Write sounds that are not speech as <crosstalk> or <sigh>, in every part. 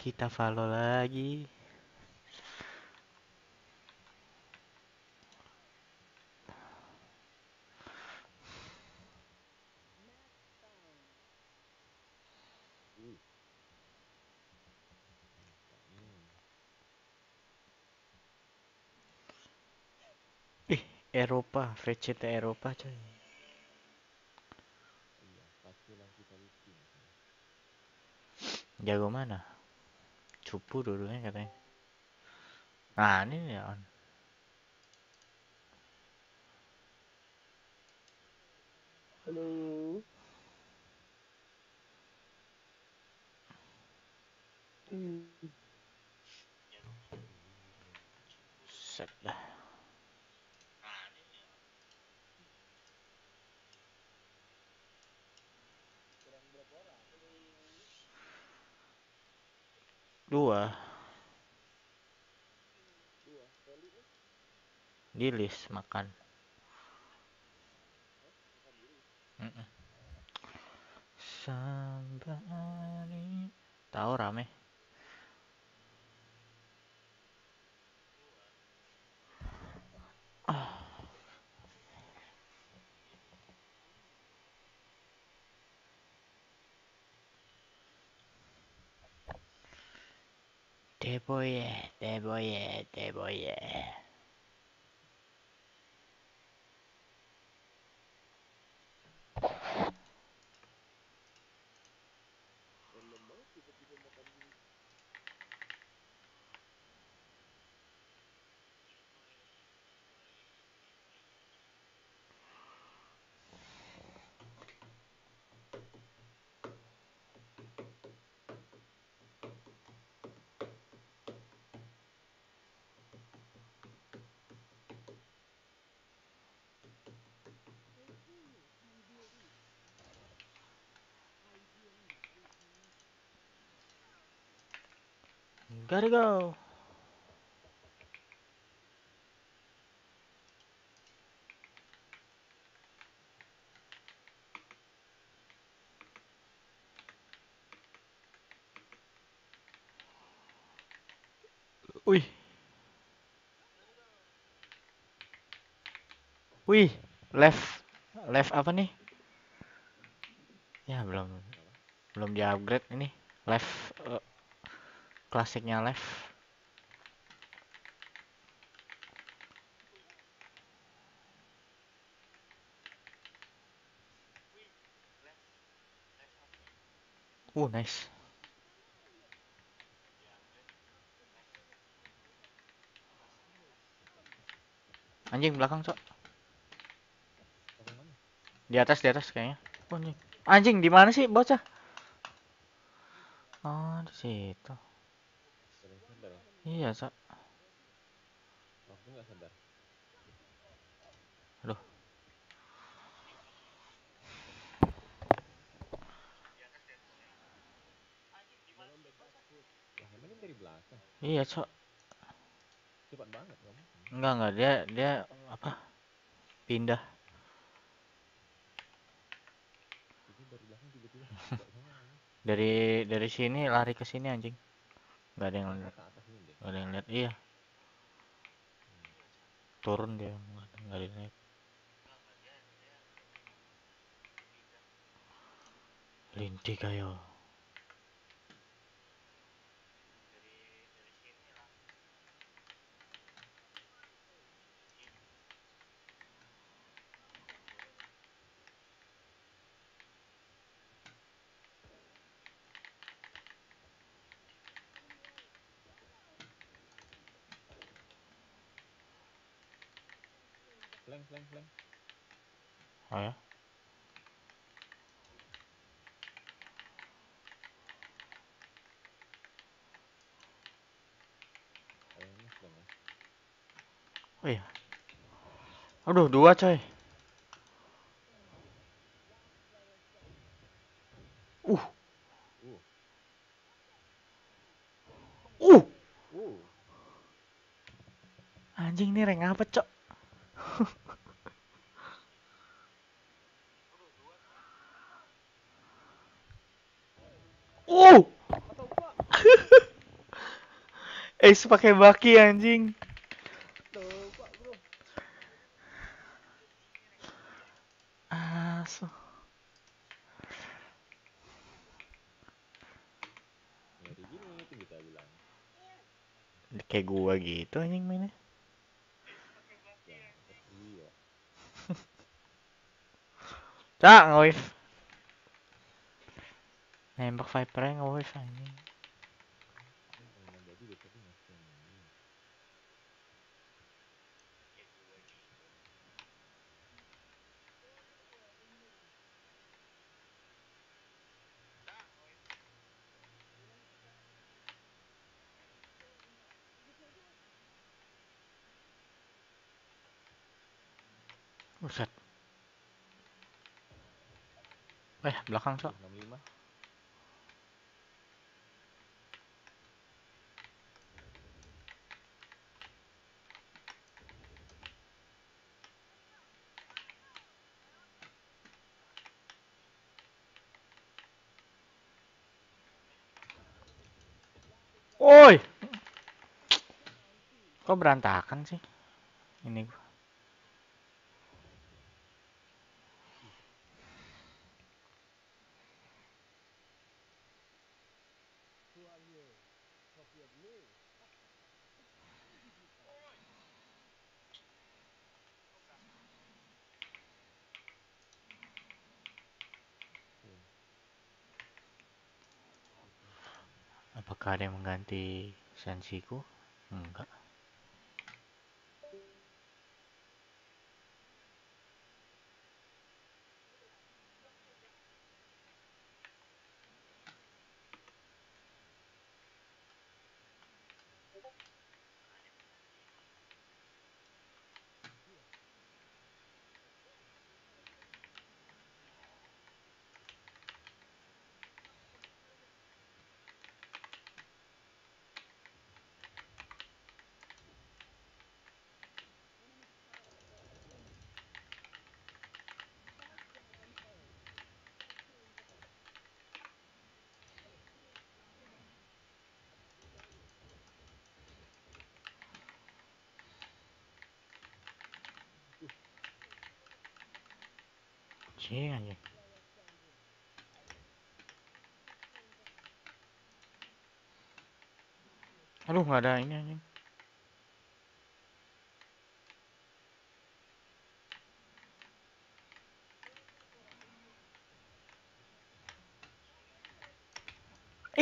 Kita follow lagi. Ih, Eropa, VCT Eropa coy. iya bikin Jago mana? Cupu dulunya katanya. Nah, ini ya on. Halo. Hmm. Set dah. Dua. Di list makan. Somebody. Tahu rame. Te voy a. Gotta go. Wih. Wih, left left apa nih? Ya, belum belum di upgrade ini. Left eh, klasiknya left. Uh, nice. Anjing belakang, Cok. Di atas, di atas kayaknya. Oh, anjing. Anjing di mana sih, bocah? Oh, di situ. Ada yang sadar ya Iya, Cok. waktu nggak sadar ini dari belakang Iya, Cok. cepat banget kamu Enggak, enggak. Dia dia apa? Pindah. dari <laughs> Dari dari sini lari ke sini anjing. Enggak ada yang lihat. Enggak ada yang lihat. Iya. Turun dia, enggak ada lihat. Linti kayo. Flank flank flank Oh ya. kayaknya flank ya Oh iya. Aduh, dua coy. Uh, uh uh. uh Anjing nih rank apa, Cok? uh. Ace pakai baki anjing. Asu. Kayak gua gitu anjing mainnya. Cak, nge-wave. Nembak Viper-nya nge-wave anjing. Emang jadi deh tapi masih ini. Buset. Eh, belakang, Sok. 65. Woi. Kok berantakan sih? Ini gua. Ada yang mengganti sensiku? Enggak. Cing anjing. Aduh, nggak ada ini anjing.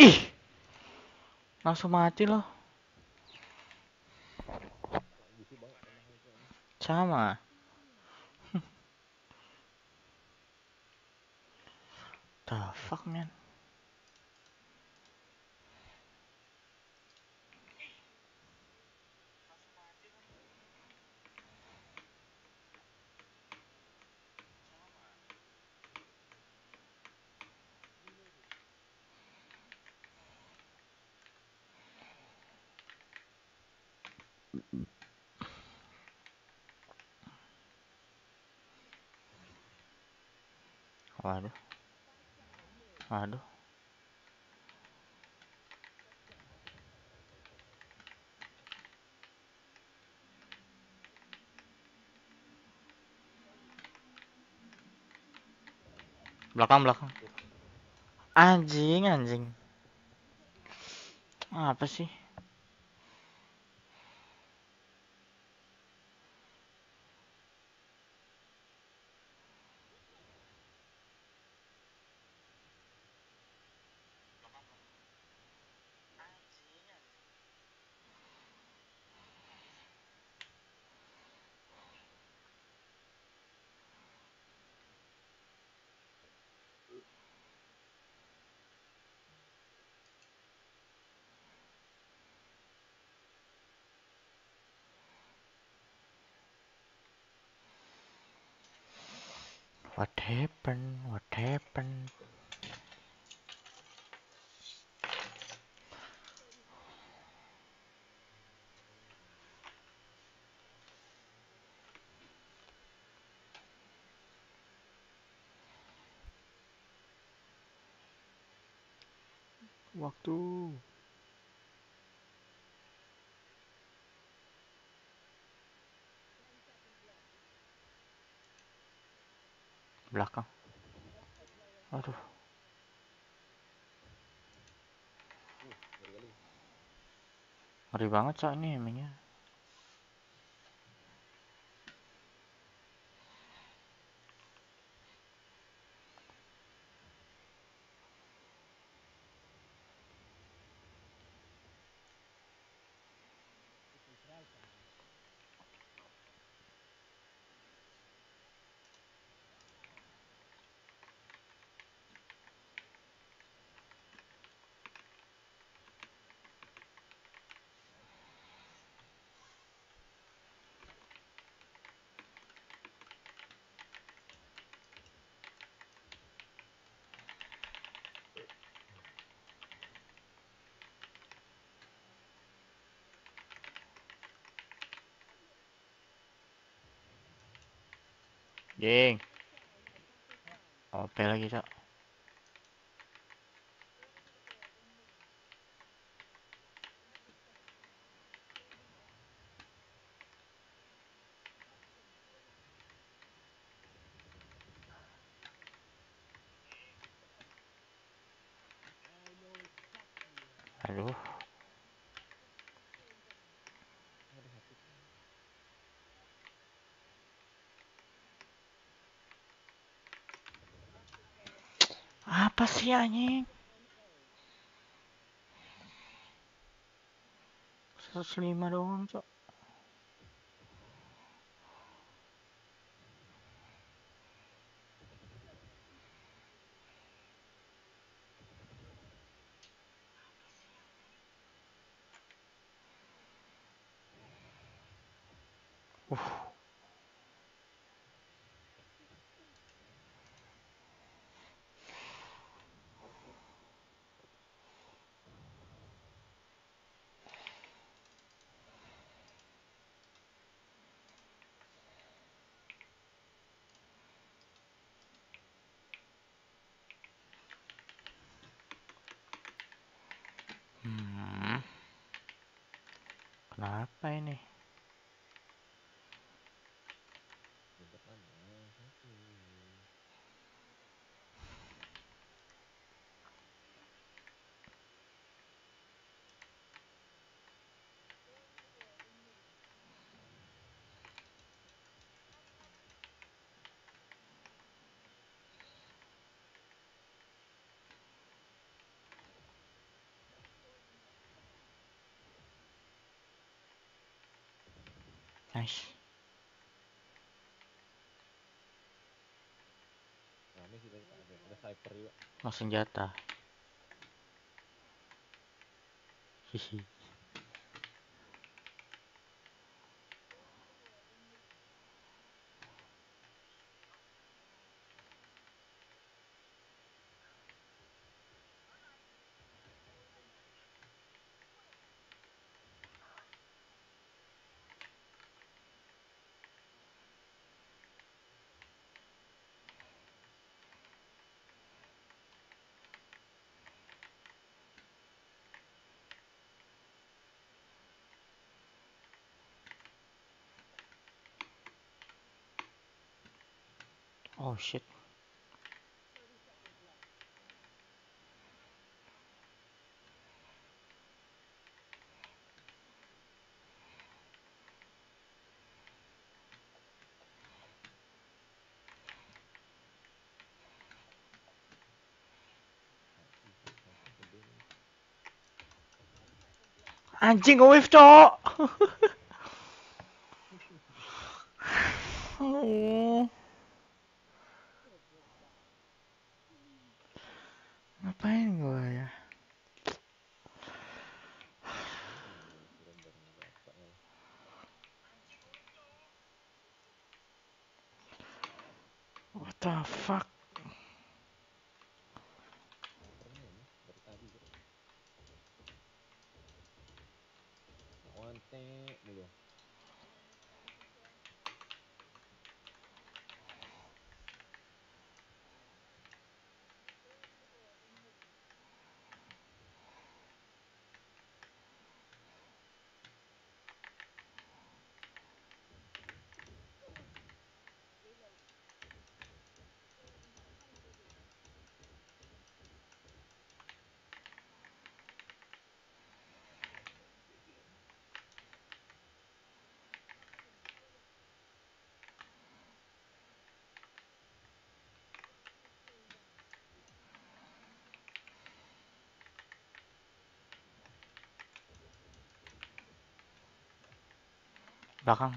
Ih. Langsung mati loh. Sama. Fuck man. Waduh. Belakang, belakang. Anjing, anjing. Apa sih? happen? Waktu. belakang Aduh, Uh, kali. ngeri banget cak ini emangnya. Jing. OP lagi cak. Aduh, Ada satu. Apa sih anjing? 105 Hmm. Kenapa ini? Nice. Ada. Ada sniper juga. Senjata. Hihi. <laughs> Oh shit. Satu. Satu gede nih. Anjing wave cok. Oh. Ngapain gua ya? Aduh, kirain bareng bapak malah. What the fuck? Belakang.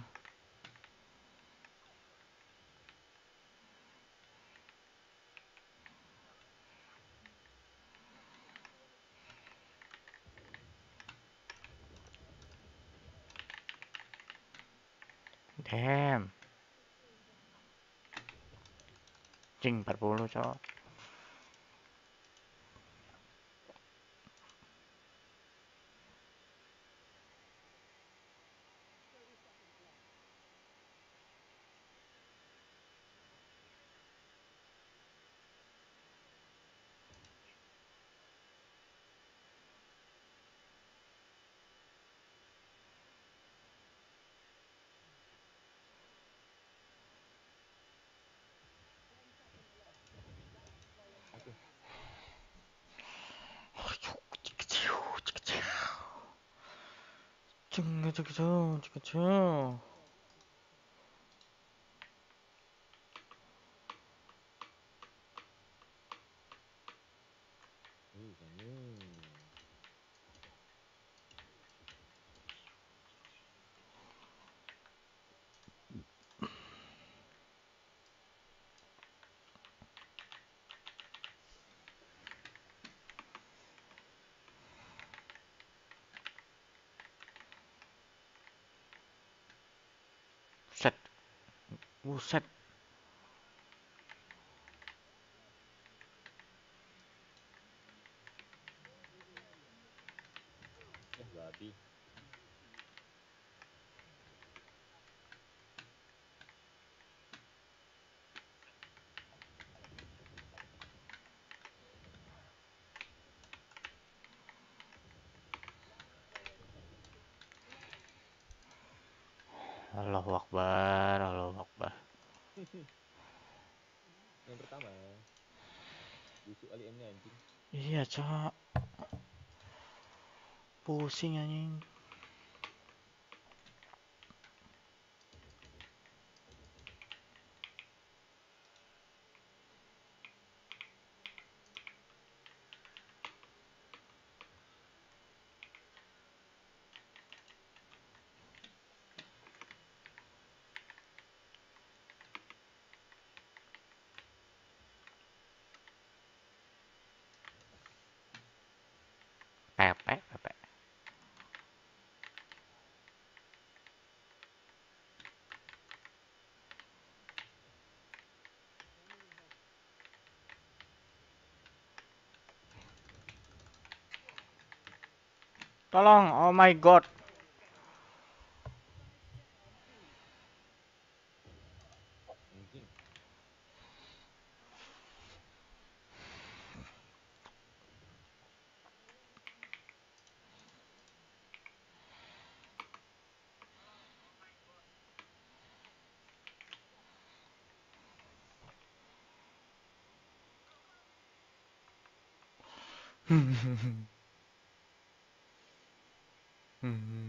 Damn. Cing 40 cowok. Cing cing cing cing cing. Uh, kamu. Buset. Buset. Eh, babi. Allahu Akbar, Allahu Akbar. Yang pertama. Busuk kali M-nya anjing. Iya, Cok. Pusing anjing. Pepe, Tolong, oh my god. Anjing. <laughs> Hmm.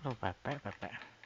Aduh, pepe, pepe.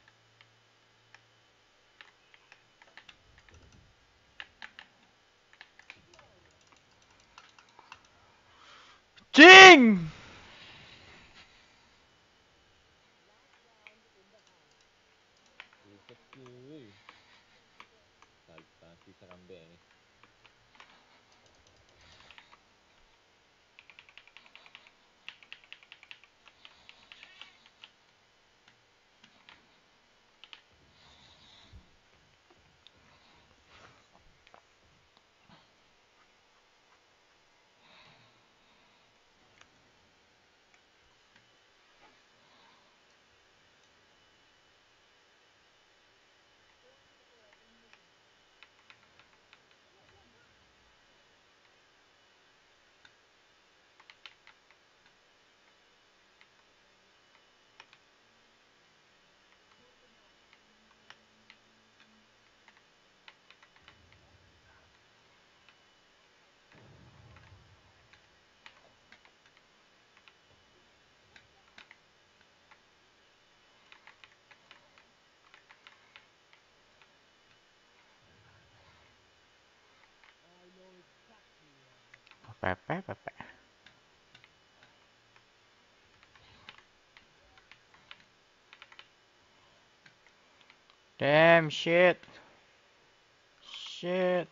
Pepe, pepe. Damn shit. Shit.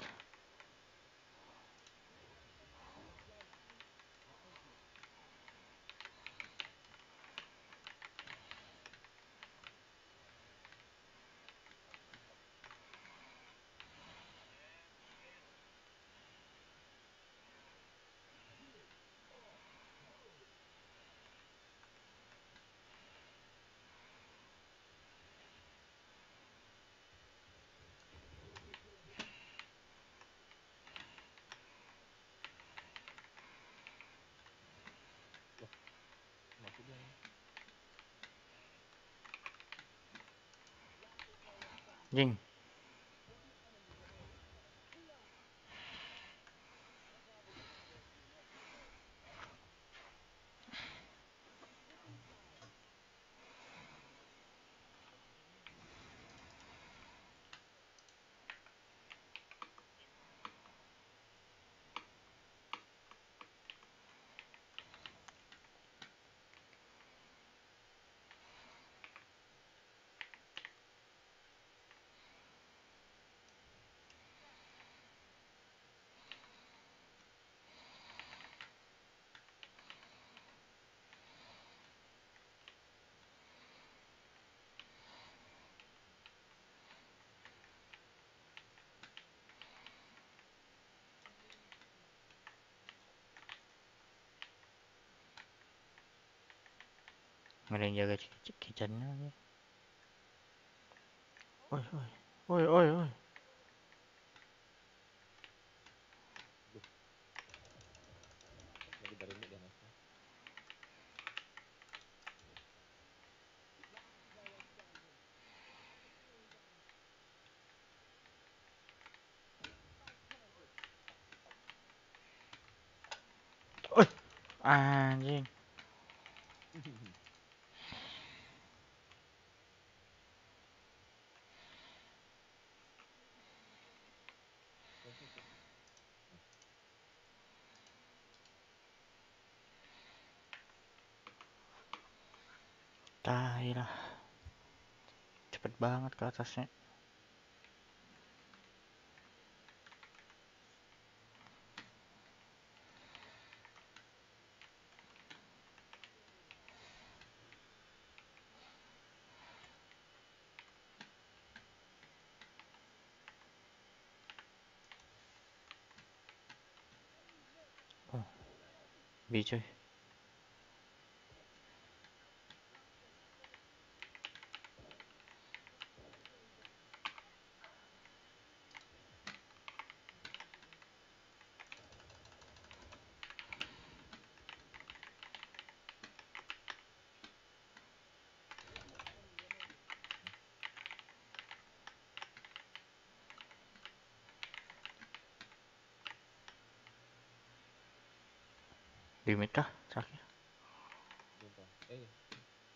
Jing. Nggak ada yang jaga ki- kitchennya lagi. Oi, oi. Oi, oi, oi. Lagi dari lah. Cepet banget ke atasnya. B coy. Di mid kah? Terakhir. Belum tahu. Eh,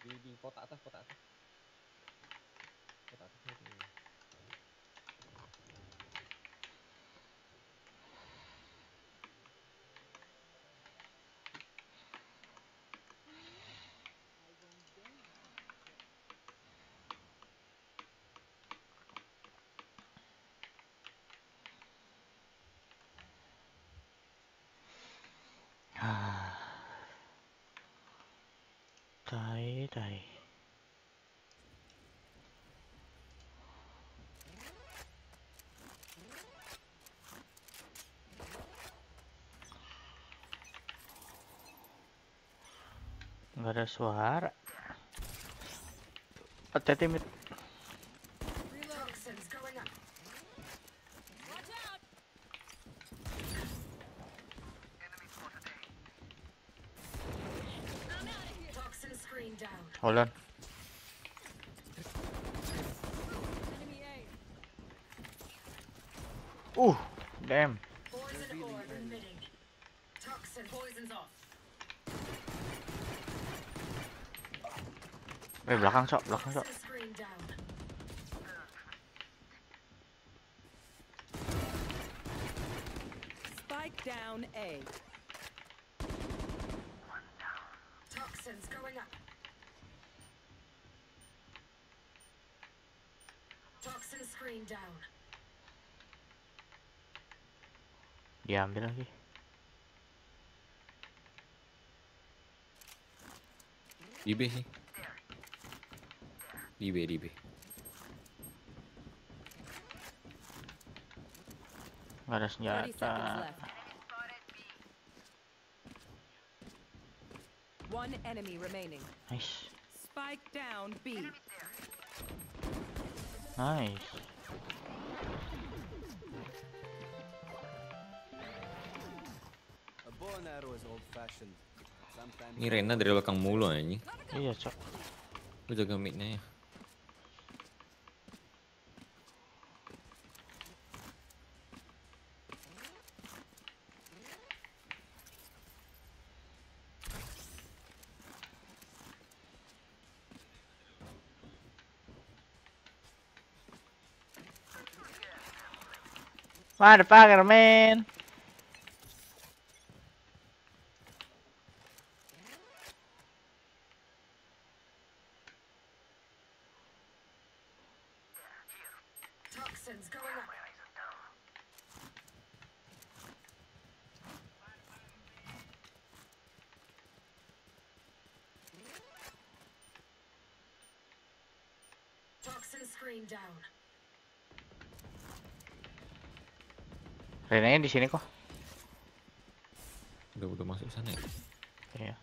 di di kotak atas, kotak atas. Kotak atasnya itu. Ah. Tai, tai. Nggak ada suara. Hati-hati screen down. Hold on. Enemy A. Uh, damn. Poison orb emitting. Toxin poisons off. Eh belakang sok, belakang sok. Toxin screen down. Spike down A. Toxins going up. Toxin screen down. Diambil lagi. Di B sih. Di B, di B. Nggak ada 30 senjata. One enemy remaining. Nice. Spike down B. Nice. Ini Rena dari belakang mulu anjing. Iya, Cok. Lu jaga midnya ya. Motherfucker, man. Toxins going up. Toxin screen down. Renanya di sini kok. Udah udah masuk sana ya. Iya.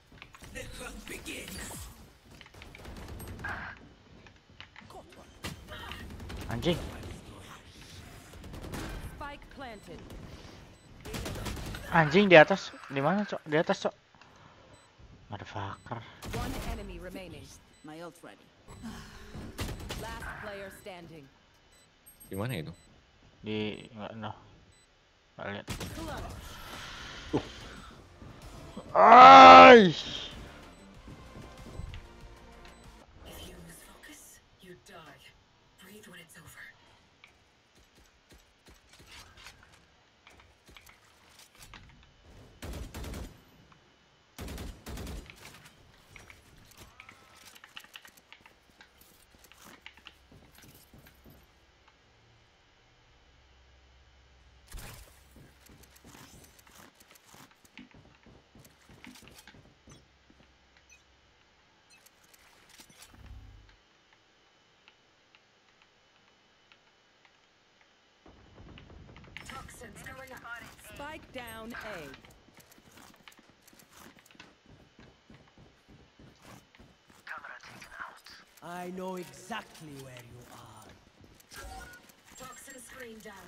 Anjing. Anjing di atas. Di mana, Cok? Di atas, Cok. Motherfucker. One enemy remaining. My ult ready. Last player standing. Di mana itu? Di enggak no. Nggak lihat. Ay! Exactly where you are. Toxin screen down.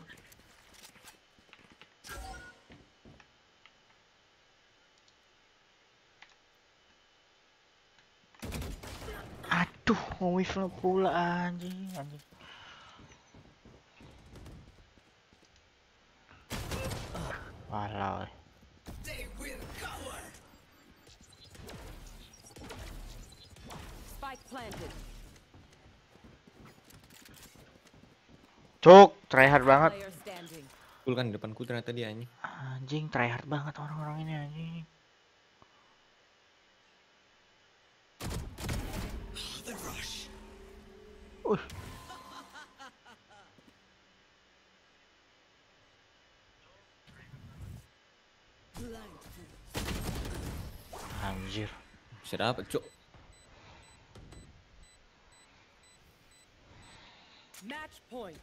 Aduh, mau wave pula anjing, anjing. Full kan di depanku ternyata dia anjing. Anjing, tryhard banget orang-orang ini anjing. Uh. Anjir. Bisa dapet, Cuk. Match point.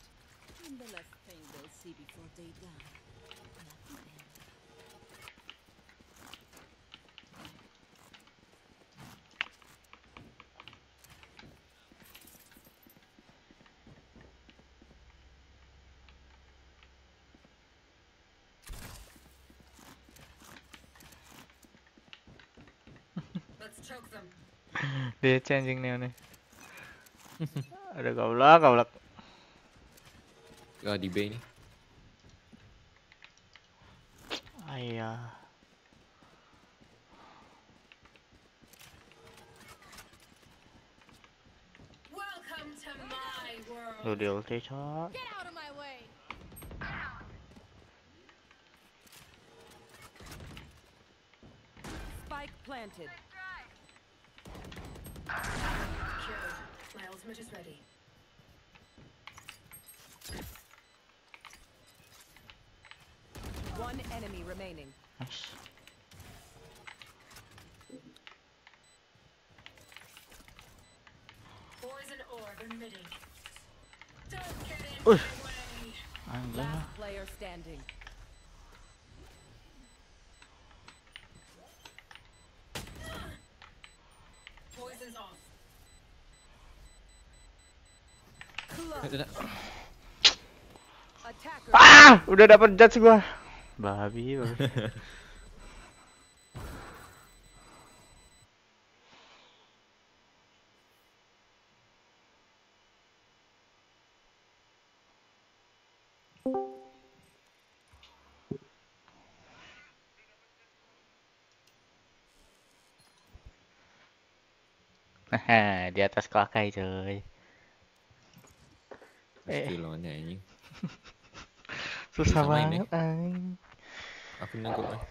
See before they die. Nothing else. Let's choke them. Dia anjing nih nih. Ada goblok, goblok. Ah, di B ini. My world. Lu di ulti, Cok. Get out of my way! Spike planted. Killed. My ultimate is ready. One enemy remaining. Nice. Ah, udah dapat judge gua. Babi, babi. Haha, <laughs> di atas kelakai coy. Pasti lawannya anjing. <laughs> Susah banget anjing. Aku nangkep eh.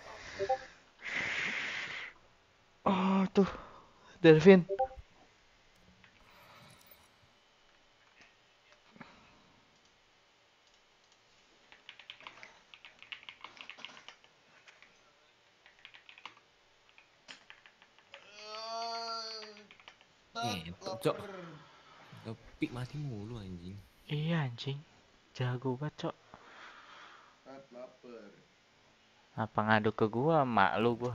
Oh, tuh. Delvin. Ngentot, cok. Tapi mati mulu anjing. Iya anjing. Jago banget, Cok. Apa ngadu ke gua, mak lu gua.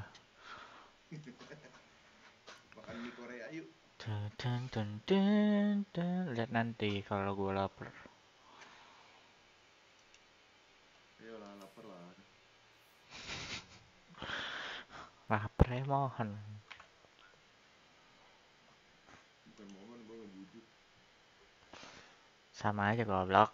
<laughs> Makan mie Korea yuk. Dun, dun, dun, dun, dun. Lihat nanti kalau gua lapar. Ayo lah lapar lah. <laughs> Lapar ya mohon. สามารถจะกรอบล็อก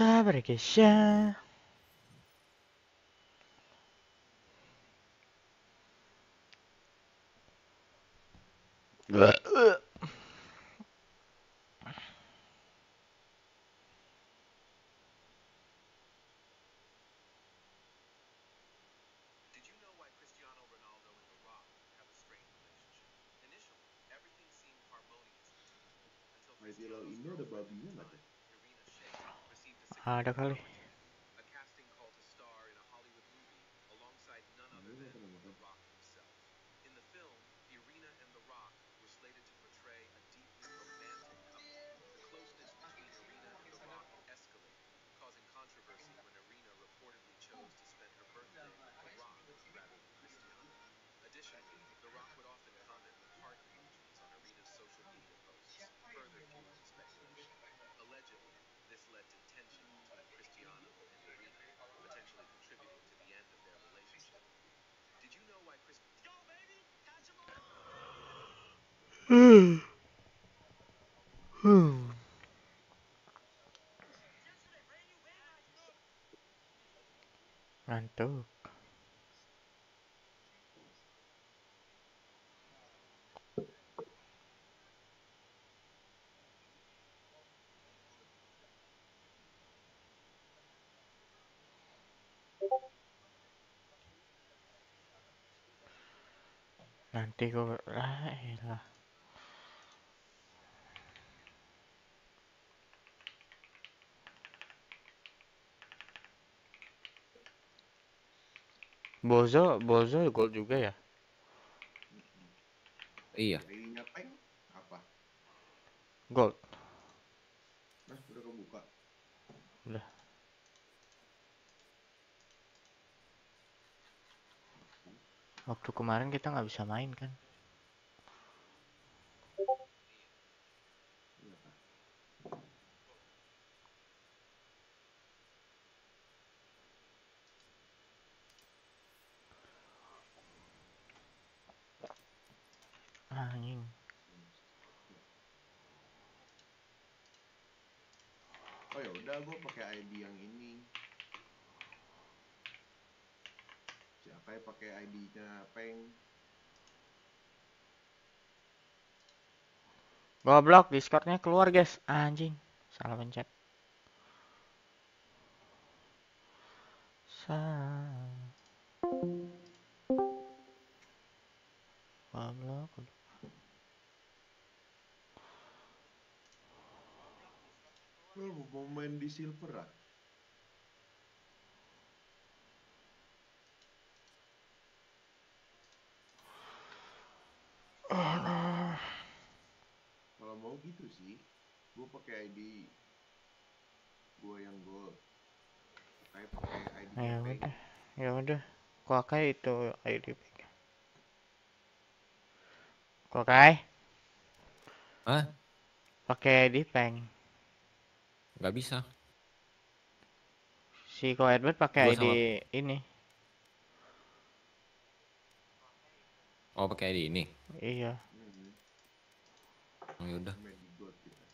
Sabar guys ya. Did you know why Cristiano Ronaldo and The Rock Ada kali. Ngantuk. Nanti gua lah elah. Bozo, Bozo gol juga ya? Iya. Kayaknya peng apa? Gol. Nah udah kebuka. Udah. Waktu kemarin kita nggak bisa main kan? Iya kak. Anjing. Oh ya udah gue pakai ID yang ini. Yang pakai ID-nya Peng? Goblok, Discordnya keluar guys. Anjing. Salah pencet. Sa. Goblok. Lu mau main di silver ah? Kalau mau gitu sih, gue pakai ID gue yang gold. Kayak pakai ID Ya udah. Ya udah. Gua kayak itu ID pick. Gua kayak Hah? pakai ID peng. Nggak bisa. Si Ko Edward pakai ID ini. Oh pakai ID ini. Iya. Mhm, Oh yaudah. kita.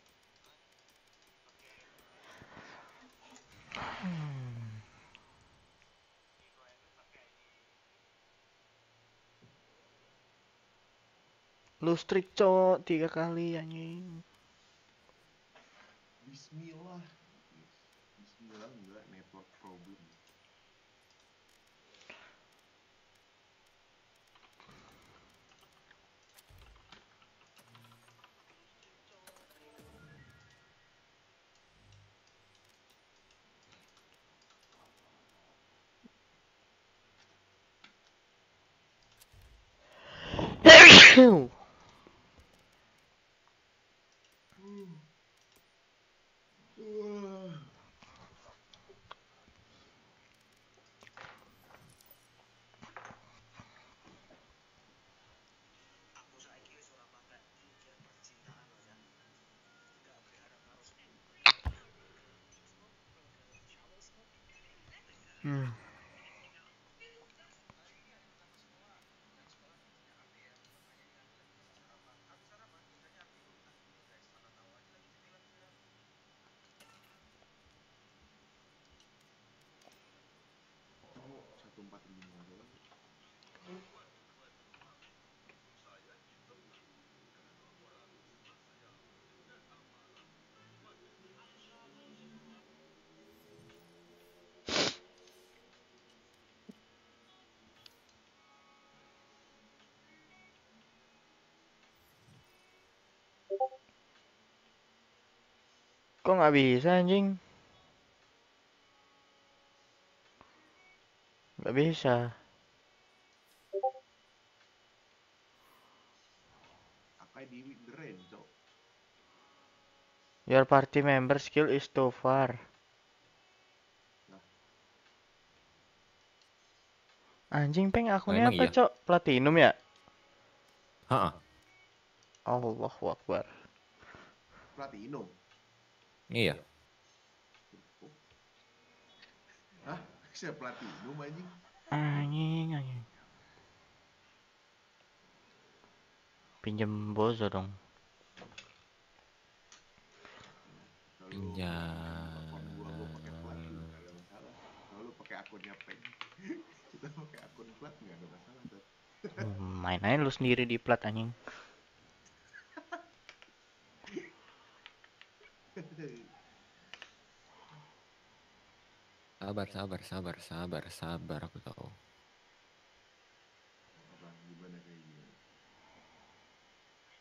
Lu strik cowok tiga kali anjing. Bismillah. Bismillah Hmm. Kok nggak bisa anjing? Nggak bisa. Your party member skill is too far. Anjing peng akunnya emang apa, iya? Cok? Platinum ya? Hah? Allahu Akbar. Platinum. Iya. Hah? Saya platinum anjing. Anjing, anjing. Pinjem bozo dong. Pinjam. gua pakai akunnya Peng, kita akun plat nggak ada masalah. Main aja lu sendiri di plat anjing. Sabar, sabar, sabar, sabar, sabar. Aku tahu. Apa gimana kayak gini?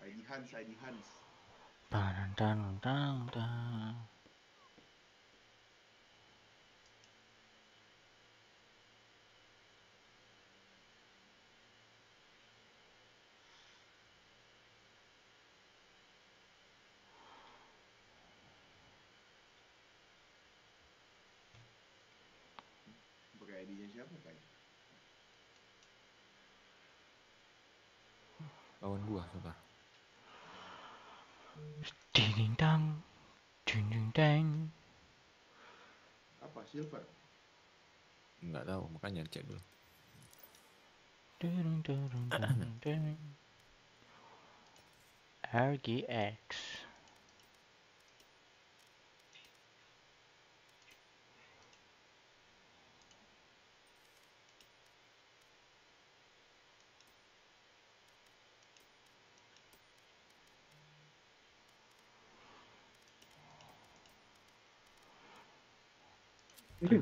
ID Hans, ID Hans. Tang tang tang tang. Pakai ID-nya siapa kayak? Kawan gua, sabar. Ding dang. Ding ding dang. Apa silver? Nggak tahu, makanya cek dulu. Ding ding ding ding ding. Hargy X. Kawan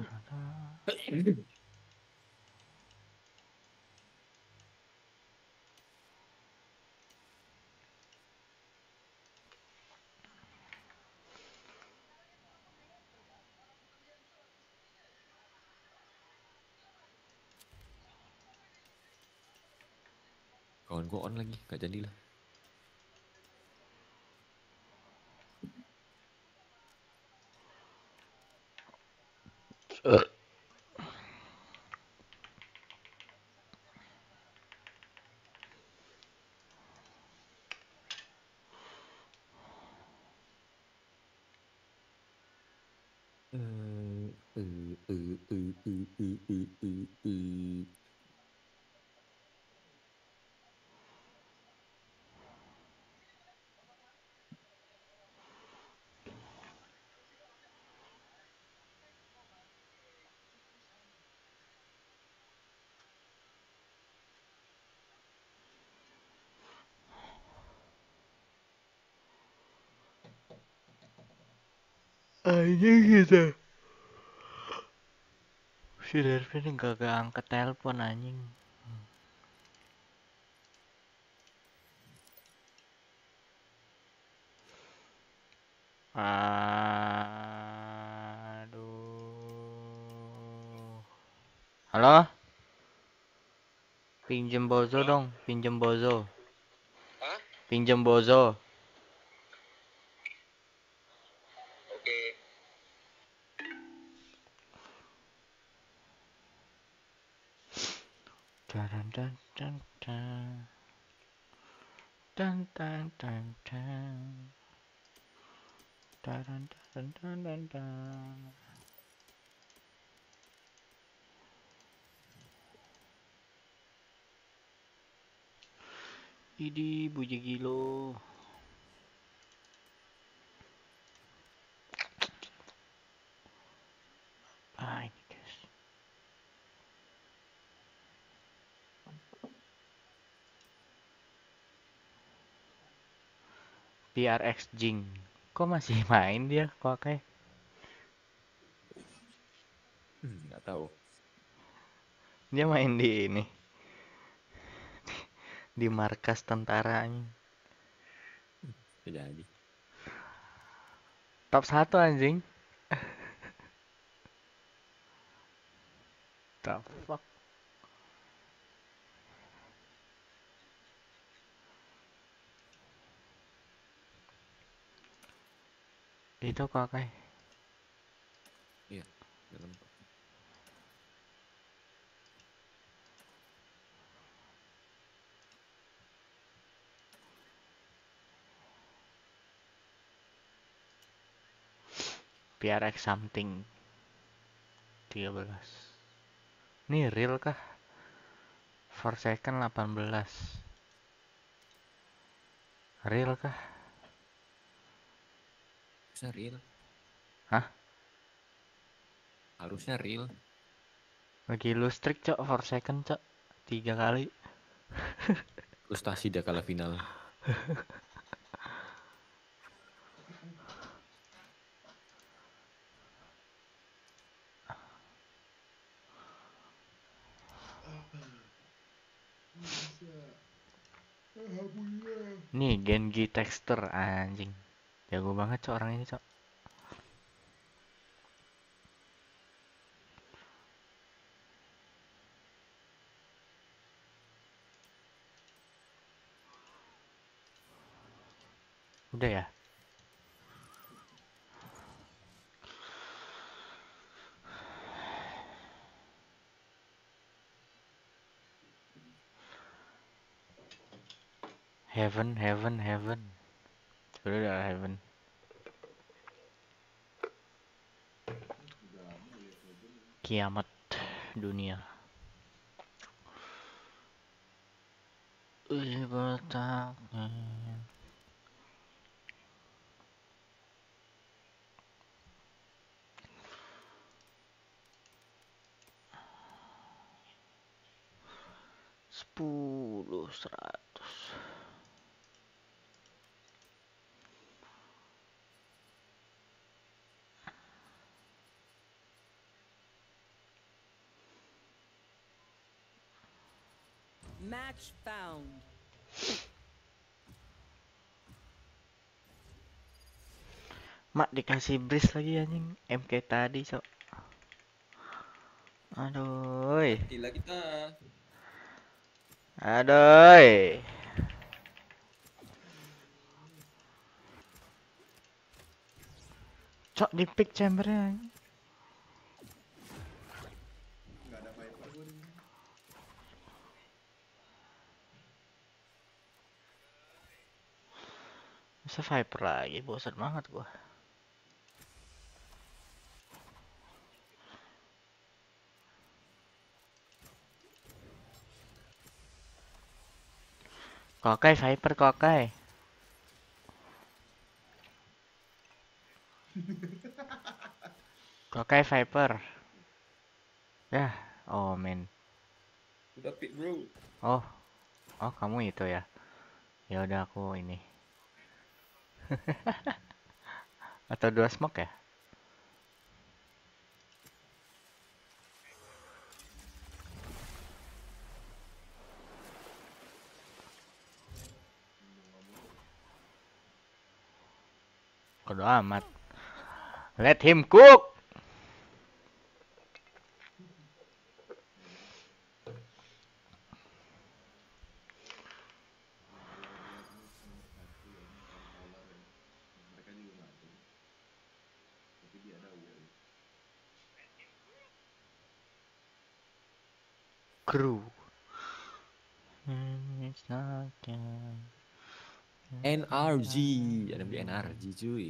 gua on lagi, gak jadi Anjing gitu. Si Darvin gak angkat telepon anjing. Aduh. Halo? Pinjem bozo dong, pinjem bozo. Hah? Pinjem bozo. Dun dun. Dun dun dun dun. Dun dun dun dun dun dun. Idi buji gilo. Ah PRX Jing. Kok masih <laughs> main dia kok kayak Hmm, Nggak tahu. dia main di ini <laughs> di markas tentaranya Nggak jadi. top satu anjing <laughs> the fuck itu kok kayak Iya. Dalam. PRX something. 13 ini real kah? For second 18 real kah Harusnya real. Hah? Harusnya real. bagi lu strict cok for second cok tiga kali <laughs> Frustasi dia kalah final. nih Genji Texter anjing jago banget cok orang ini cok udah ya Heaven, heaven, heaven. Sudah udah heaven. Kiamat dunia. Ih, bertaknya. Sepuluh, seratus. Match found. Mak dikasih bris lagi anjing. MK tadi, sok. Aduh. Gila kita. Aduh. Cok di pick chambernya. Anjing. Nggak ada Viper gue di sini. Masa Viper lagi, bosan banget gua. Kokai Viper kokai. Kokai Viper. Ya, oh men. Udah pick bro. Oh. Oh, kamu itu ya. Ya udah aku ini. Atau dua smoke ya? Bodo amat. Let him cook. Mereka juga nggak ada. Tapi dia ada wall. Crew. Hmm, it's not that. NRG. Ada beli NRG cuy.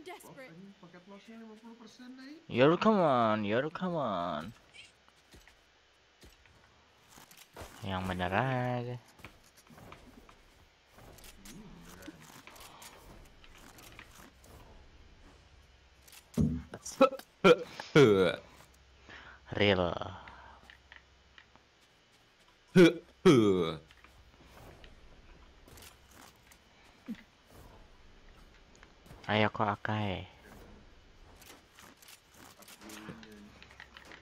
I'm desperate. ini paket lossnya 50% naik. Yoru come on, Yoru come on. Yang bener aja. Real. Ayo Ayako Akai.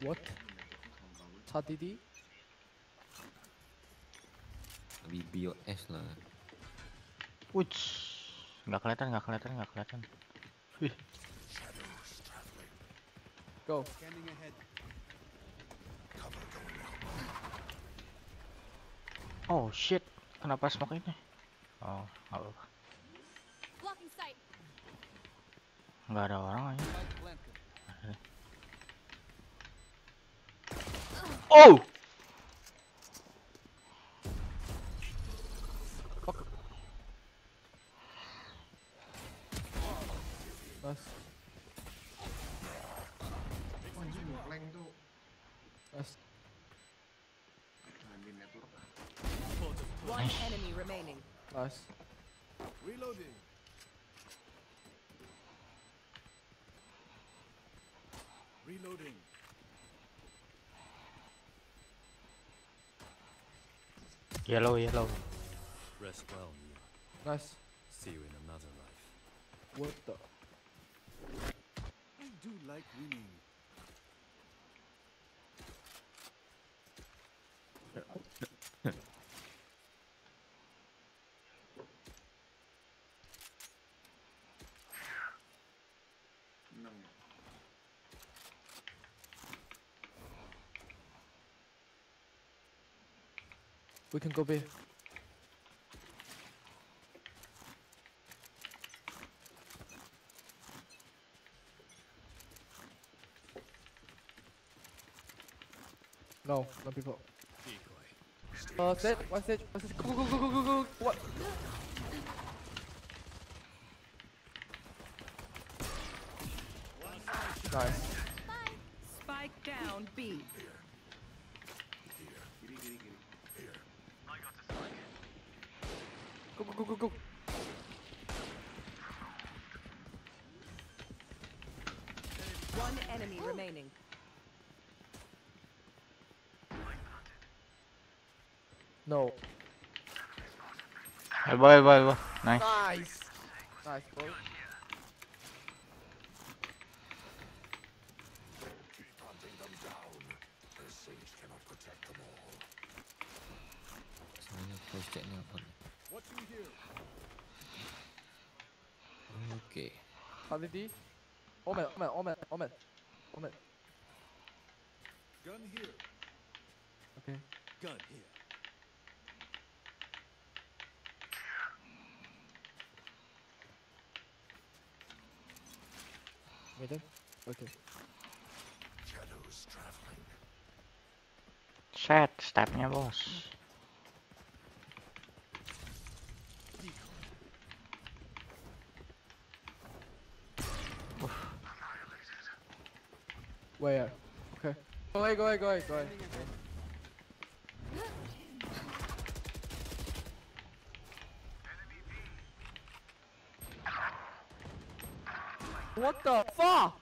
What? Tadidi? Lebih BOS lah. Uts. Nggak kelihatan, nggak kelihatan, nggak kelihatan. Go. Oh shit, kenapa smoke ini? Oh. Nggak ada orang aja. Spike planted. Oh! Nice. Oh, anjing ngekleng tuh. Nice. Ngambil network. One enemy remaining. Nice. Reloading. Reloading. Yellow, yellow. Rest well, Neo. Nice. See you in another life. What the? I do like winning. We can go B. No, no people. Uh, stage, one stage, one stage. Go, go, go, go, go, go. What? Nice. Spike down B. Kiri kiri kiri. Go, go. One enemy remaining. No. Elbow, elbow, elbow. Nice. Nice. Nice, stepnya bos. Where? Okay. Go away, go away, go away, go away. What the fuck?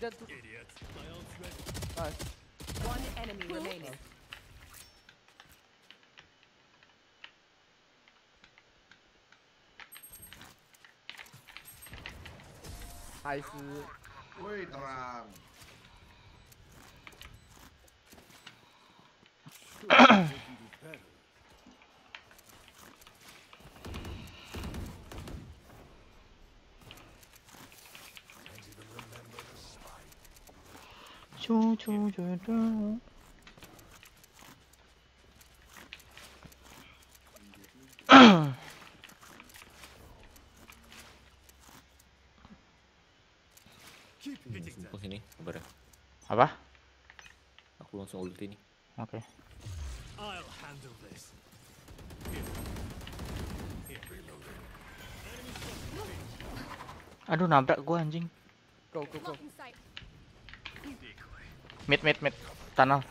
Idiot. My ult's ready. nice. One enemy remaining. Nice. Woi terang. Cu Sabar ya. Apa? Aku langsung ulti nih. Oke. I'll handle this. Here. Here. Reloading. Enemy spotted. Aduh nabrak gua anjing. Go, go, go. Mid mid mid. Tunnel.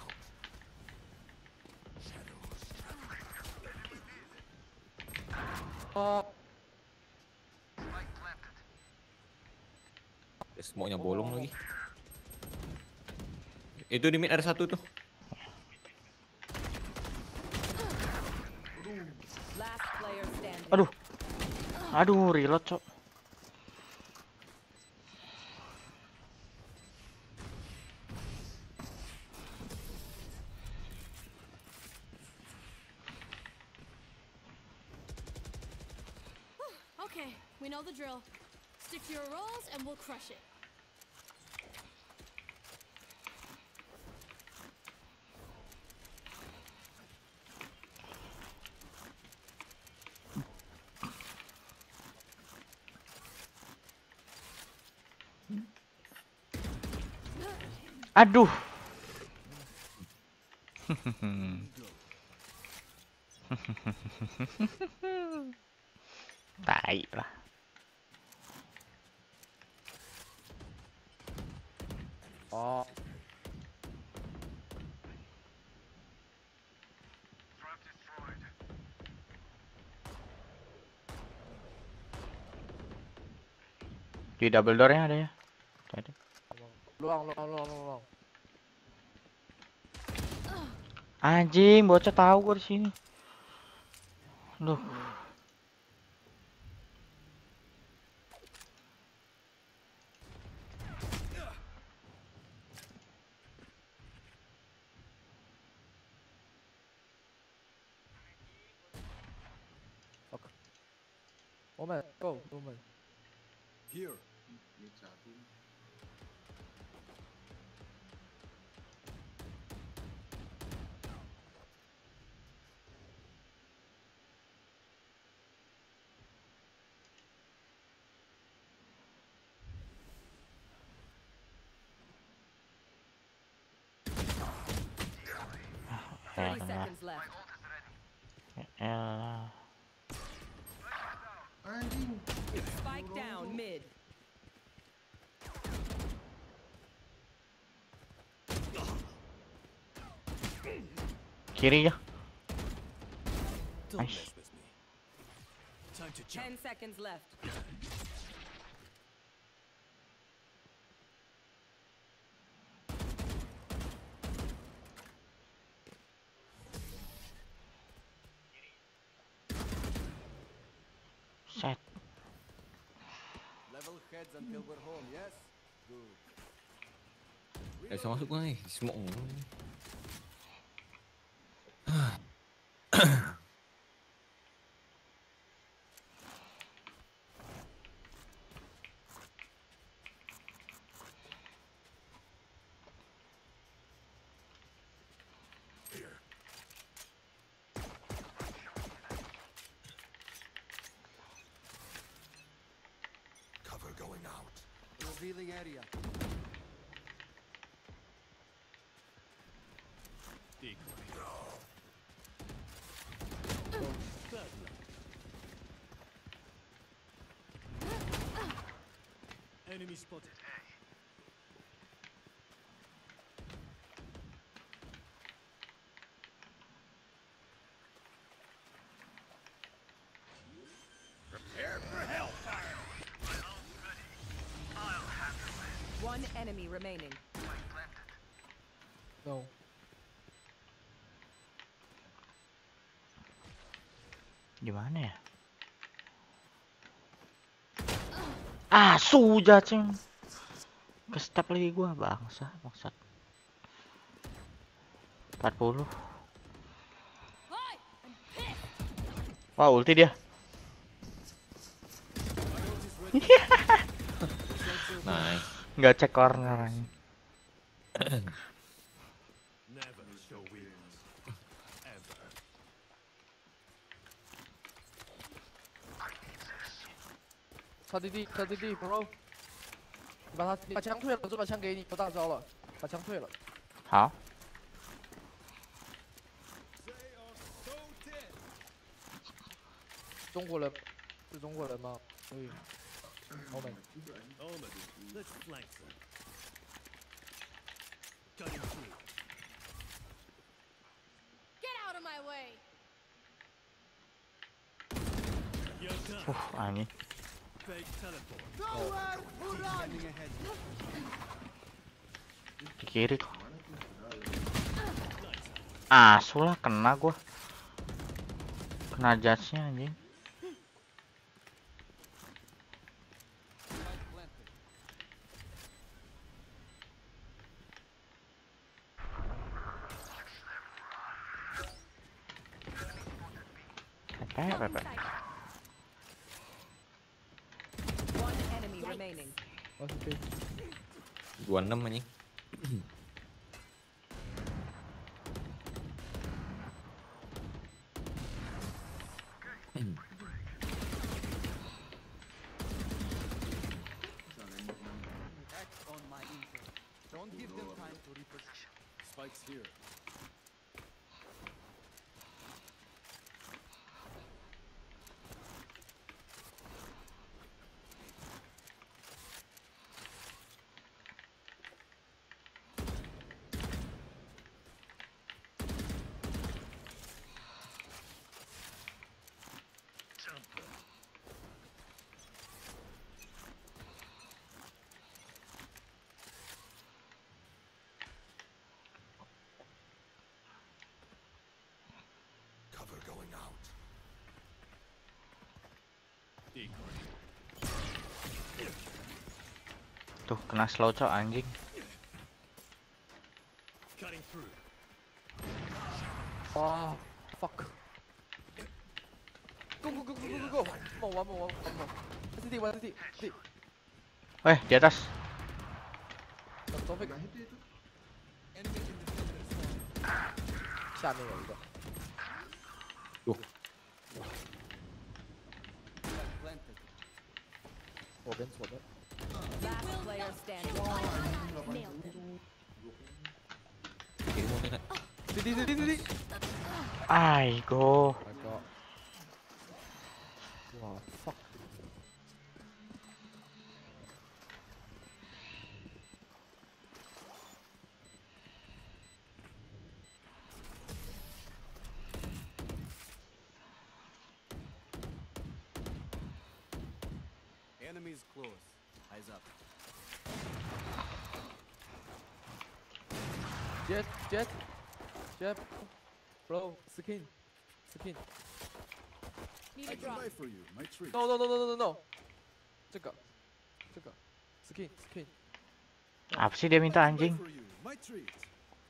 Uh, Smoke-nya bolong. Itu di mid ada satu tuh. Aduh. Aduh reload cok. Okay, we know the drill. Stick to your roles and we'll crush it. Aduh. <laughs> Tai lah. oh. Di double door nya ada ya. Luang, luang, luang, luang. Anjing, bocah tahu gua di sini. Duh. To jump. Ten seconds left. Set. Level heads until we're home, yes? Good. Eh, saya masuk kau ni. Smoke. Spotted. Prepare for hellfire. One enemy remaining. No. Di mana ya? Ah, sudah cing. Ke step lagi gua bangsa, bangsat. 40. Wah, ulti dia. <laughs> Nice. Nggak cek corner 擦地地，擦地地，bro。你把他，你把枪退了，我就把枪给你，我大招了，把枪退了。好.中国人是中国人吗？可以。欧美。Omen, let's Fake teleport. Nowhere to run! Standing ahead. Di kiri kok. Ah, sulah kena gua. Kena judge-nya anjing. Spike planted. Pepe, pepe. One enemy remaining. Positif. 26 anjing. kena slow cok anjing. Cutting through. Ah, fuck. Go go go go go go go. Mau one more one more. One city one city. City. Weh, di atas. Taufik Udah itu itu. Enemy in the center. 下面有一个。 close. Eyes up. Jet, jet, jet. Bro, skin, skin. Need I a can drop. buy for you. My treat. No no no no no no no. 这个，这个，skin skin. Apa sih dia minta I can buy anjing? for you. My treat.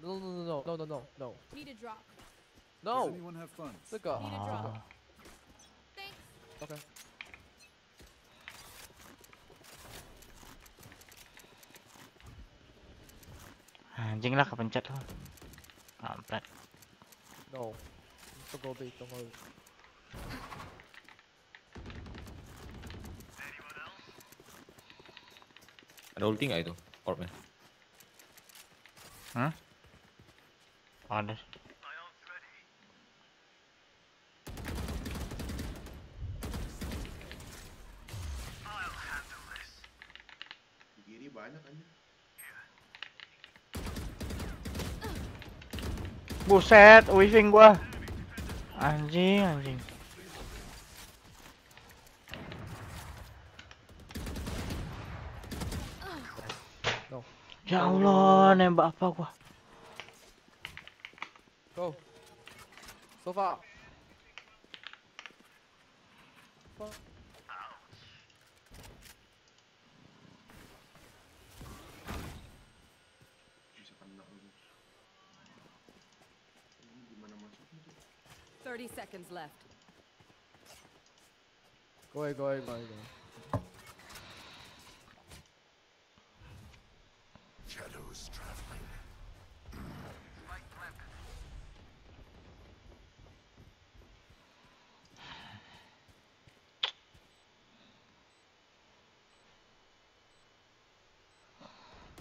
No no no no no no no no Need a drop. Does no. anyone have funds? 这个 Need a drop. Oh. Thanks. OK。 Anjing lah kepencet lah. Kampret. No. Don't go don't go big. Ada ulti nggak itu? Orbnya. Hmm? Ada. Di Buset, whiffing gua. Anjing, anjing. No. Ya Allah, nembak apa gua? Go. So seconds left. Go away, go away, go away. Go away. Shadows traveling.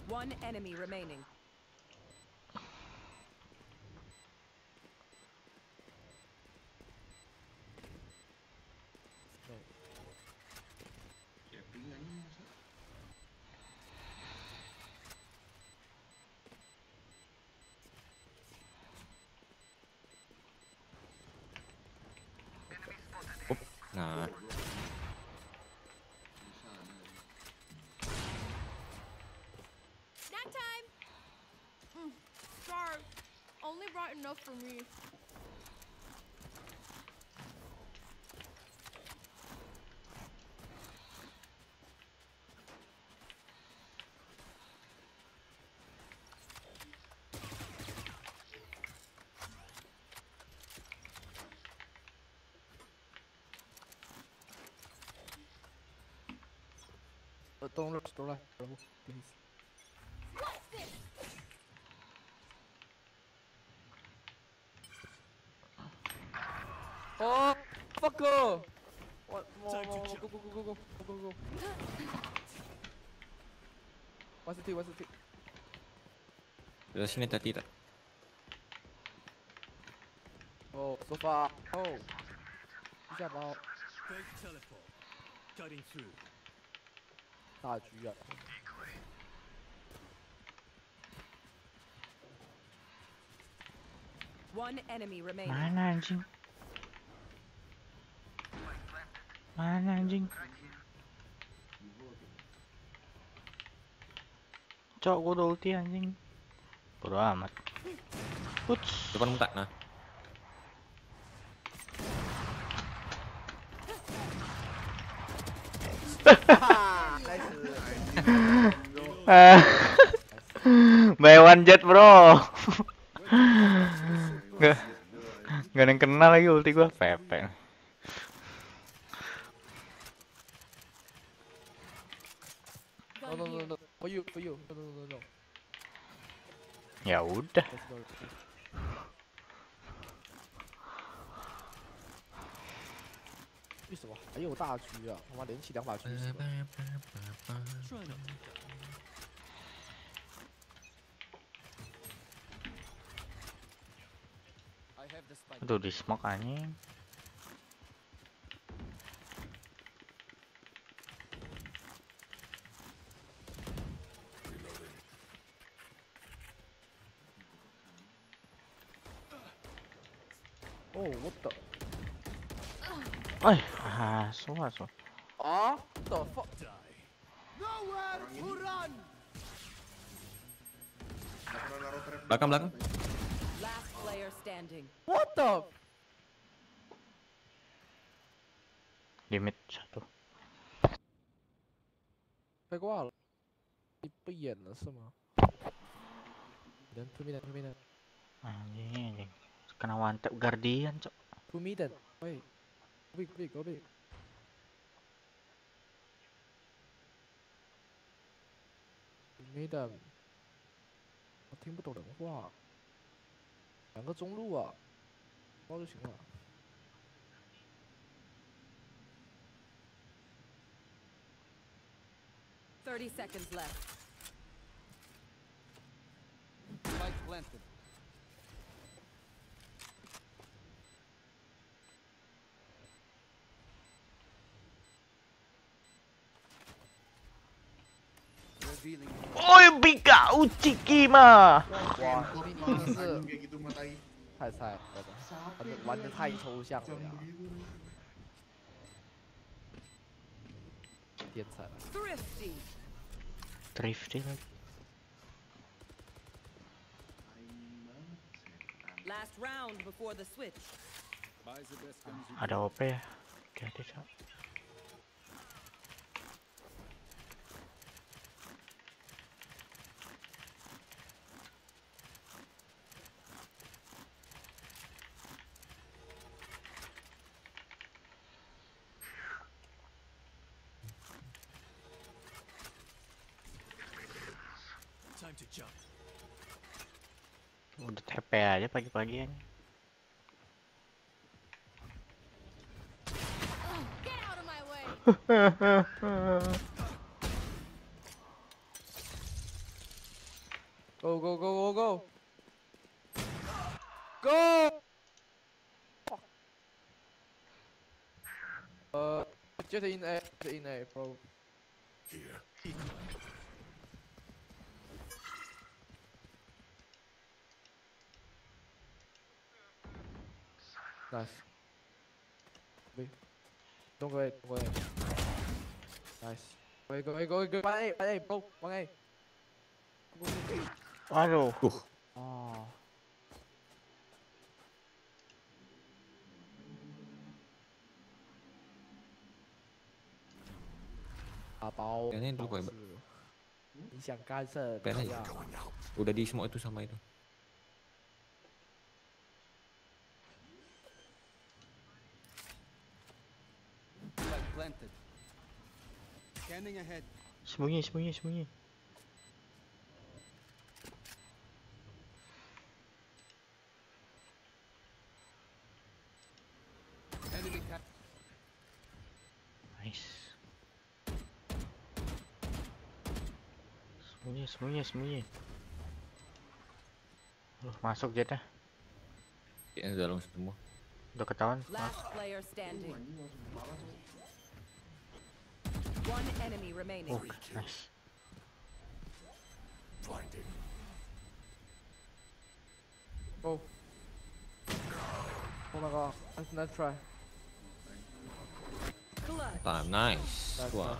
One enemy remaining. Snack time. Mm, sorry. Only brought enough for me. Uh, don't rush, don't rush. Please. What's this? Oh, fucker! What? More, Time to more, more. jump Go, go, go, go, go, go, go, go. What's the T? What's the T? dari sini tadi tak. Oh, so far. Oh. 一下包 Fake teleport. Cutting through. 大局啊！ One enemy remaining. Mana anjing? Mana Cok, gua udah ulti anjing. Bodo amat. Uts. Depan muka, nah. <laughs> Buy one jet bro. <laughs> Gak, gak ada yang kenal lagi ulti gua Pepe. No, no, no, no For you, for you. No, no, no, no. Ya udah. Let's go. 为什么还有大狙啊？他妈连起两把狙死了。 I have the spike. Aduh di smoke anjing. Nggak pernah naruh trap di Belakang, belakang. Last player standing. What the? Di mid satu. 被挂了，你不演了是吗？人 two minute two minute Anjing anjing. Kena one tap guardian, cok. two minute，喂，go big go big go big。 Madam，我听不懂人话，两个中路啊，包就行了。Thirty seconds left. Spike planted. Oi, biga uciki mah. 哇，你你你是 kayak gitu matai 太菜了，玩的玩的太抽象了呀， begitu 天才了。 Thrifty. Thrifty lagi. Last round before the switch. Buy the best guns you Ada OP ya? Hati-hati, cok. Time to jump. Udah TP aja pagi-pagian. Get out of my way! Go go go go go. Go. Fuck. Uh, just in A, just in A, bro. Here. Nice. B. Don't go ahead, don't go ahead, Nice. Go go go A, go A, go One A, one A, bro. One A. Go, go, go. Aduh. Uh. Oh. Apau. Ini dulu kok. Ini siang kanser. Udah di semua itu sama itu. Scanning ahead. Sembunyi, sembunyi, sembunyi. Nice. Sembunyi, sembunyi, sembunyi. Loh, masuk jetnya. Udah langsung semua. Udah ketahuan. Last player standing. One enemy remaining. Oh, nice. Blinding. Oh. Oh my god. Nice, nice try. Clutch. Time, nice. Nice, One. nice.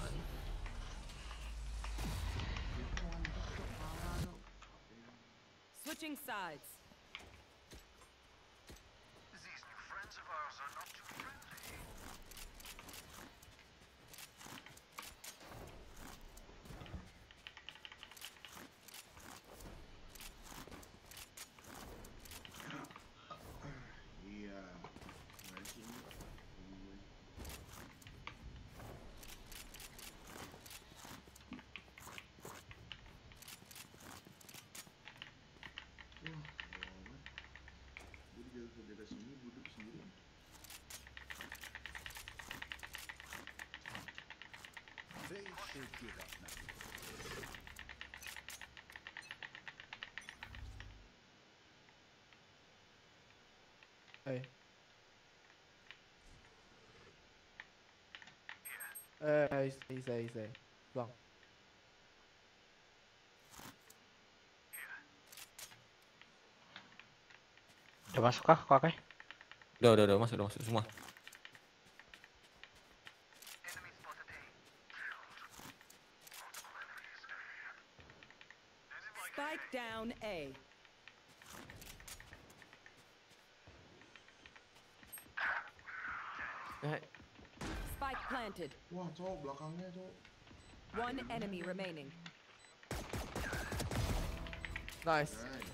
Switching sides. Should give up now. Eh. Eh, he's he's there, he's there. Bang. Udah masuk kah kok eh? Udah, udah, udah masuk, udah masuk semua. Wah, cowok belakangnya, cowok. One enemy remaining. nice. Nice.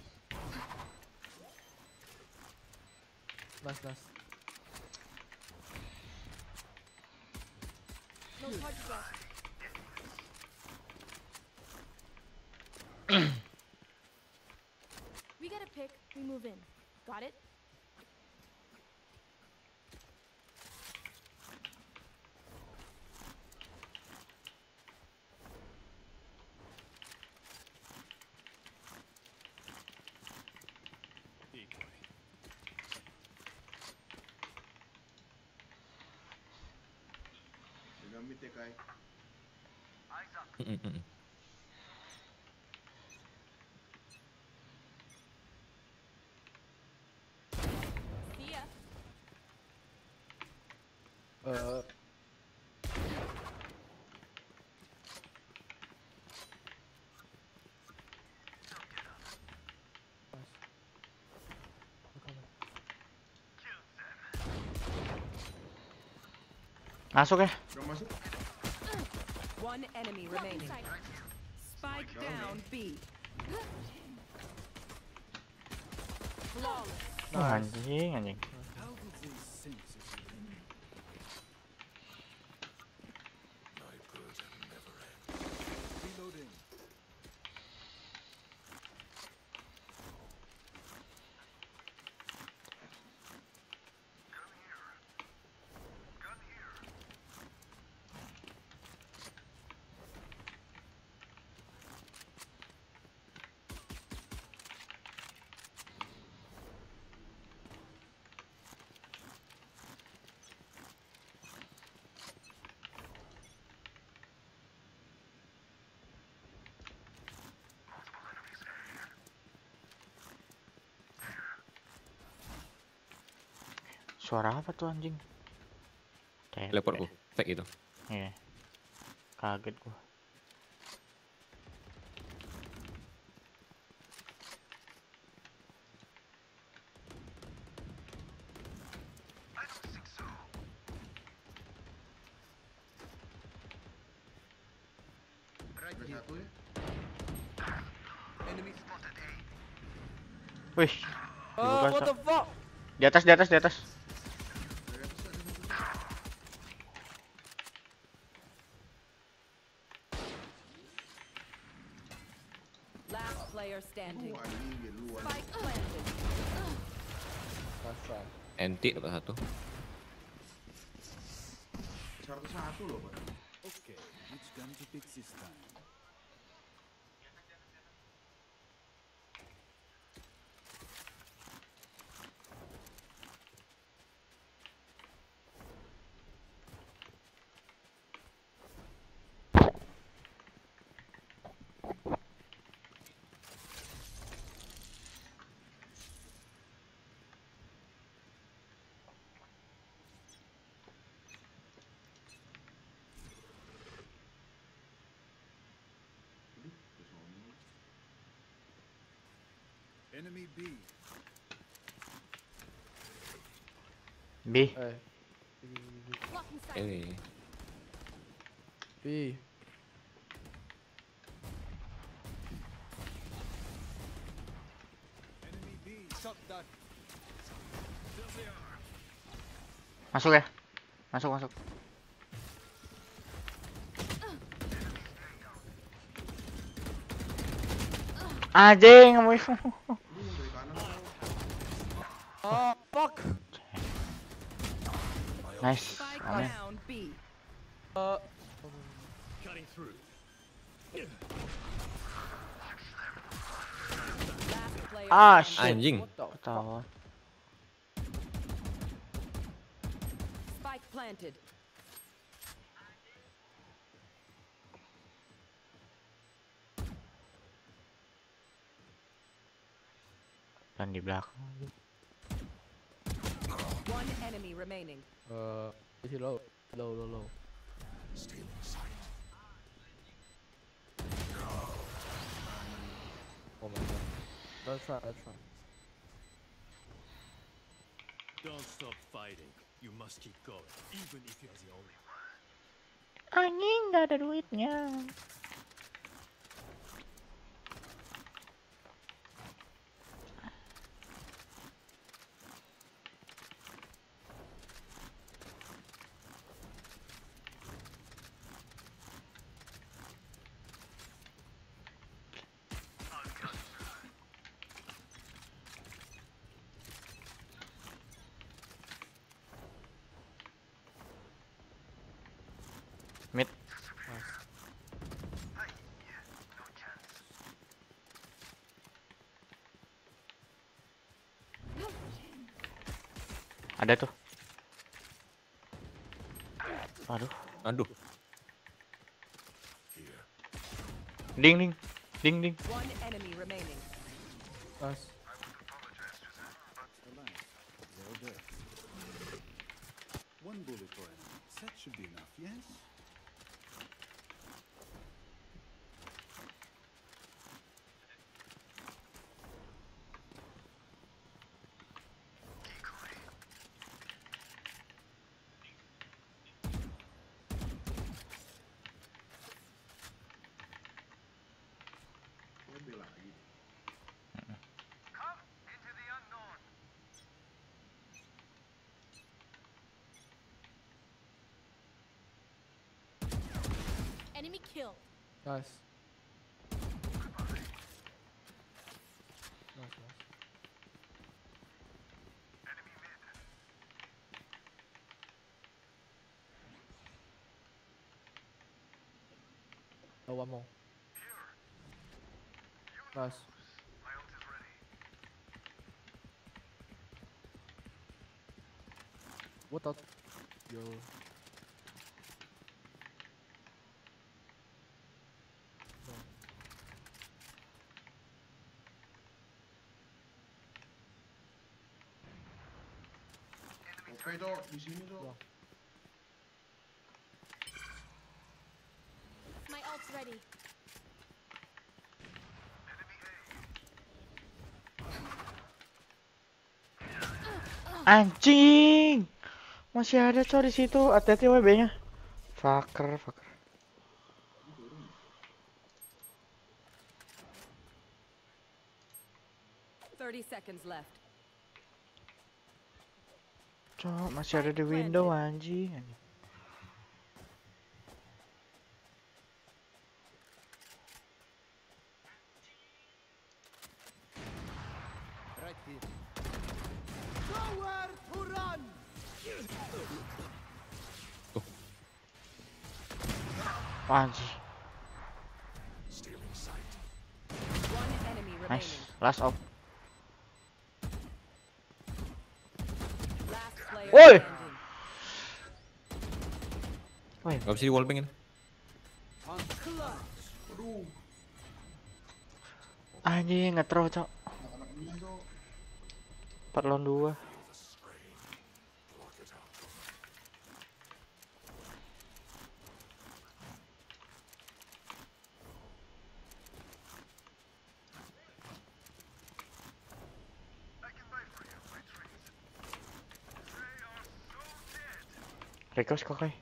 Nice, nice. No charges left. <clears throat> we get a pick, we move in. Got it? Mm, mm, mm. Ya. Uh, Masuk ya. Masuk. One enemy remaining. Spike oh down, down B. Flawless. Wah, anjing anjing. Suara apa tuh anjing? Tepek. Teleportku, fake itu. Iya. Kaget gua. Wih, oh, what the fuck? di atas di atas di atas. to. B. Eh. Block inside. Ini. B. Enemy B. Shot that. Masuk ya. Masuk masuk. Anjing, kamu itu. Aduh, dari kanan. Pak. Oh, fuck. Nice. Spike Amin. down B. Uh, Cutting through. Last player Ah, standing. shit. Anjing. what Is he low? Low, low, low. Still in sight. Oh my god. Let's try, let's try. Don't stop fighting. You must keep going, even if you're the only one. Anjing nggak ada duitnya. Ada tuh. Aduh. Aduh. Ding ding. Ding ding. One enemy remaining. Nice. Relax. They're dead. One bullet for enemy. That should be enough, yes? Lebih lagi. Enemy killed. Nice. Nice, nice. Oh, one more. Nice. What the? Yo. Oke dok, di sini dok. My ult's ready. Anjing. Masih ada coy di situ. Hati-hati WB-nya. Fucker, fucker. Thirty seconds left. Cok, masih ada di window anjing. anjing. Right here. Nowhere to run! Anjing. Still in sight. One enemy remaining. Nice. Last off. Last player Oi! standing. Woi, Gak bisa di wallbang ini. Anjing nge-throw, cok. anak-anak ini dok. 4 lawan 2. Request kok, kai.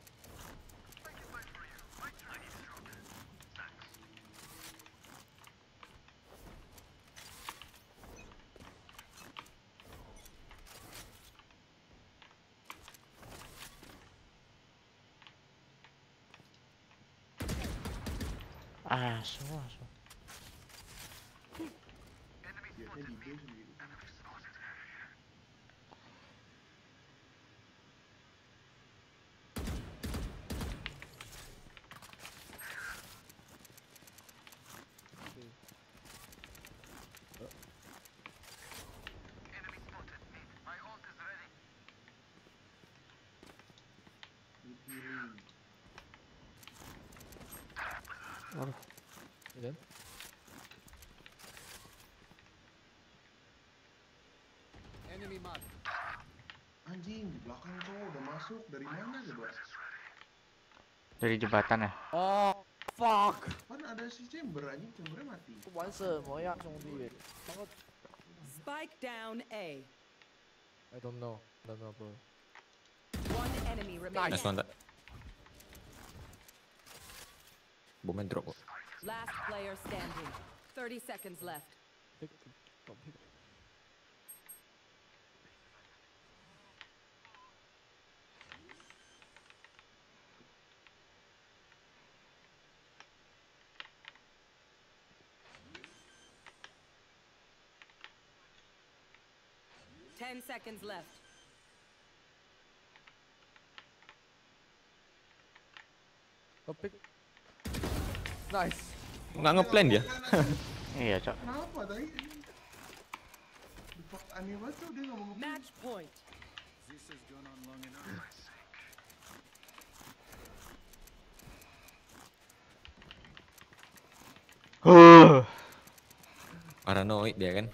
Dari jembatan ya? Oh, fuck. Kan ada si chamber anjing, chambernya mati. Kumain semuanya langsung duit. Banget. Spike down A. I don't know. I don't know, bro. One enemy remaining. Nice one that. Bomben drop. Last player standing. 30 seconds left. Ten seconds left. Don't pick. Nice. Nggak ngeplan dia. <laughs> Iya, Cok. Kenapa tadi? Di fuck aneh banget tuh dia nggak Match point. This has gone on long enough. Huh. Paranoid dia kan.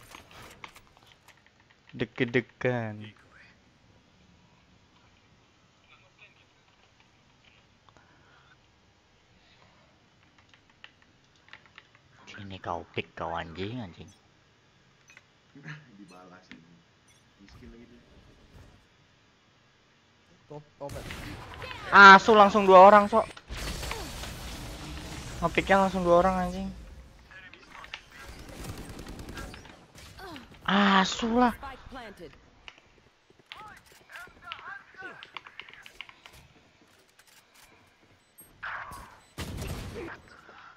Deg-degan. Sini kau pick kau anjing anjing. Dibalas ini. Miskin lagi dia. Asu langsung dua orang, Sok. Ngepicknya langsung dua orang anjing. Asu lah. Planted.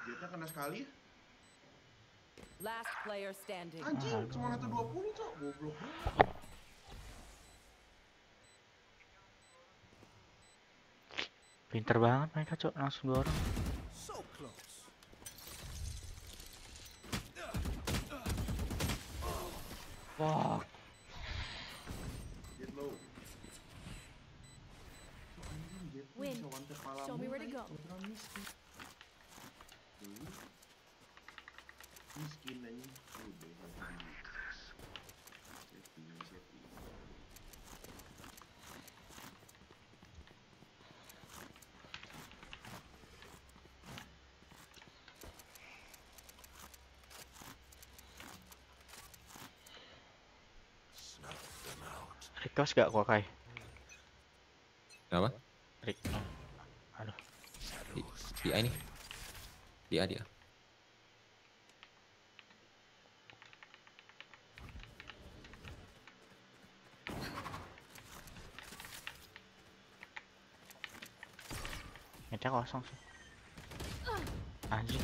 Dia kena sekali. ya. Last player standing. Anjing, cuma 120 cok. Goblok banget. Pinter banget mereka, Cok. Langsung dua orang. So close. Fuck. win. Show me where to go. Miskin na niya. Kai? Apa? Di, di A. Di dia. Meja kosong sih. Anjing.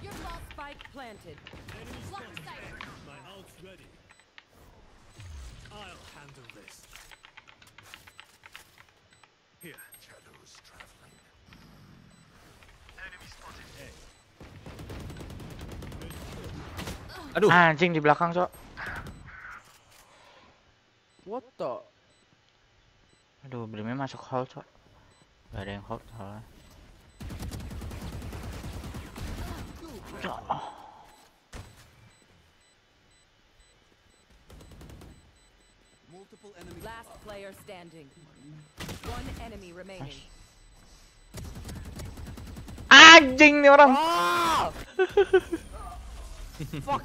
Your lost spike planted. My ult's ready. I'll handle this. Here. Aduh. Anjing di belakang, Cok. What the? Aduh, Brimnya masuk hall, Cok. Gak ada yang hold soalnya. Cok. Multiple enemy. Last player standing. One enemy remaining. Anjing nih orang. Ah! <laughs> Fuck.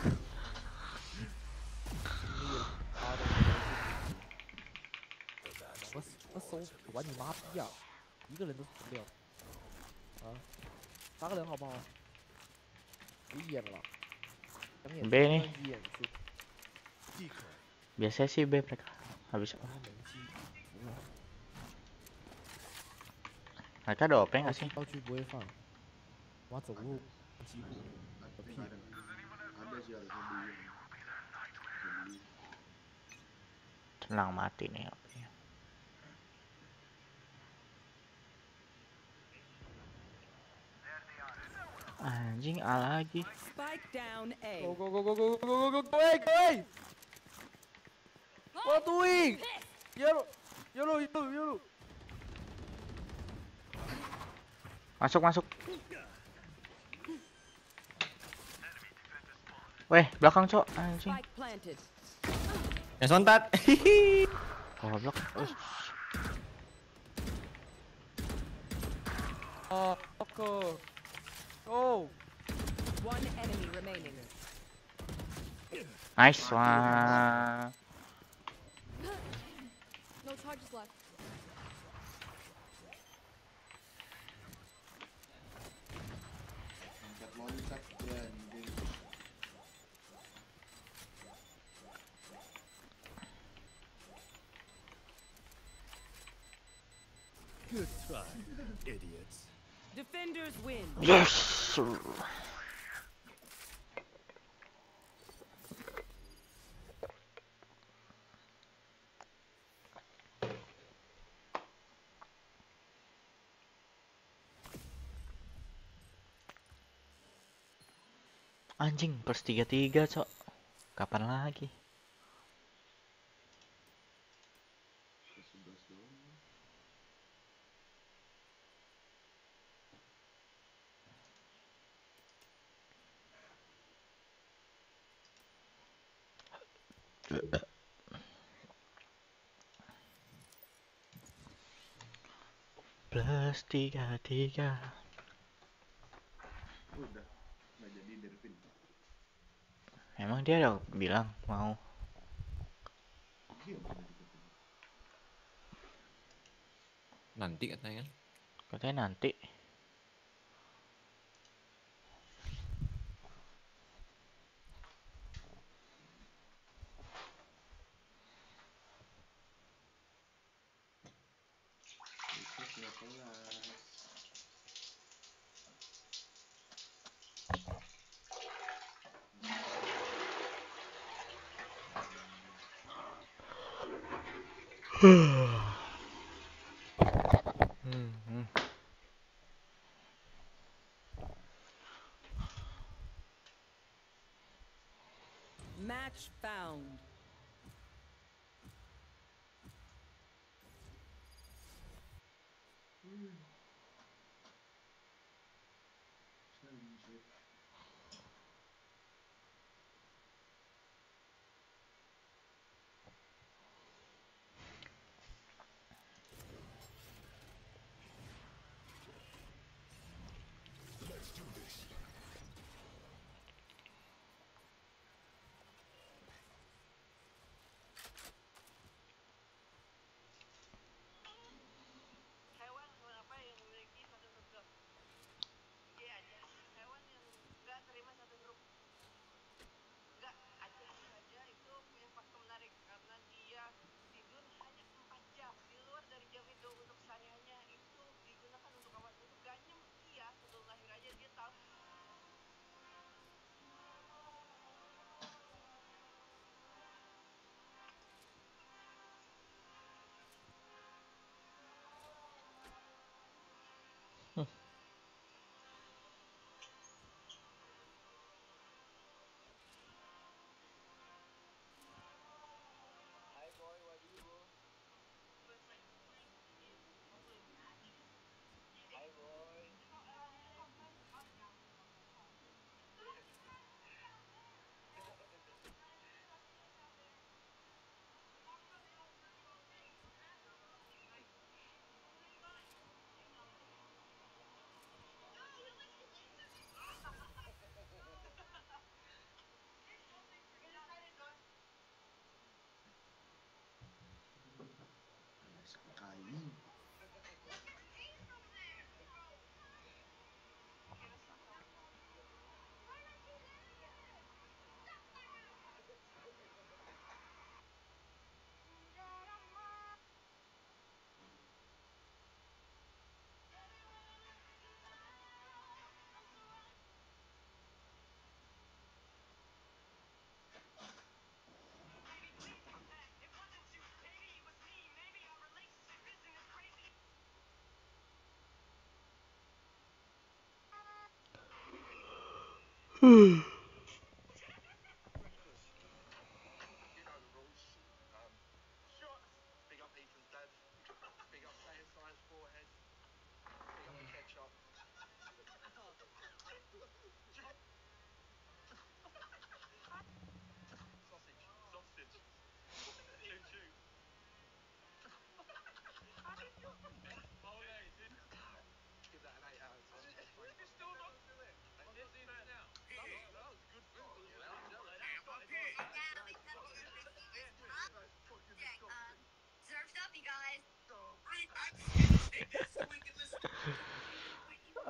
我我搜玩你妈逼啊！一个人都死不了。啊，杀个人好不好？别演了，两眼 B nih. 一眼是 Decoy. Biasanya sih B mereka. Habis 他能击服了。mereka ada OP nggak sih? 道具不会放，我走路几乎 Tapi nggak ada. Ada sih harusnya beli. Nggak beli. Tenang mati nih. Anjing A lagi. Go go go go go go go go go go! What doing? Yellow, yellow, yellow, yellow. Masuk masuk. Weh, belakang cok, anjing. Spike planted. Yang sontat. Goblok. Ush. Oh, Oko. Oh. One enemy remaining. Nice one. No charges left. Loncat loncat ya anjing. Good try, idiots. Defenders win. Yes. Anjing, plus tiga tiga cok. Kapan lagi? Tiga tiga. Udah, nggak jadi Dervin. Emang dia ada bilang mau. Udah diketin. Nanti katanya kan. Katanya nanti. You know the rules. Um, big up Ethan's dad. Big up Player Science Forehead. Big up the ketchup.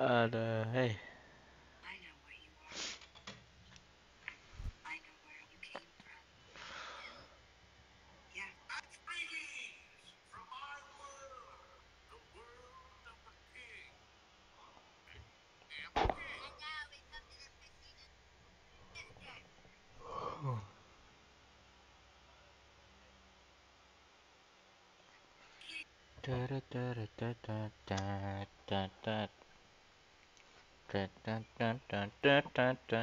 Ada, hey. Fight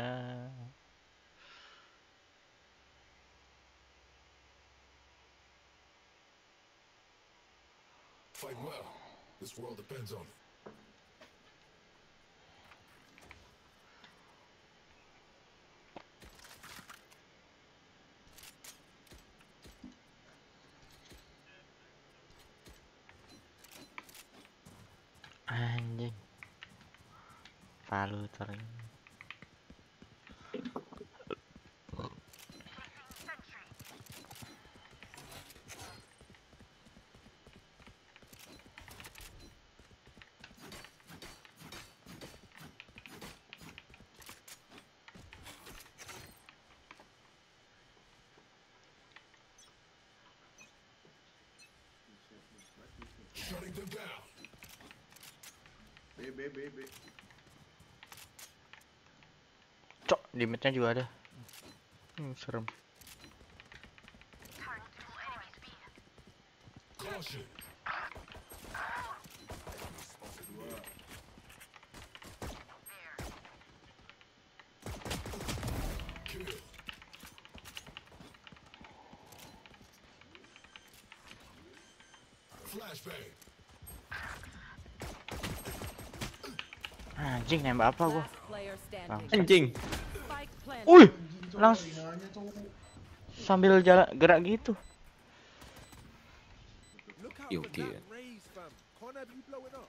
well. This world depends on it. Anjing. Palu tering. Them down. B, B, B, B. Cok, limitnya juga ada. Hmm, serem. Caution. Anjing nembak apa gua? Anjing. Uy, langsung sambil jalan gerak gitu. Look out Yo, for kid. that raise, fam. Can't have you blowing up.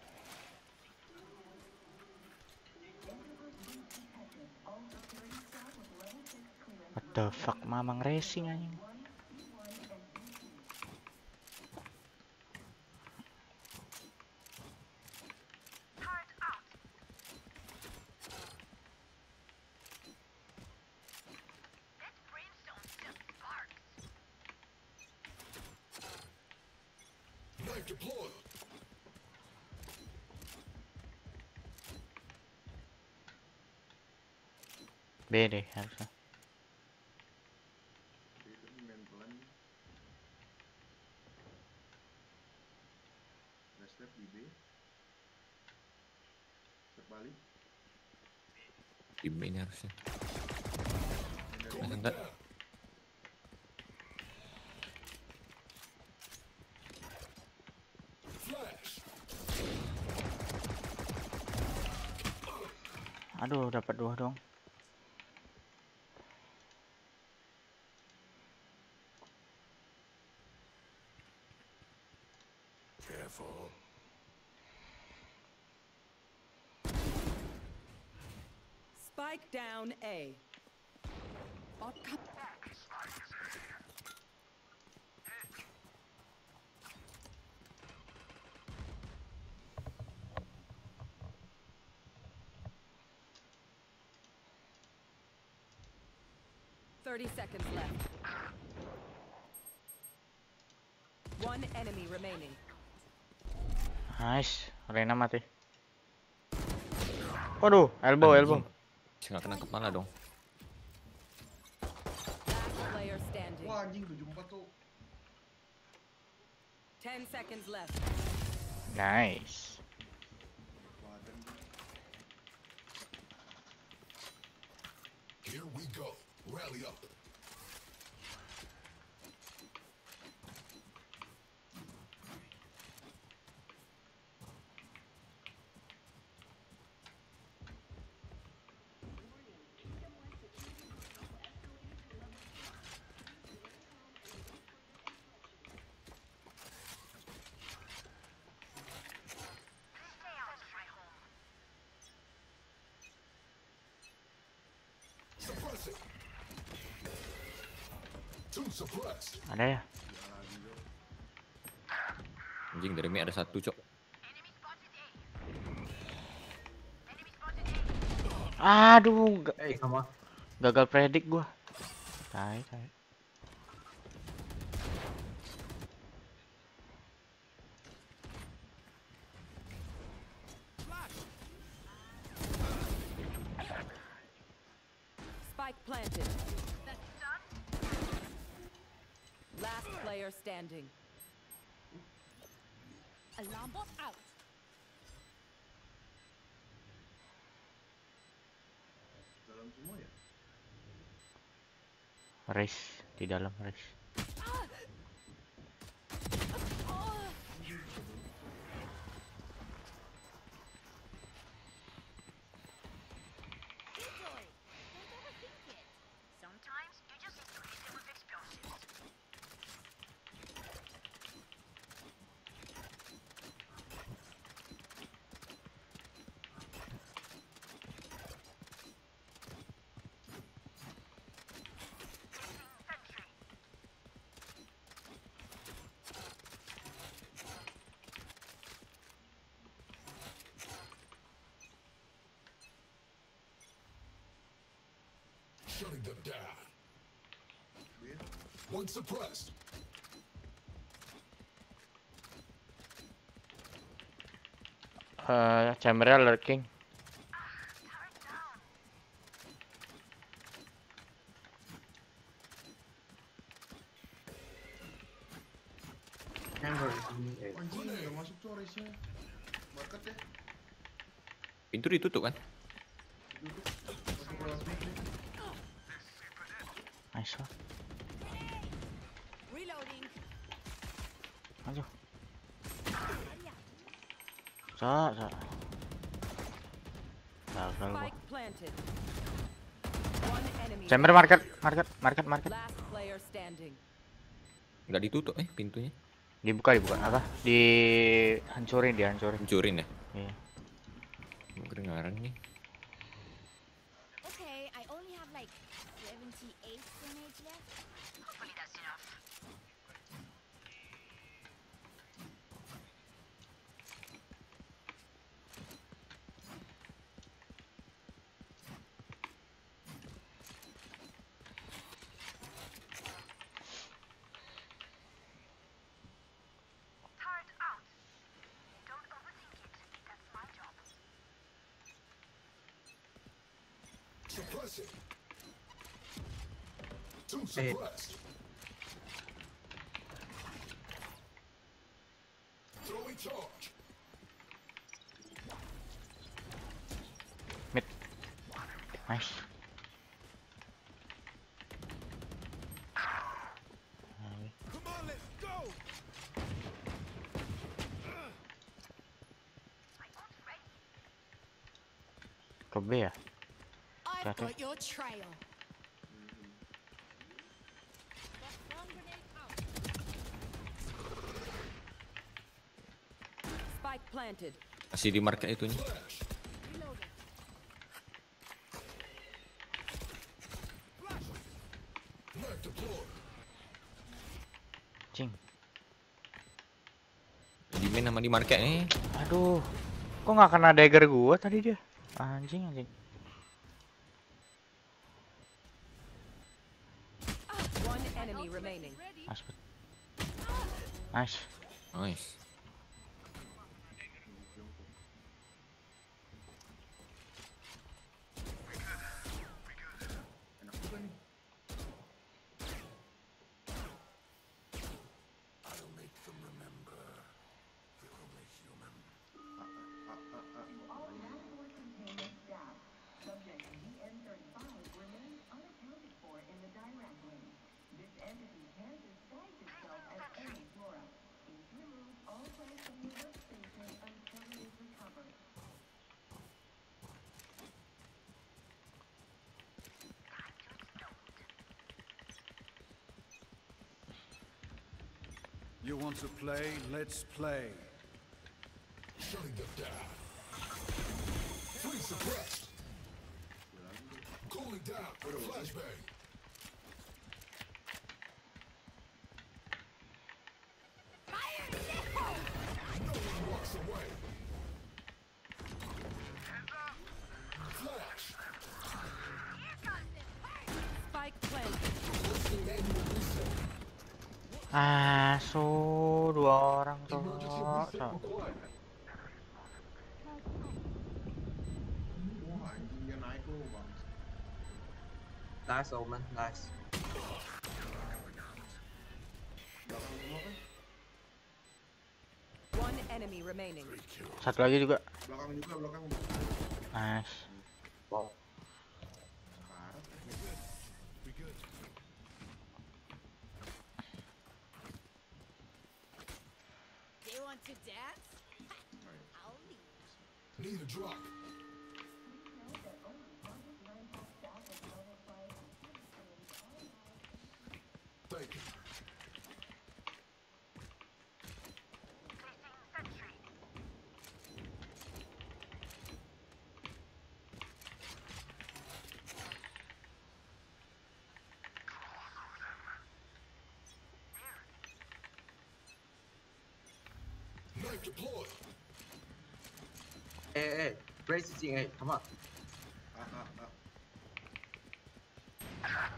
What the fuck, mamang racing anjing. B deh harusnya. Di B. Ini harusnya. Nah, enggak. Aduh, dapat dua dong. Down A. Bot co- Thirty seconds left. One enemy remaining. Nice, Rena mati. Waduh, elbow, elbow. Bisa nggak kena kepala dong. Last player standing. Wah anjing 74 tuh. Ten seconds left. Nice. Here we go. Rally up. Ada ya? Anjing dari mie ada satu cok. Aduh, eh, sama. gagal predik gua. Tai, tai. Race di dalam race. Them down. One suppressed. Eh, chambernya lurking. Chamber market, market, market, market. Last player standing. Nggak ditutup eh pintunya. Dibuka, dibuka. Apa? Dihancurin, dihancurin. Hancurin ya? Iya. Kedengaran nih. Okay, I only have like 78 damage left. Hopefully that's enough. Turret out. Don't overthink it. That's my job. Suppressing. Two Eh. suppressed. Throwing charge. Mid. Nice. Come on, let's go. Ke B ya? I've Got it. got your trail. Masih di market itunya. Cing. Di main sama di market nih. Aduh. Kok nggak kena dagger gua tadi dia? Anjing, anjing. Nice. want to play, let's play. Shutting them down. Suppressed. Cooling down flashbang. Ah, so. Wah anjing dia naik lu bang. Nice, Omen. Nice. Belakang semua kan? One enemy remaining. Satu lagi juga. Belakang juga belakang. Nice. Wow. Parah. They want to dance? I'll leave. Need a drop. Thank you. Knife deployed. Hey, hey, Brace is in A. Come on. Ah ah ah.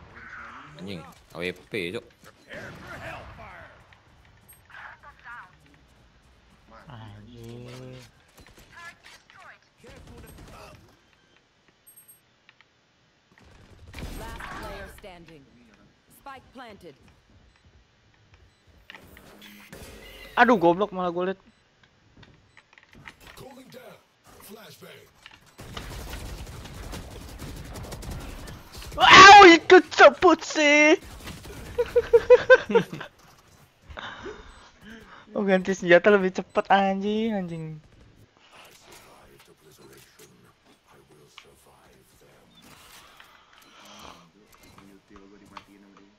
Anjing, AWP, Cok. Anjing. Last player standing. Spike planted. Aduh goblok malah gue liat. Cooling down. Flashbang. Wow, ikut cepet sih. oh ganti senjata lebih cepet anjing anjing. Util gue dimatiin sama dia.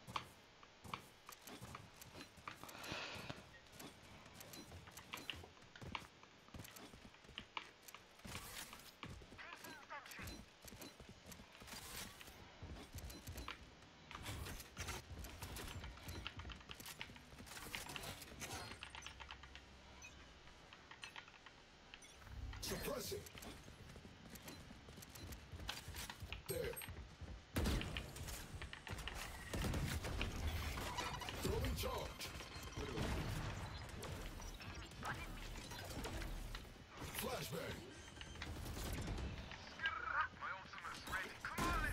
Suppressing. There. Throwing charge. Flashbang.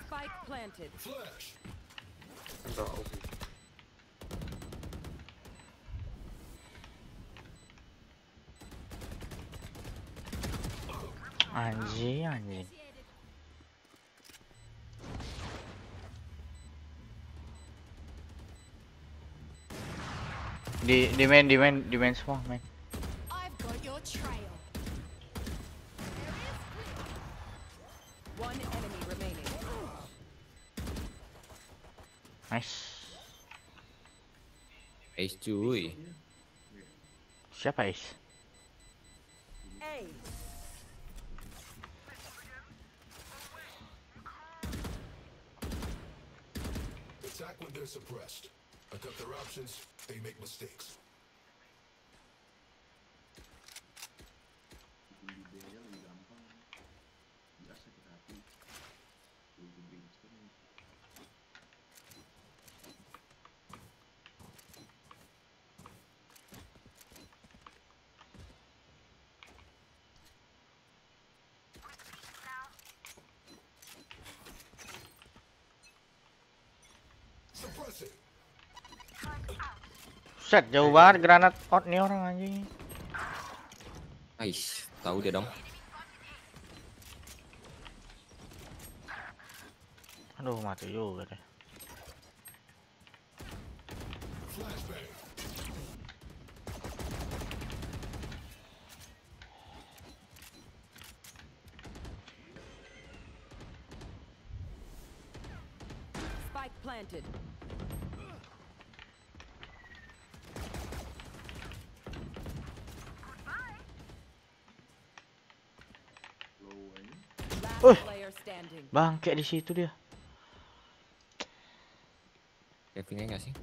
Spike planted. Flash. Enggak, OP. Di di main di main di main semua main. I've got your trail. One enemy remaining. Nice. Ace cuy. Siapa Is? A. Attack when they're suppressed. I cut their options, they make mistakes. Tinggi B aja lebih gampang. Biasa kita hati. Gue Brimstone nih. Suppressing. Set jauh banget granat out nih orang anjing. Nice, tahu dia dong. Aduh mati juga deh. Bangke di situ dia. Kevin nggak sih?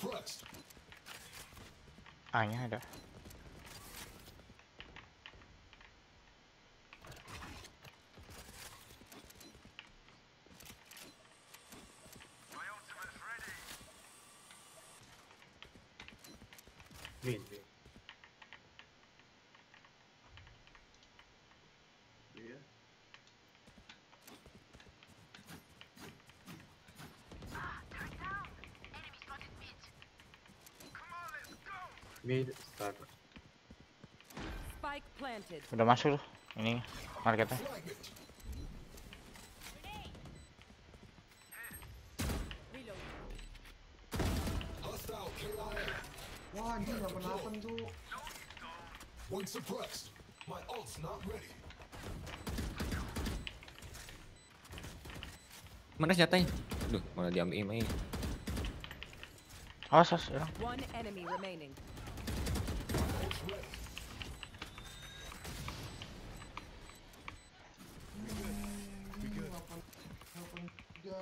One suppressed. A-nya ada. Mid, mid. Iya. Mid, sniper. Spike planted. Udah masuk tuh. Ini marketnya. Hostile KIA. Wah anjing kenapa tuh? One suppressed. My ult's not ready. Mana senjatanya? Duh, malah diambil aja. Awas, awas, ya. One enemy remaining. Ult's ready. Delapan, delapan tiga.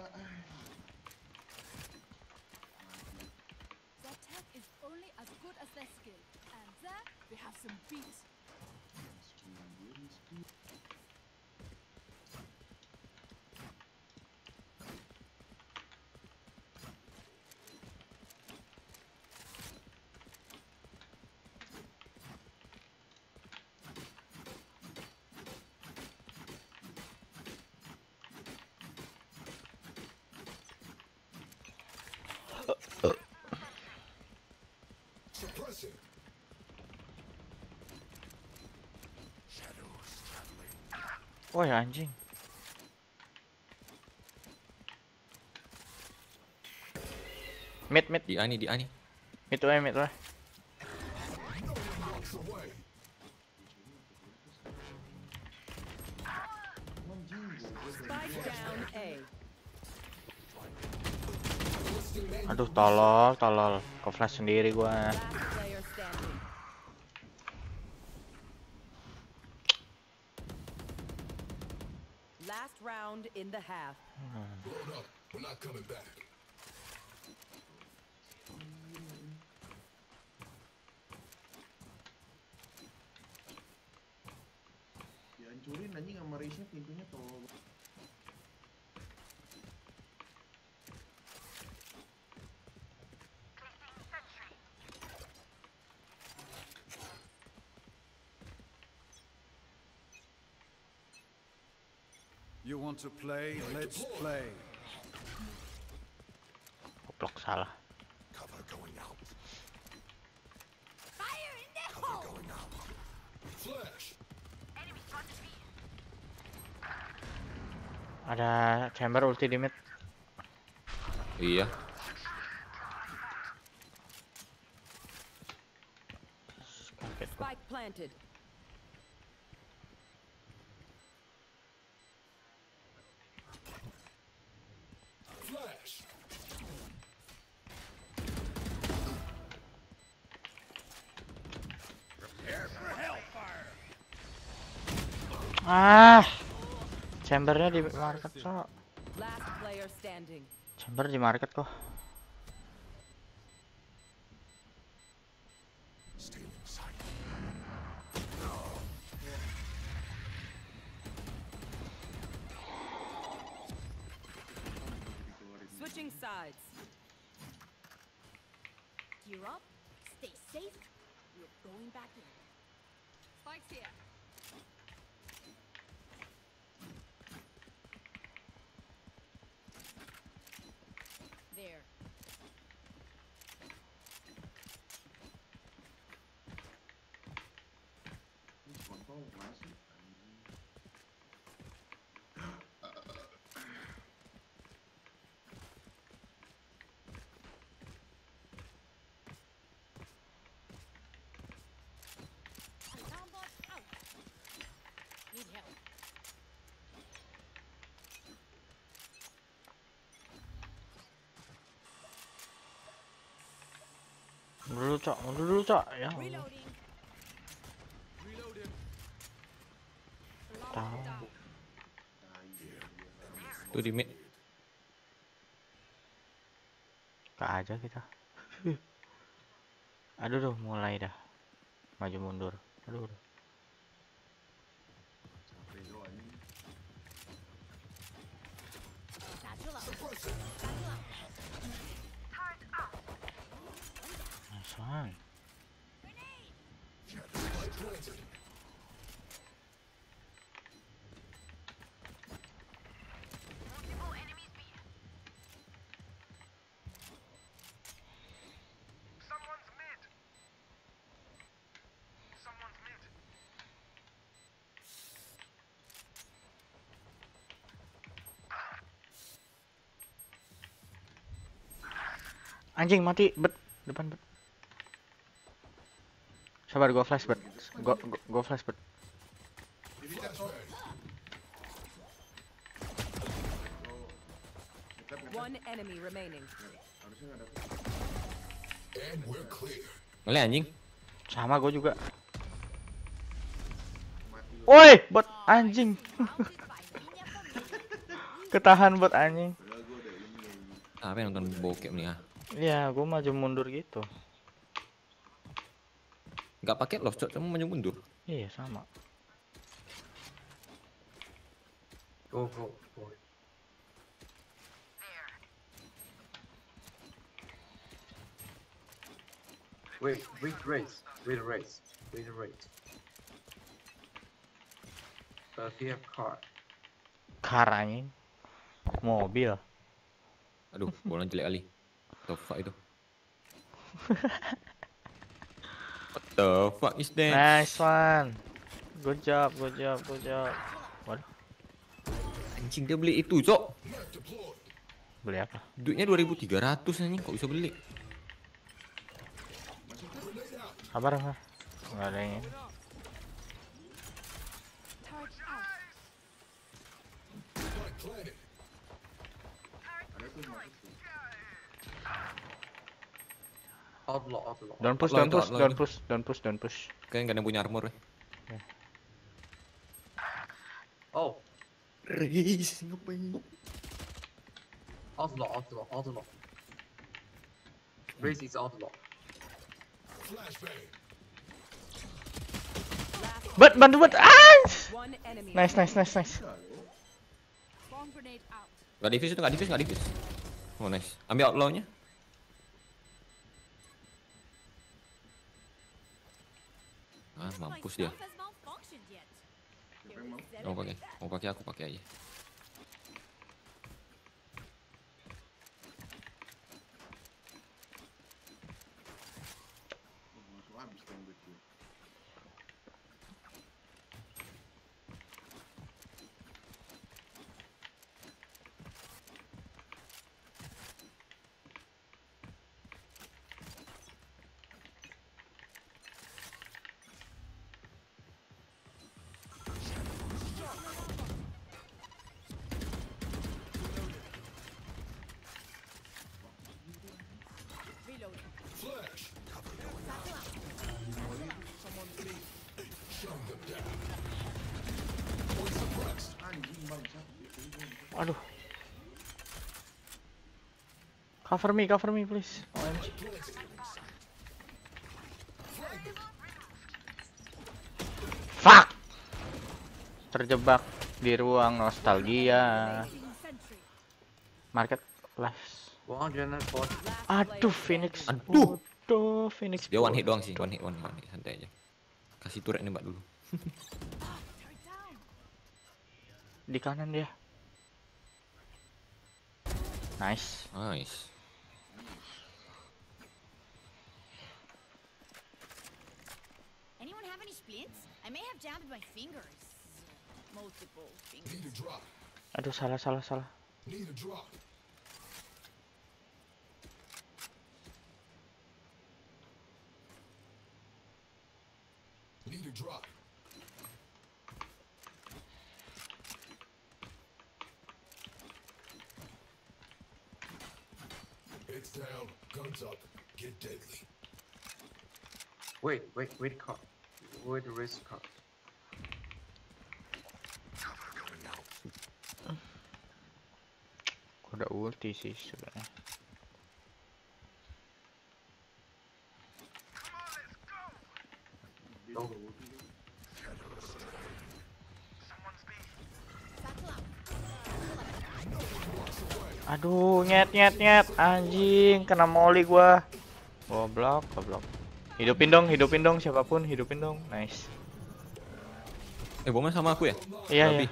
Their tech is only as good as their skill. And there, we have some beats. Suppressing. Woi anjing. Mid, mid. Di A nih, di A nih. Mid wae, mid A. Aduh, tolol, tolol. Ke flash sendiri gua. Last player standing. Last round in the half. Blown up. We're not coming back. Dihancurin anjing sama Raze-nya pintunya tolol. You want to play? Let's play. Goblok salah. Cover going out. Fire in the Cover hole! going out. Flash. Ada chamber ulti di mid. Iya. Kaget gua. Spike planted. Flash. Ah. Chambernya di market standing. Chamber di market kok. Stealing sight. Switching sides. Gear up, stay safe. We're going back in. Spike's here. There. Ini kontol masih. anjing. Alarm bot out. Need help. Mundur dulu, Cok. Mundur dulu, Cok. Ya. Tahu. Tuh di mid. aja kita. <laughs> Aduh duh, mulai dah. Maju mundur. Aduh. Mid. Anjing mati, bet depan bet. Sabar gua flash bet. Gua gua, gua flash bet. One enemy remaining. And we're clear. Boleh anjing. Sama gua juga. Woi, bot anjing. <laughs> Ketahan bot anjing. Apa yang nonton bokep nih ah? Iya, gua maju mundur gitu. Gak pakai love shot, cuma maju mundur. Iya, sama. Go, go, go. Wait, wait, race. Wait, race. Wait, race. Uh, you have car. Kar anjing. Mobil. Aduh, bola jelek kali. The fuck itu? <laughs> What the fuck is that? Nice one. Good job, good job, good job. Waduh, Anjing dia beli itu, Cok. beli apa? Duitnya 2300 anjing, kok bisa beli? Kabar apa? Enggak ada yang ini. Light planted. Outlaw, outlaw. Don't push, Outlaw don't push, outlaw don't itu. push, don't push, don't push. Kayaknya gak ada yang punya armor ya. Oh, Reis, ngapain? outlaw, outlaw, outlaw. Race is outlaw. Bet, bantu bet. Ah! Nice, nice, nice, nice. Gak diffuse itu, gak diffuse, gak diffuse. Oh nice. Ambil outlaw-nya. Ah, mampus dia. Mau pakai, mau pakai aku pakai aja. Cover me, cover me please. OMG. Fuck. Terjebak di ruang nostalgia. Market last. 140. Aduh, Phoenix. Aduh. Aduh, Phoenix. Dia one hit doang sih, one hit, one hit, one hit. santai aja. Kasih turret nembak dulu. Di kanan dia. Nice. Nice. Fingers. Multiple fingers. Need a drop. Aduh, salah, salah, salah. Need a drop. Need a drop. It's down. Guns up. Get deadly. Wait, wait, wait, car. Wait, race car. udah ulti sih sebenarnya. Aduh, nyet nyet nyet, anjing, kena molly gua. Goblok, goblok. Hidupin dong, hidupin dong siapa pun, hidupin dong. Nice. Eh, bomnya sama aku ya? Iya, iya.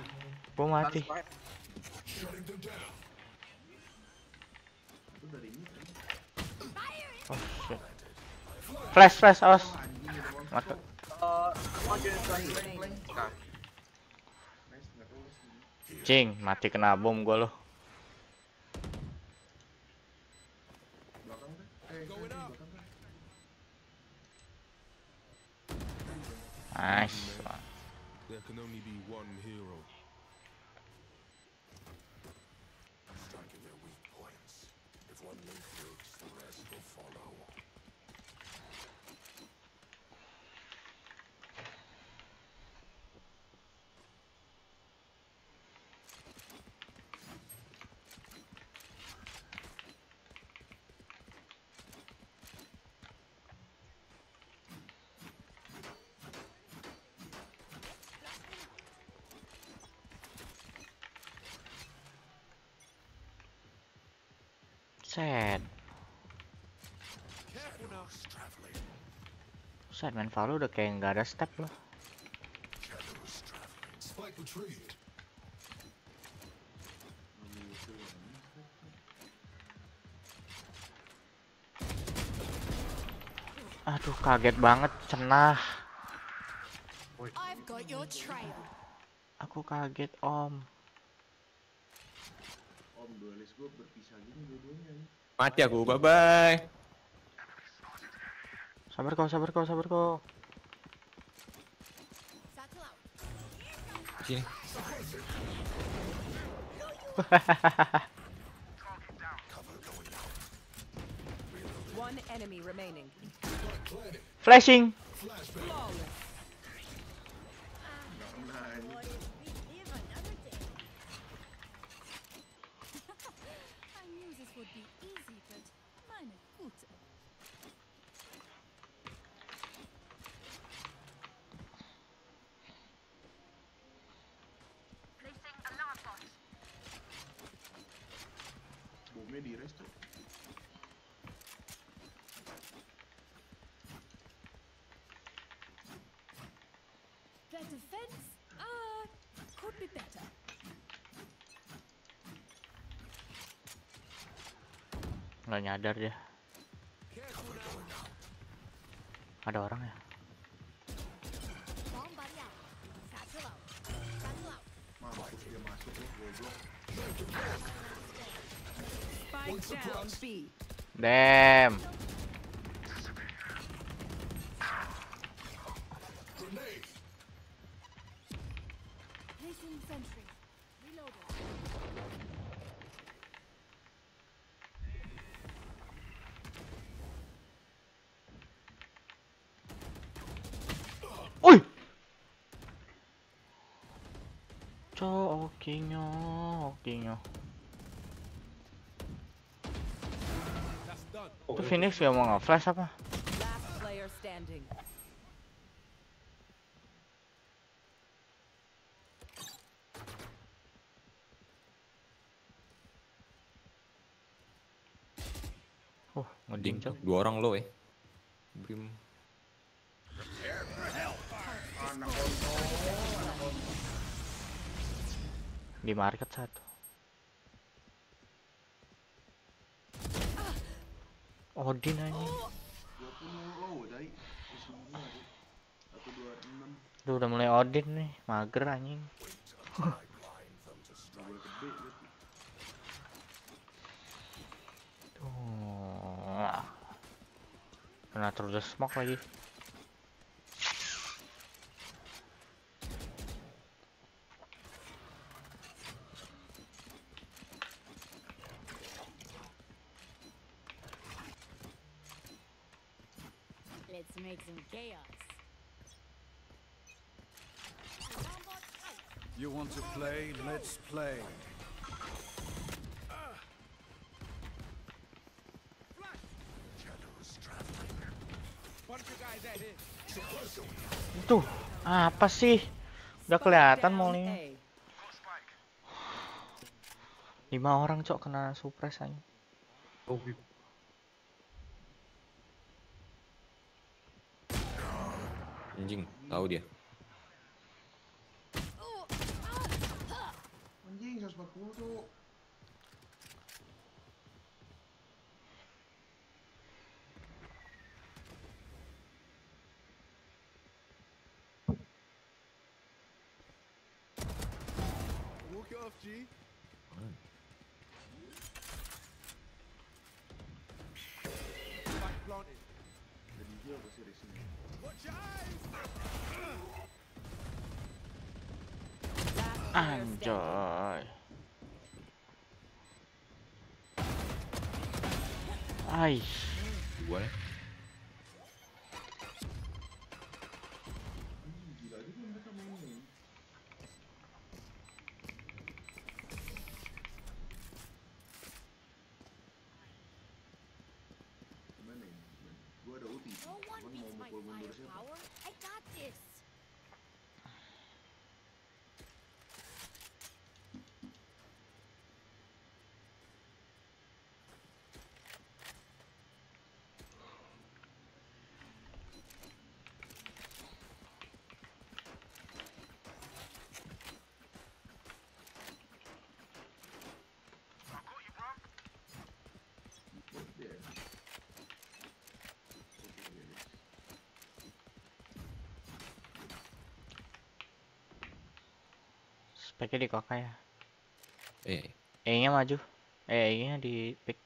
Bom mati. Flash, flash, awas. Cing, mati kena bom gua loh. Nice. There can only be one hero. Striking their weak points. If one link breaks, the rest will follow. Set. Set main Valo udah kayak nggak ada step loh. Aduh, kaget banget, cenah. Aku kaget, Om. Om dualis gue berpisah gini dua-duanya nih. Mati aku, bye-bye. Sabar kau, sabar kau, sabar kau. Sini. One enemy remaining. Flashing. Flawless. I knew this would be easy, but meine Gute. Bomnya di rest tuh. The defense, uh, could be better. Nggak nyadar dia. Ada orang ya? Bomb buddy out. Satchel out. Satchel out. Mampus dia masuk loh, goblok. Spike down B. Damn. Grenade. Placing sentry. Reloaded. Uy. Okinya, okinya. Itu Phoenix ya mau nge-flash apa? Last player standing. Oh, Ding, ngeding cok. dua orang low ya. Di market satu. Odin anjing. 20 low tadi. Sesungguhnya ada. 126. Duh, udah mulai Odin nih, mager anjing. Tuh. Kena terus smoke lagi. Let's play. Tuh, apa sih? Udah kelihatan molnya. Lima orang cok kena supres aja. Anjing, tahu dia. 行動。Speknya di kakak ya. eh E-nya maju. Eh, E-nya di pick.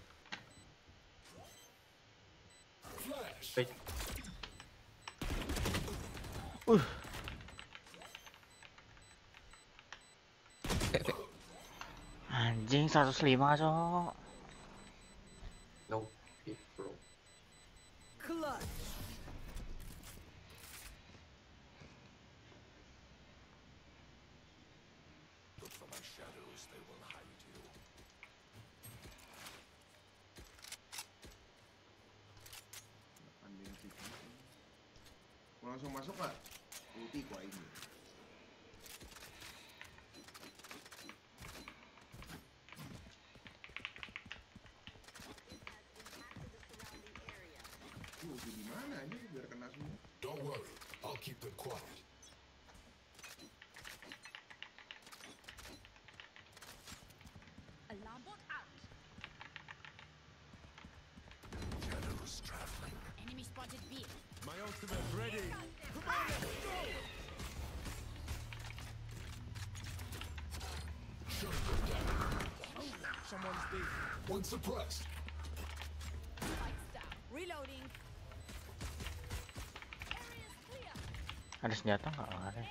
인사도 슬림하죠 senjata nggak ada.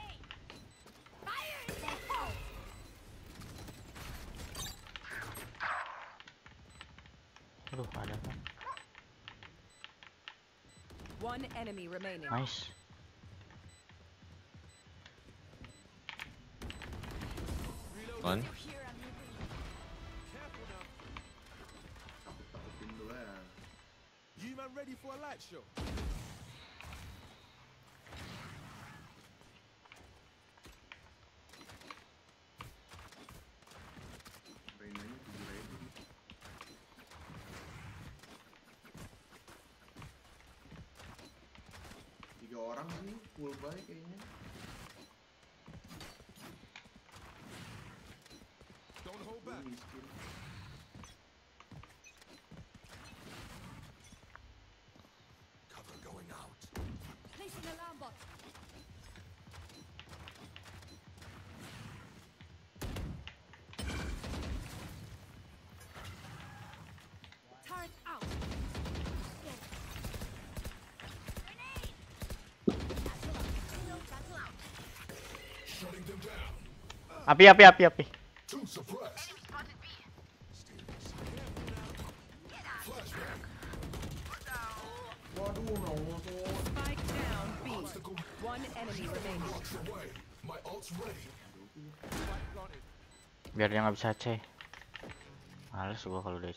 Aduh, ada apa? One enemy remaining. Nice. One. You ready for a light show? orang ini full buy kayaknya Don't hold back. Remaining. My ult's ready. Biar dia nggak bisa C. Males gua kalau dia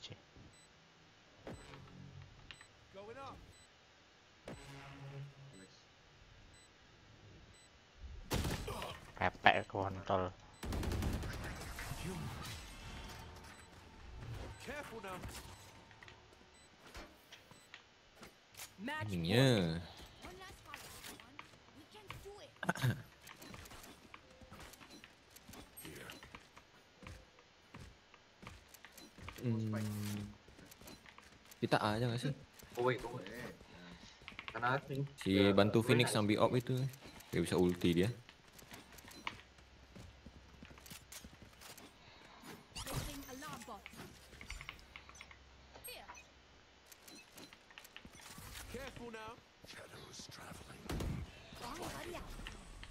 Kita A aja gak sih? Oh wait, oh wait. Karena Si bantu Phoenix sambil op itu. Dia bisa ulti dia.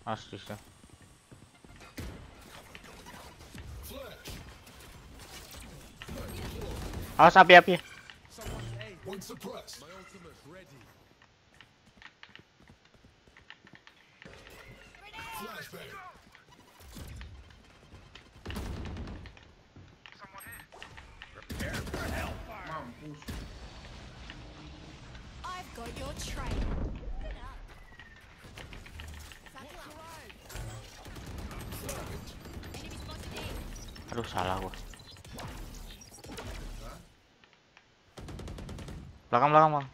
Asli sih. Awas api Aduh salah gua. Belakang belakang bang.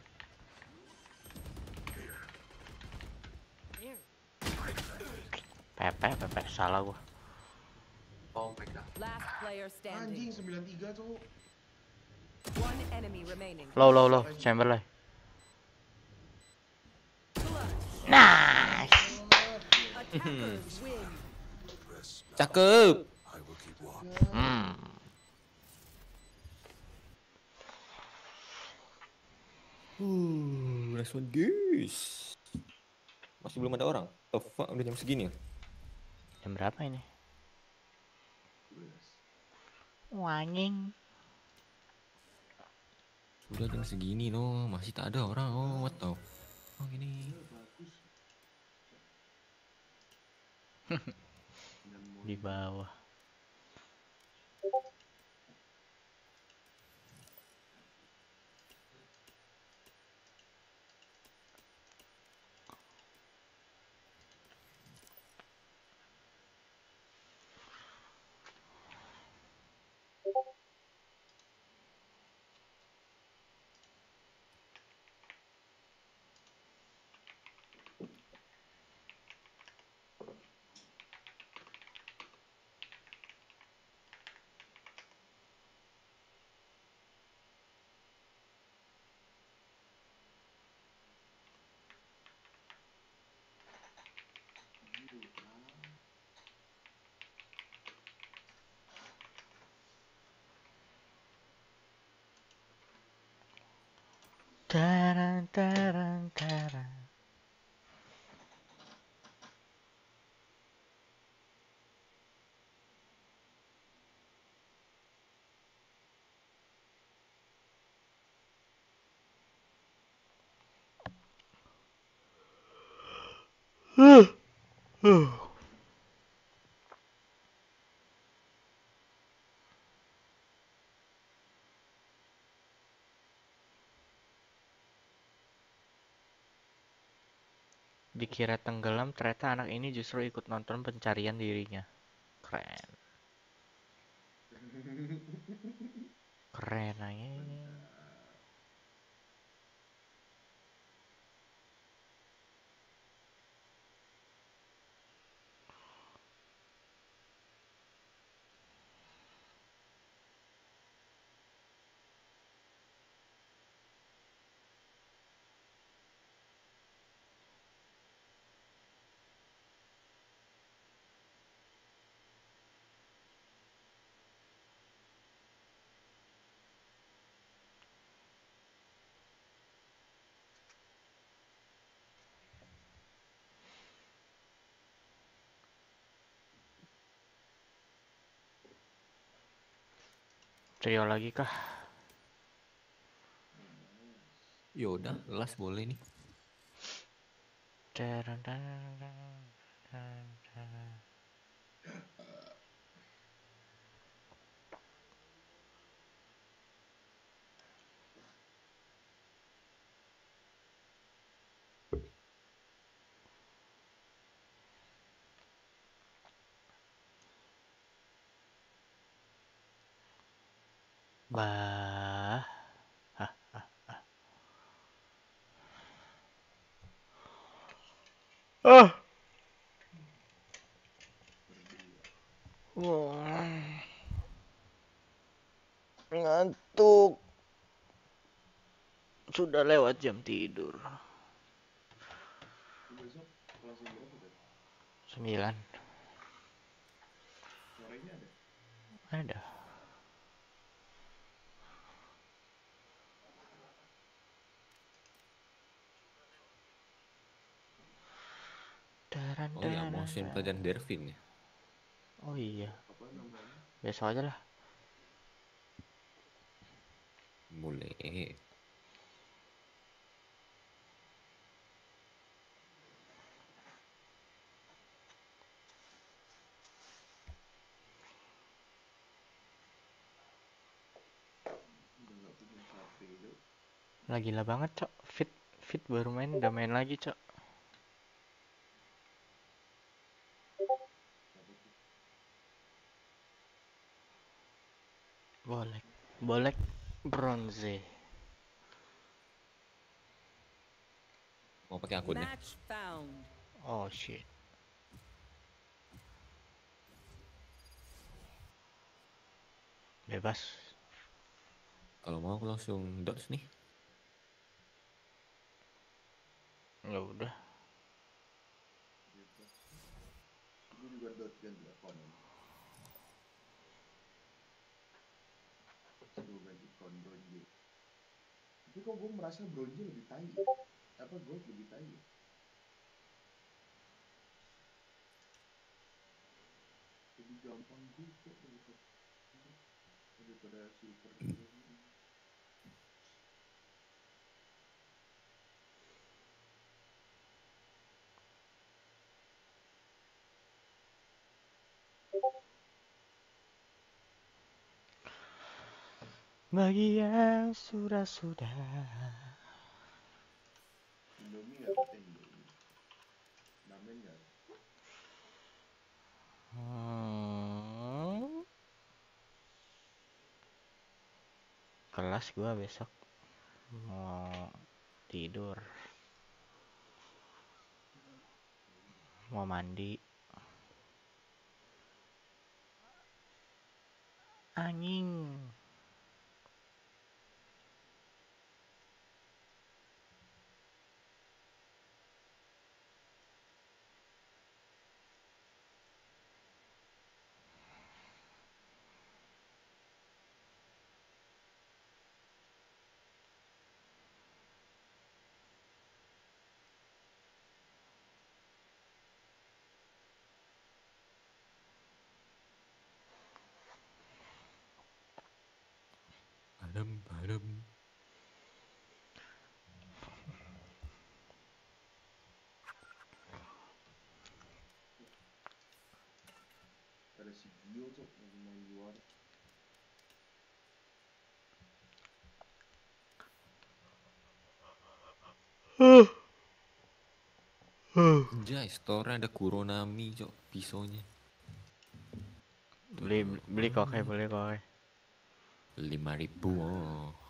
Pepe pepe salah gua. Oh my god. Anjing standing. 93 tuh. Low low low Chamberlain. Nice. Attackers <laughs> win. Cakep. Hmm. Uh, nice one guys. Masih belum ada orang. The fuck udah jam segini ya? Jam berapa ini? Wanging. Sudah jam segini loh, masih tak ada orang. Oh, what the? Oh gini. <laughs> Di bawah. Dun, dun, Dikira tenggelam, ternyata anak ini justru ikut nonton pencarian dirinya. Keren. <laughs> Keren aja Trio lagi kah? Ya udah, las boleh nih. Bah. Hah, hah, hah. Ah. Wah. Ngantuk. Sudah lewat jam tidur. Sembilan. Sorenya ada? Ada. Motion daran. pelajaran Dervin ya. Oh iya. Besok aja lah. Boleh. Itu. Lah banget, Cok. Fit fit baru main udah main lagi, Cok. Bolek. Bronze. Mau pakai akunnya? Oh shit. Bebas. Kalau mau aku langsung dots nih. Ya udah. Juga Gue ganti kon bronze. Tapi kok gue merasa bronze lebih tai? Apa gold lebih tai ya? Lebih gampang juga daripada daripada silver Bagi yang sudah-sudah. Hmm. Kelas gua besok mau tidur. Mau mandi. Anjing. Badam, badam. Cara, store ada Kuronami, cok, pisonya. Beli beli kok, beli kok. 5000 oh.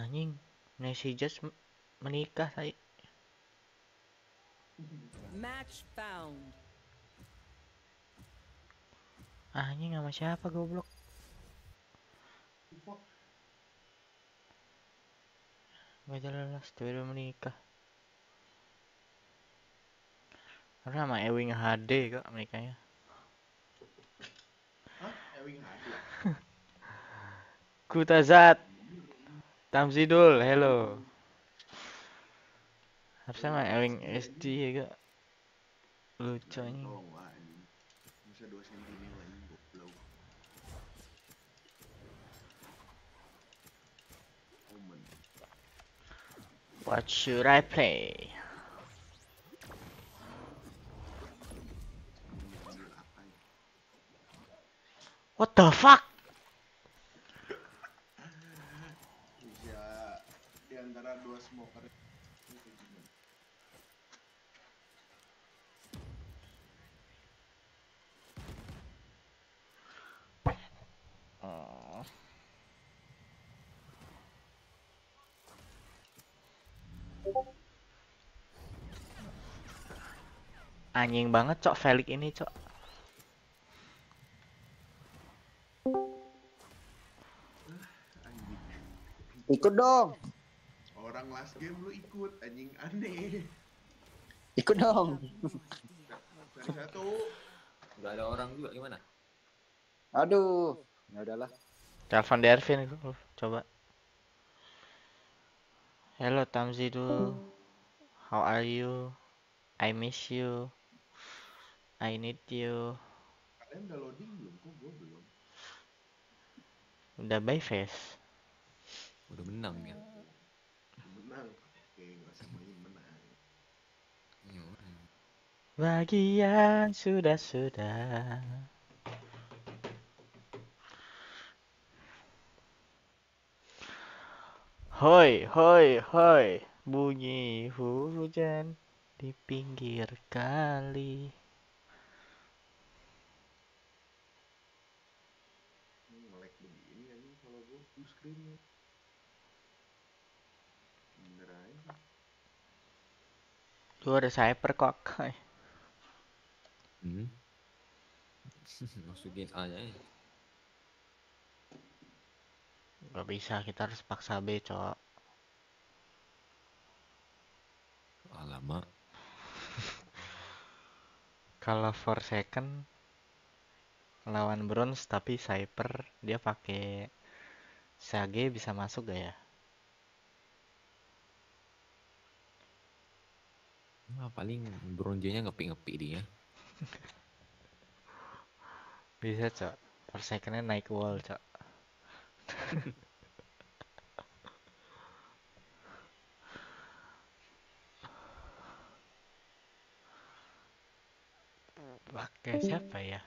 Anjing, Nancy Just menikah tadi. Match found. Anjing sama siapa goblok? Gak jelas, tiba-tiba menikah. Karena sama Ewing HD kok menikahnya. Hah? Ewing HD? <laughs> Kutazat. Tamzidul, hello. Harusnya mah Ewing SD ya kak. Lucu anjing. Oh, wah, anjing. Bisa 2 cm anjing goblok. Omen. What should I play? What the fuck? Bisa di antara dua smoker itu kayak gimana? Oh. Anjing banget cok Felix ini cok. Ikut dong. Orang last game lu ikut anjing aneh. Ikut dong. Satu. Gak ada orang juga gimana? Aduh. Ya udahlah. Telepon Dervin itu coba. Hello Tamzi dulu. How are you? I miss you. I need you. Kalian udah loading belum? Kok gua belum? Udah by face. Udah menang ya. Menang. Oke, nggak usah main menang. Iya. Bagi yang sudah-sudah. Hoi, hoi, hoi. Bunyi hujan di pinggir kali. Aja. Lu ada sniper kok. Hmm. <laughs> Masukin A nya ya. Gak bisa, kita harus paksa B, cok. Alamak. <laughs> Kalau for second lawan bronze tapi sniper dia pakai Sage bisa masuk gak ya? Nah, paling bronjenya ngepi-ngepi dia. <laughs> Bisa, cok. Per secondnya naik wall, cok. Pakai siapa ya?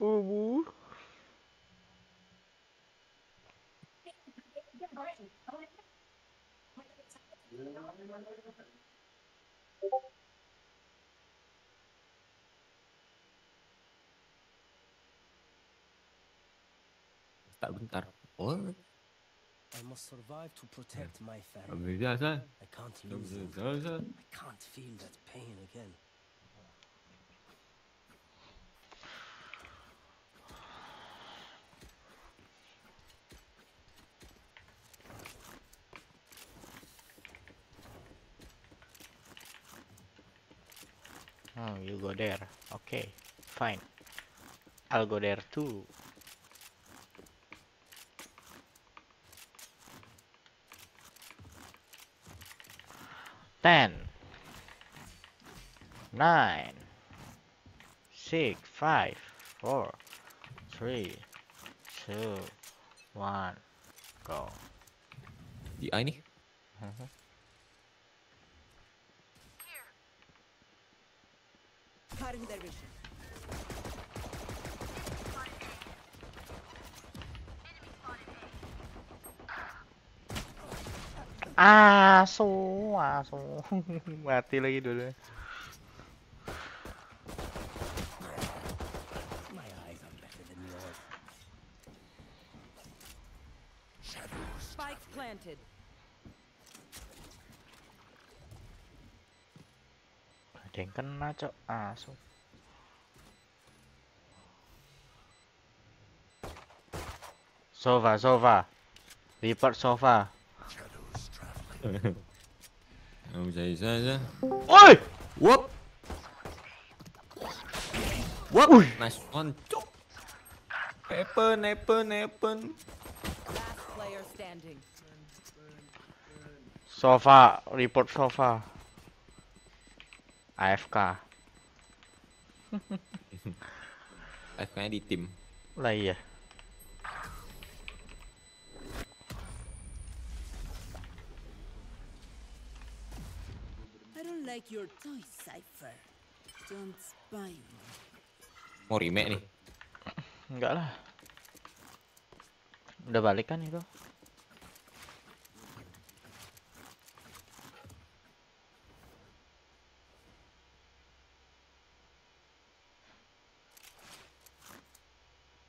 Ubu. Tak bentar. Oh, I must survive to protect my family. I can't lose them. Bisa, San. I can't feel that pain again. Oh, you go there. Okay, fine. I'll go there too. Ten, nine, six, five, four, three, two, one, go. Di A ini. Mhm. Cutting their vision. Asu, asu. <laughs> Mati lagi dulu. Ada yang kena, cok. Asu. Sofa, sofa. Report sofa. Kamu saya saja. Oi! Whoop. Whoop. Nice one. Cuk. Happen, happen, happen. Last player standing. Sofa, report sofa. AFK. AFK-nya di tim. Lah iya. I don't like your toy, Cypher. Don't spy me. Mau remake nih. Enggak lah. Udah balik kan itu?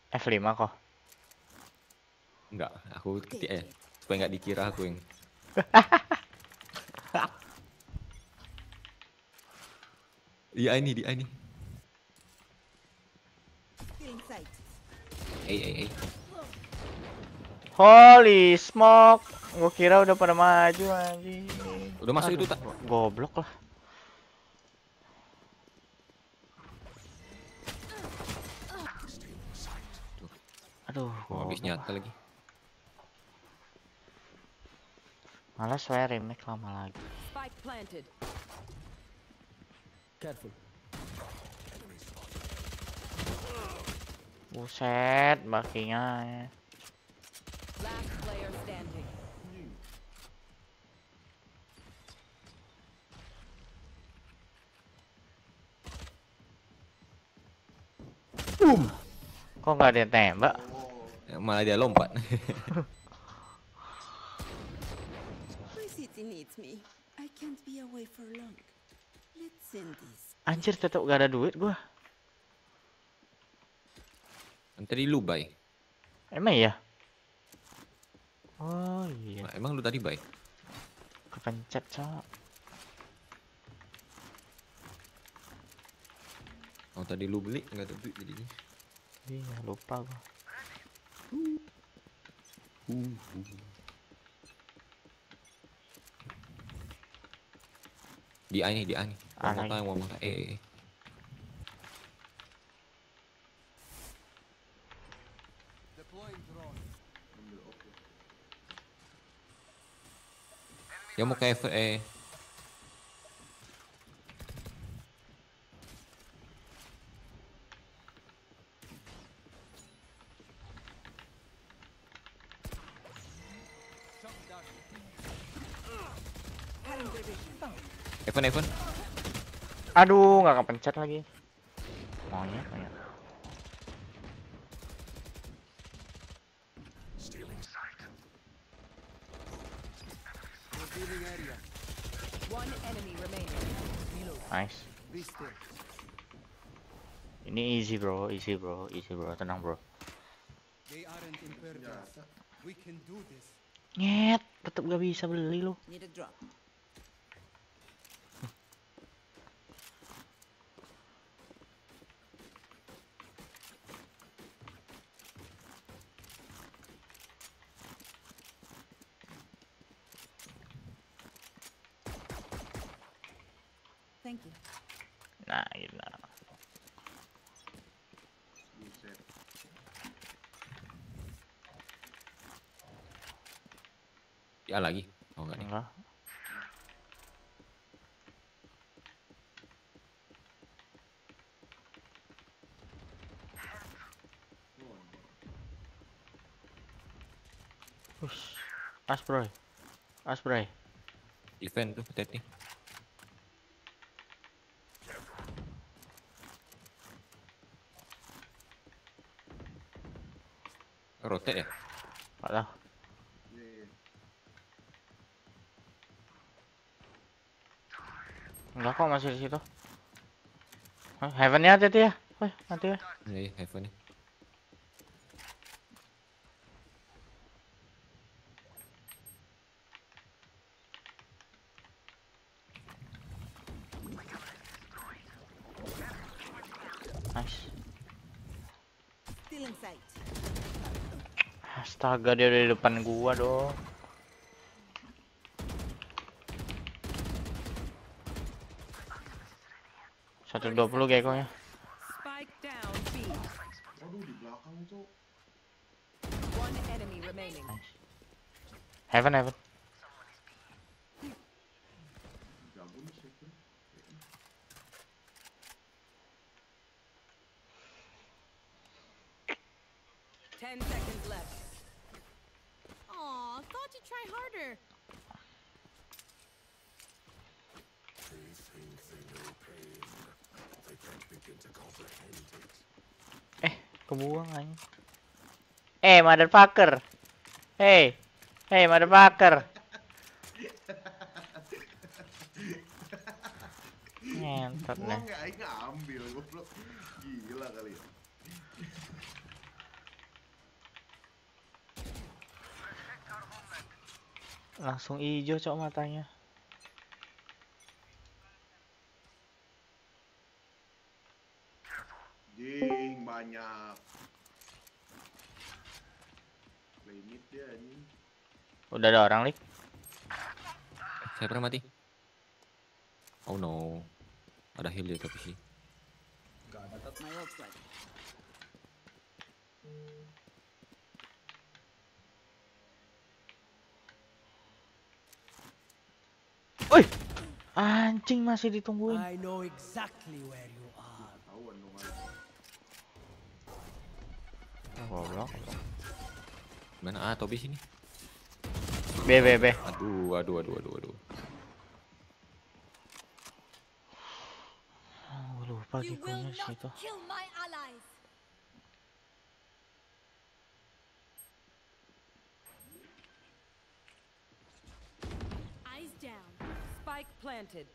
F5 kok. Enggak, aku ketik eh supaya nggak dikira aku yang <laughs> di A ini di A sight. Eh eh eh. Holy smoke. Gua kira udah pada maju anjing. Udah masuk itu, tak? Goblok lah. Aduh, Oh, habis nyata lagi. Malas saya remake lama lagi. Careful. Buset, bakinya. ya. Last player standing. Boom. Kok nggak ada tembak? Malah dia lompat. My city needs me. I can't be away for long. Anjir, tetep gak ada duit gua. Tadi lu bay. Emang iya? Oh iya, Nah, emang lu tadi bay? kepencet cok. Oh tadi lu beli nggak ada duit jadinya. Iya, lupa gua. Di A nih, di A nih. A One more lagi. time, one more time. Eh, eh, eh. Dia mau ke F eh. Evan, Evan. Aduh, nggak kepencet lagi. Monyet, remaining. Nice. Ini easy bro, easy bro, easy bro, tenang bro. Nyet, tetep gak bisa beli lu. Need a drop. Thank you. Nah, gila. Buset. Di A lagi. Oh enggak nih. Enggak. Ush. As bro. As bro. Event tuh, hati-hati. ya hati-hati ya. Woi, mati ya. Nih, heaven nih. Nice. Astaga dia udah di depan gua dong. Satu dua puluh gekongnya. Heaven heaven. Ten seconds left. Aw, thought you'd try harder. They think they know pain. They can't begin to comprehend it. Eh, kebuang anjing. Eh, motherfucker. Hey. Hey, motherfucker. Ngentot Gua nih. nggak aing ngambil goblok. Gila kali ya. Langsung hijau cok matanya. Jing banyak. Limit dia anjing. Udah ada orang, Lik. Saya pernah mati. Oh no. Ada heal dia tapi sih. Wih. Anjing masih ditungguin. I know exactly where you are. Goblok. Mana ah Tobi sini? B B B. Aduh, aduh, aduh, aduh, aduh. Oh, lupa You will gekonya not situ. kill my allies. Eyes down. Spike planted.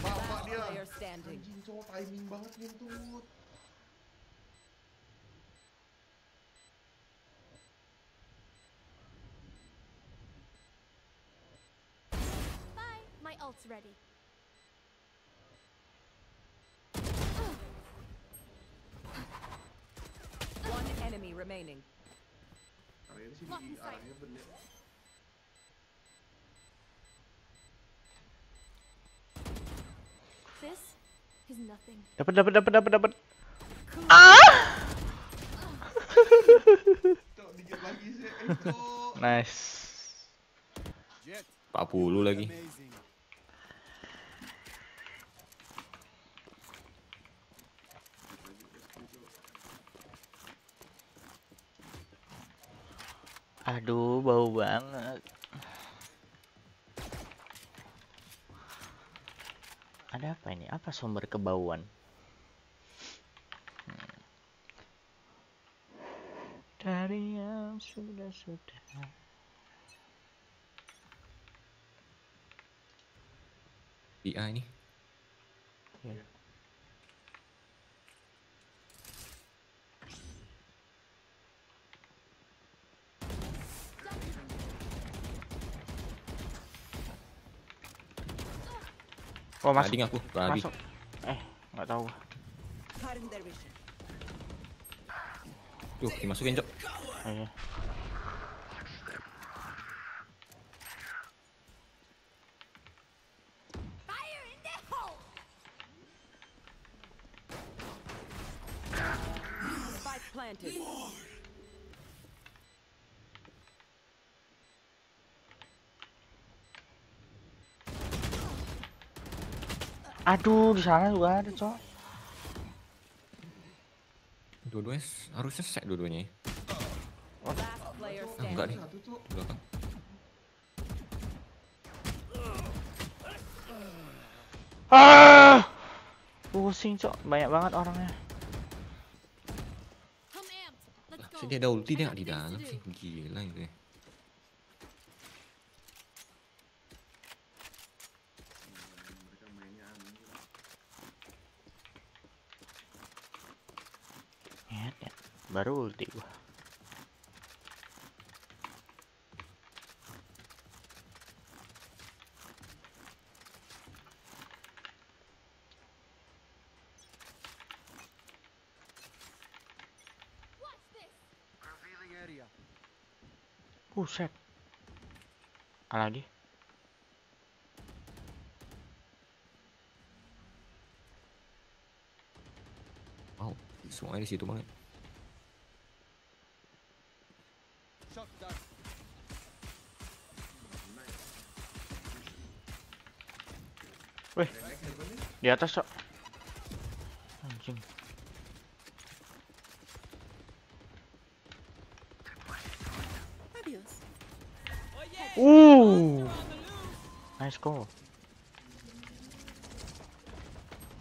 Bapak dia. Player standing. Anjing cowok timing banget ngentut. Bye. My ult's ready. One enemy remaining. Lock in sight. This is nothing. Dapat dapat dapat dapat dapat. Ah! <laughs> Nice. Jet. 40 lagi. Aduh, bau banget. Ada apa ini? Apa sumber kebauan? Hmm. Dari yang sudah-sudah. Di A ini. Ya. Oh, masuk. Tadi aku, tadi. Masuk. Eh, nggak tahu. Tuh, dimasukin, Cok. Oh, iya. Fire in the hole. Spike planted. Aduh, di sana juga ada, Cok. Dua-duanya harusnya set dua-duanya. ya. Player Ah, enggak nih. Belakang. Ah! Pusing, Cok. Banyak banget orangnya. Dia ada ulti dia nggak di dalam sih. Gila itu ya. baru ulti gua Buset. apa dia. Wow, semuanya di situ banget. Di atas, Cok. Anjing. Uh. Nice call.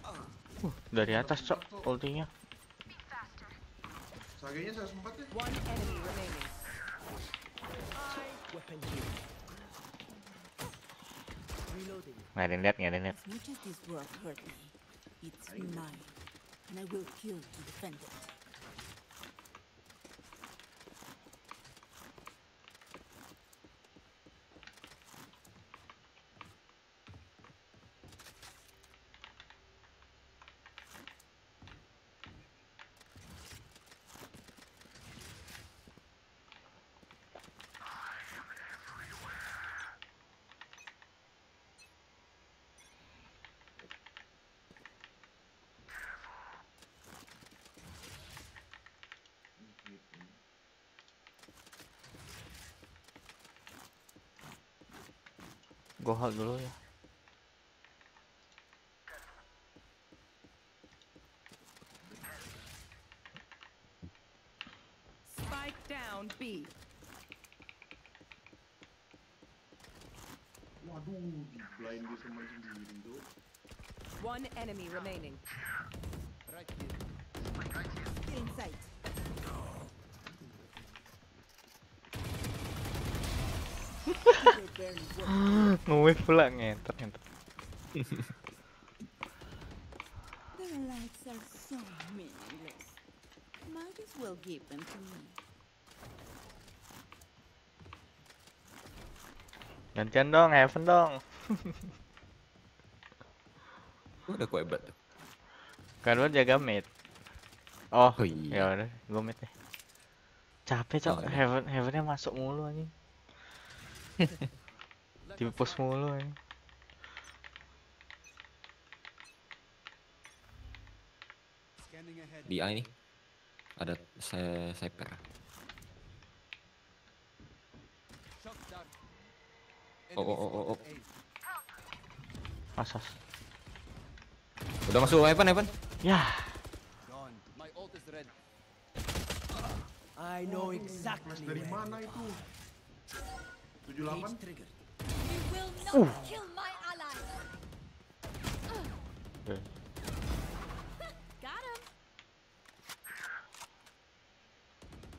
Uh, dari atas, Cok, ultinya. Sagenya 104 ya? One enemy remaining. Weapon here. Yang lihat. As much as this world hurt me, it's mine, and I will kill to defend it. Gua dulu ya. Spike down B. Waduh, di blind dia sama sendiri tuh. One enemy remaining. Right here. Still in sight. <laughs> Nge-wave pula ngentot ngentot. Their lives are so meaningless. Might as well give them to me. Gantian dong, heaven dong. Gua ada kuebat tuh. Kan lu jaga mid. Oh, Oh iya. ya udah, gua mid deh. Capek, Cok. Oh, iya. Heaven heavennya masuk mulu anjing. <laughs> Di push mulu ahead. Di A ini ada saya sniper. Oh, oh, oh, oh, oh. Asas. Udah masuk weapon, weapon. Ya. Red. I know exactly. Dari mana itu? are. 78? Ooh. <laughs> him.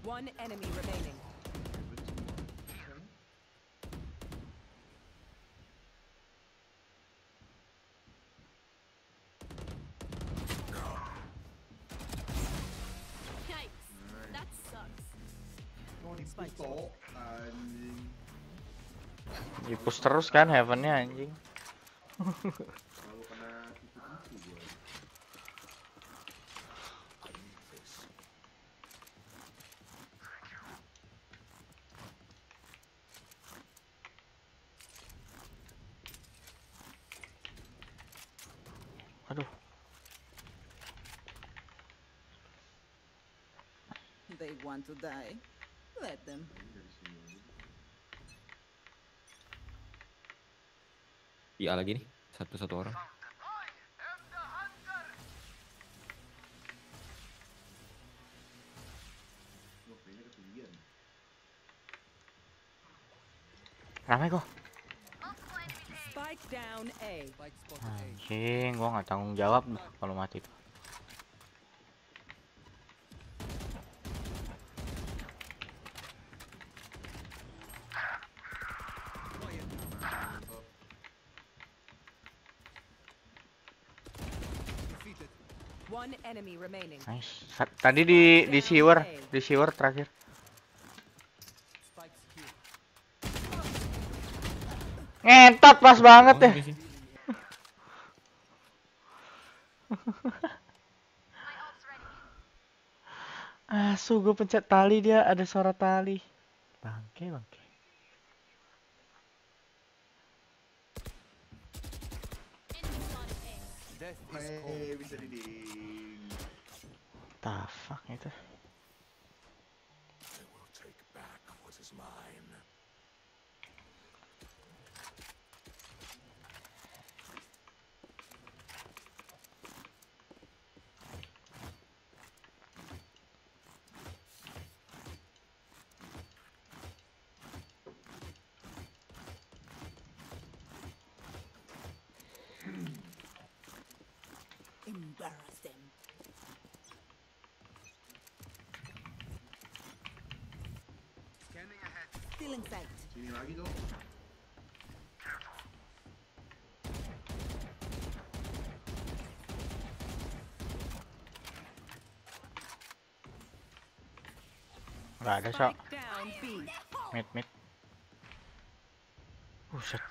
One enemy remaining. Push terus kan heavennya anjing. They want to die. Let them. Di A lagi nih. Satu-satu orang. Ramai kok. Anjing, gua nggak tanggung jawab kalau mati tuh. Nice. Tadi di di sewer, di sewer terakhir. ngetot pas banget ya. <laughs> Asu gue pencet tali dia ada suara tali. Bangke bangke. Hey, eh, bisa di The fuck itu? I will take back what is mine. Embarrass them. Scanning ahead. Still in sight. Sini lagi dong. Nggak ada sok. Spike down B. Mid mid. Buset.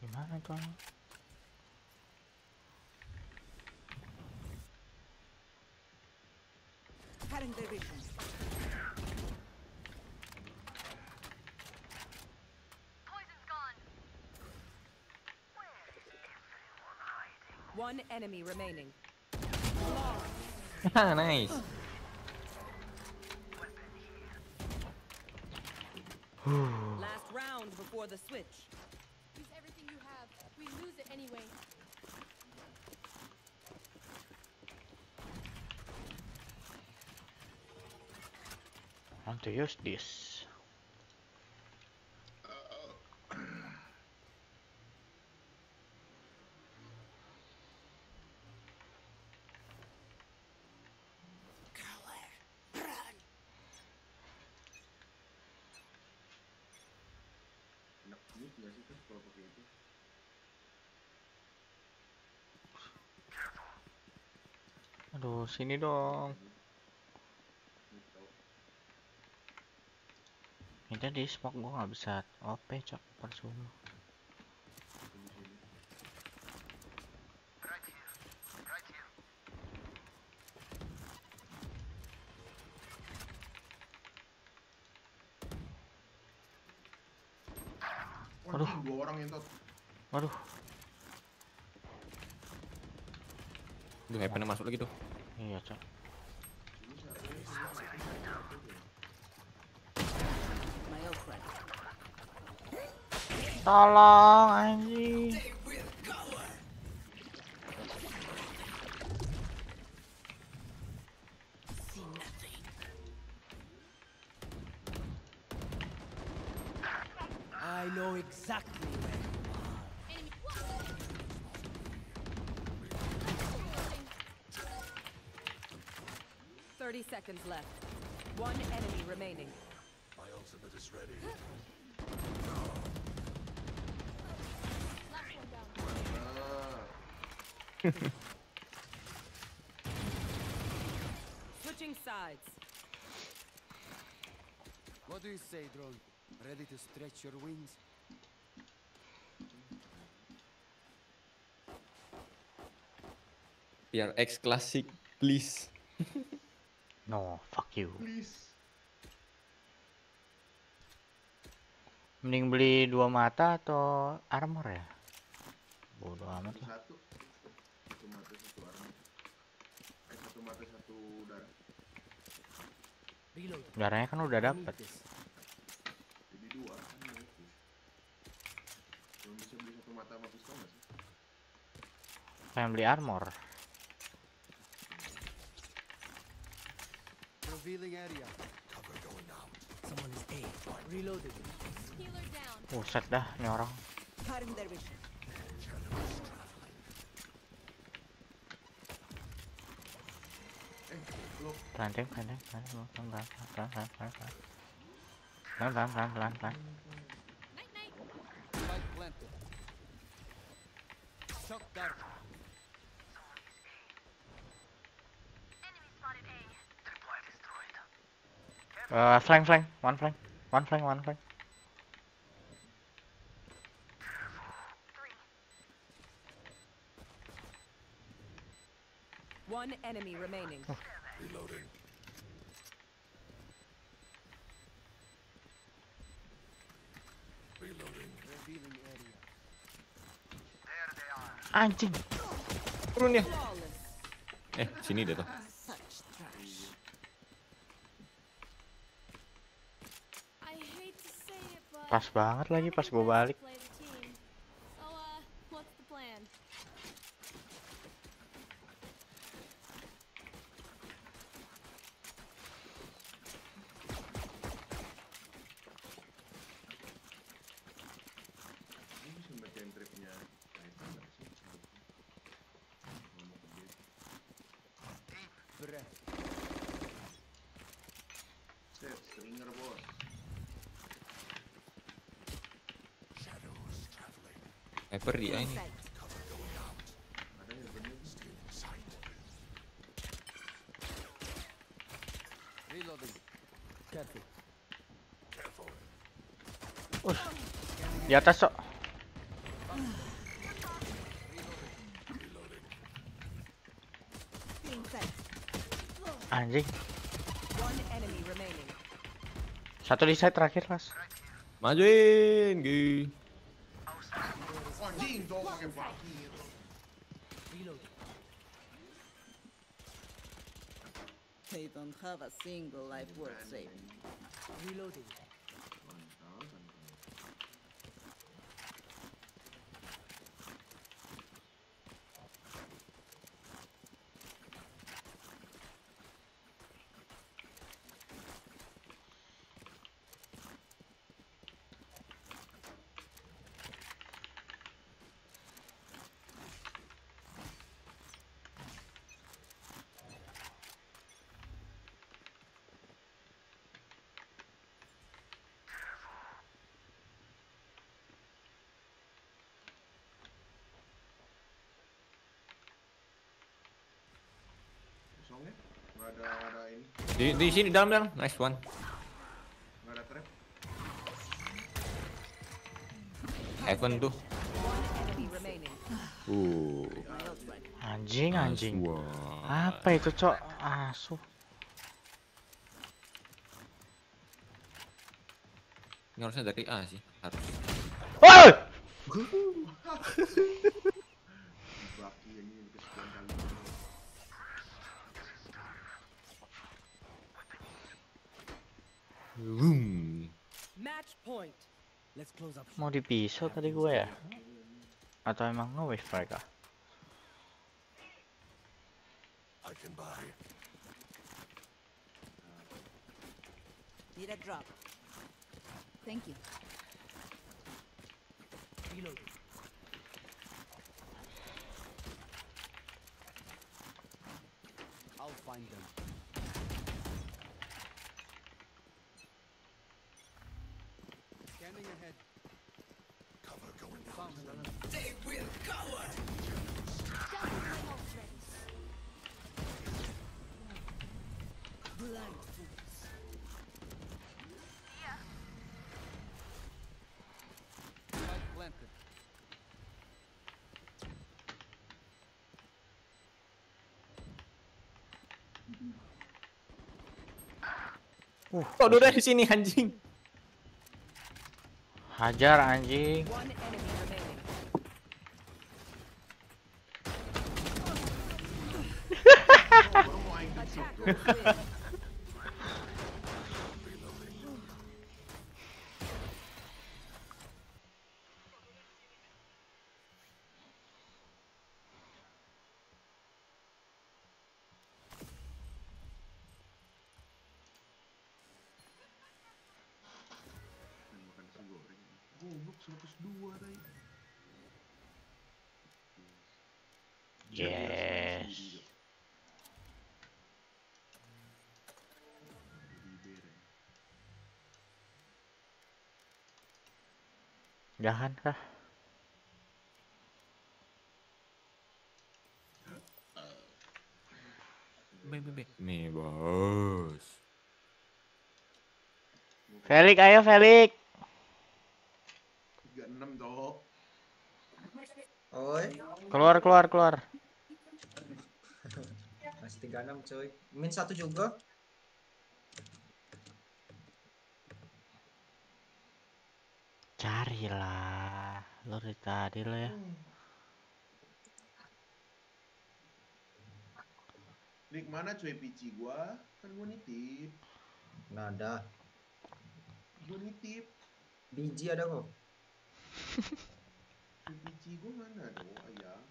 Gimana itu orang? Cutting their vision. One enemy remaining. Ah, <laughs> nice. Last round before the switch. Use everything you have. We lose it anyway. I want to use this. Sini dong. Ini tadi smoke gua nggak bisa OP cok percuma. Aduh. Waduh, dua orang yang tot. Waduh, Duh, Heaven masuk lagi tuh. Iya cok. My ult ready. Left. One enemy remaining. My ultimate is ready. <laughs> Switching sides. What do you say, drone? Ready to stretch your wings? Biar X klasik, please. No, fuck you. Please. Mending beli dua mata atau armor ya? Bodoh amat lah. Satu. Satu mata satu armor. Eh satu mata satu darah. Reload. Darahnya kan udah dapet. Jadi dua kan bagus. Belum bisa beli satu mata sama pistol nggak sih? Pengen beli armor. Revealing area. Cover going out. Someone is A. Reloaded. Healer down. Buset dah nih orang. Cutting their vision. Eh, lo Planting, planting, planting, pelan, pelan, pelan, pelan, pelan, pelan. Pelan, pelan, pelan, pelan, pelan. Spike planted. Uh, flank, flank, one flank, one flank, one flank. One enemy remaining. Reloading. Reloading. Revealing area. Anjing. Turun ya. Eh, sini deh tuh. Pas banget lagi pas gue balik. play the team. So, uh, what's the plan? Ini bisa bacain tripnya Titan nggak sih? Ngomong ke dia. Breath. Set, stringer bos. Hyper di A ini. Us. Di atas sok. Anjing. Satu di side terakhir, Mas. Majuin, gi. Anjing tuh pakai baki. Reloading. They don't have a single life worth saving. Reloading. Di di sini dalam dalam. Nice one. Heaven tuh. Uh. Anjing, anjing. Apa itu, Cok? Asuh. Ini harusnya dari A sih, harus. Woi! <laughs> Baki ini kesekian kali. Boom. Match point. Let's close up. Mau dipisau tadi gue ya? Atau emang nge-wave mereka? I can buy. Need a drop. Thank you. Reloading. I'll find them. Scanning ahead. Cover going Found them. They will cover. Blind fools. Spike planted. Uh, Kok udah di sini anjing? Hajar anjing. <laughs> Jangan kah? Be, be, be. Nih, bos. Felix, ayo Felix. 36 toh. Oi. Keluar, keluar, keluar. Masih 36 cuy. Min satu juga. Lo dari tadi lo ya. Nick mana cuy pici gua? Kan gua nitip. Nggak ada. Gua nitip. Biji ada kok. Cuy pici gua mana dong ayam?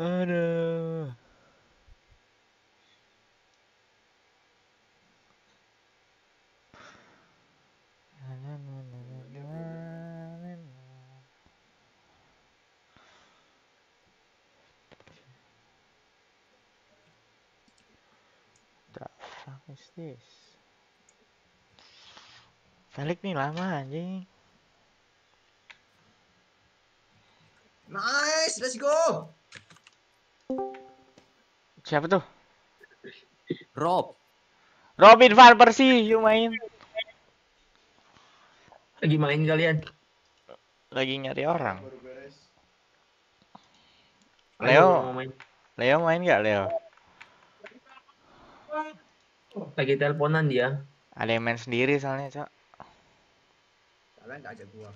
Aduh. The this? Felix nih lama anjing. Nice, let's go. Siapa tuh? Rob. Robin Van Persie, you main. Lagi main kalian? Lagi nyari orang. Leo, mau main. Leo main nggak Leo? Lagi teleponan dia. Ada yang main sendiri soalnya, Cok. Kalian nggak ajak gua.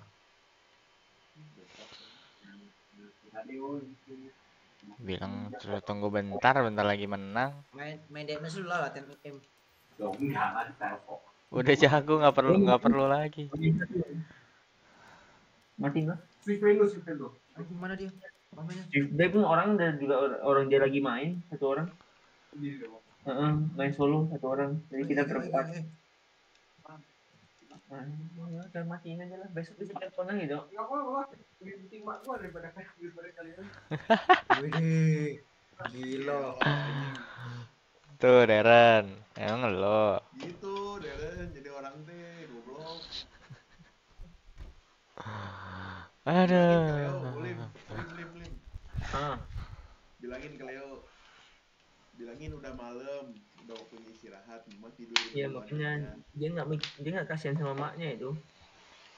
Bilang suruh tunggu bentar, bentar lagi menang. Main main damage dulu lah latihan M. Udah jago nggak perlu nggak perlu lagi. Mati nggak? Oh, Gimana dia? Dia pun orang dan juga or- orang dia lagi main satu orang. Heeh, main solo satu orang. Jadi kita berempat. Nah, ya udah matiin aja lah. Besok bisa teleponan gitu. <laughs> Wih, gila. Tuh Deren, emang lo. Gitu, Deren jadi orang teh goblok. Aduh. Bilangin ke Leo, Lim, Lim, Lim. Ah. Bilangin ke Leo. Bilangin udah malam, udah waktunya istirahat, mama tidur Iya makanya dia nggak dia nggak kasihan sama maknya itu.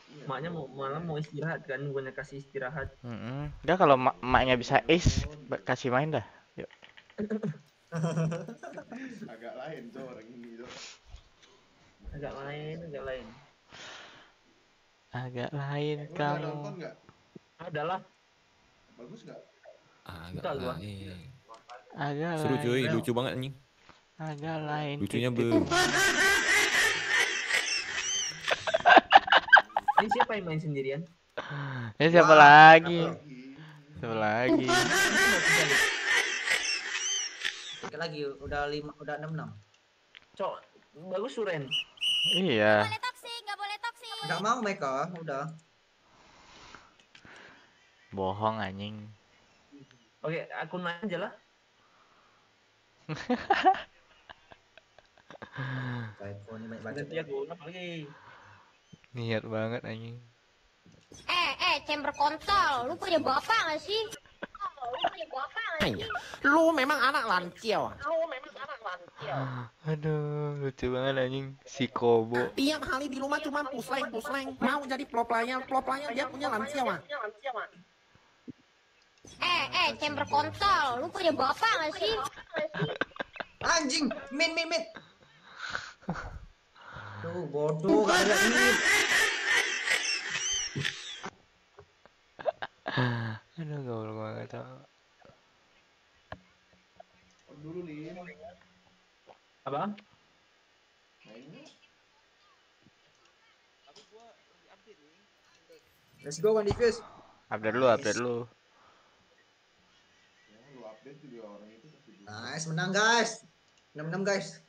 Iya, Maknya mau malam mau istirahat kan, bukannya kasih istirahat. Mm-mm. Udah kalau mak maknya bisa ace, ba- kasih main dah. Yuk. <laughs> Agak lain tuh orang ini tuh. Agak lain, agak lain. Agak lain udah kamu. Adalah. Bagus nggak? Agak Enggak gua. Lain. Agak Seru lain. cuy, lucu banget anjing. Agak lain. Lucunya be. <laughs> Ini siapa yang main sendirian? Ya siapa Wah, lagi? Siapa lagi? Dikit lagi udah lima udah enam enam. Cok, bagus Suren. Iya. boleh toxic. Nggak mau mereka, udah. Bohong anjing. Oke, akun lain aja lah. iPhone banyak baca. Ganti akun apa lagi? Niat banget anjing. Eh, eh, chamber kontol. Lu punya bapak nggak sih? Lu punya bapak nggak sih? Lu memang anak lanciau. Lu memang anak lansia. Aduh, lucu banget anjing si Kobo. Tiap hari di rumah cuma pusleng pusleng. Mau jadi pro player, pro player dia punya lansia wah. Eh, eh, chamber kontol. Lu punya bapak nggak sih? Anjing, min min min. Tuh bodoh gak ada ini. Aduh, gaul banget. On dulu Lim. Apa? Mainnya. Let's go one defuse. Update dulu, update dulu. Ya, lu update juga orang itu pasti dulu. Nice, menang guys. 6-6 guys.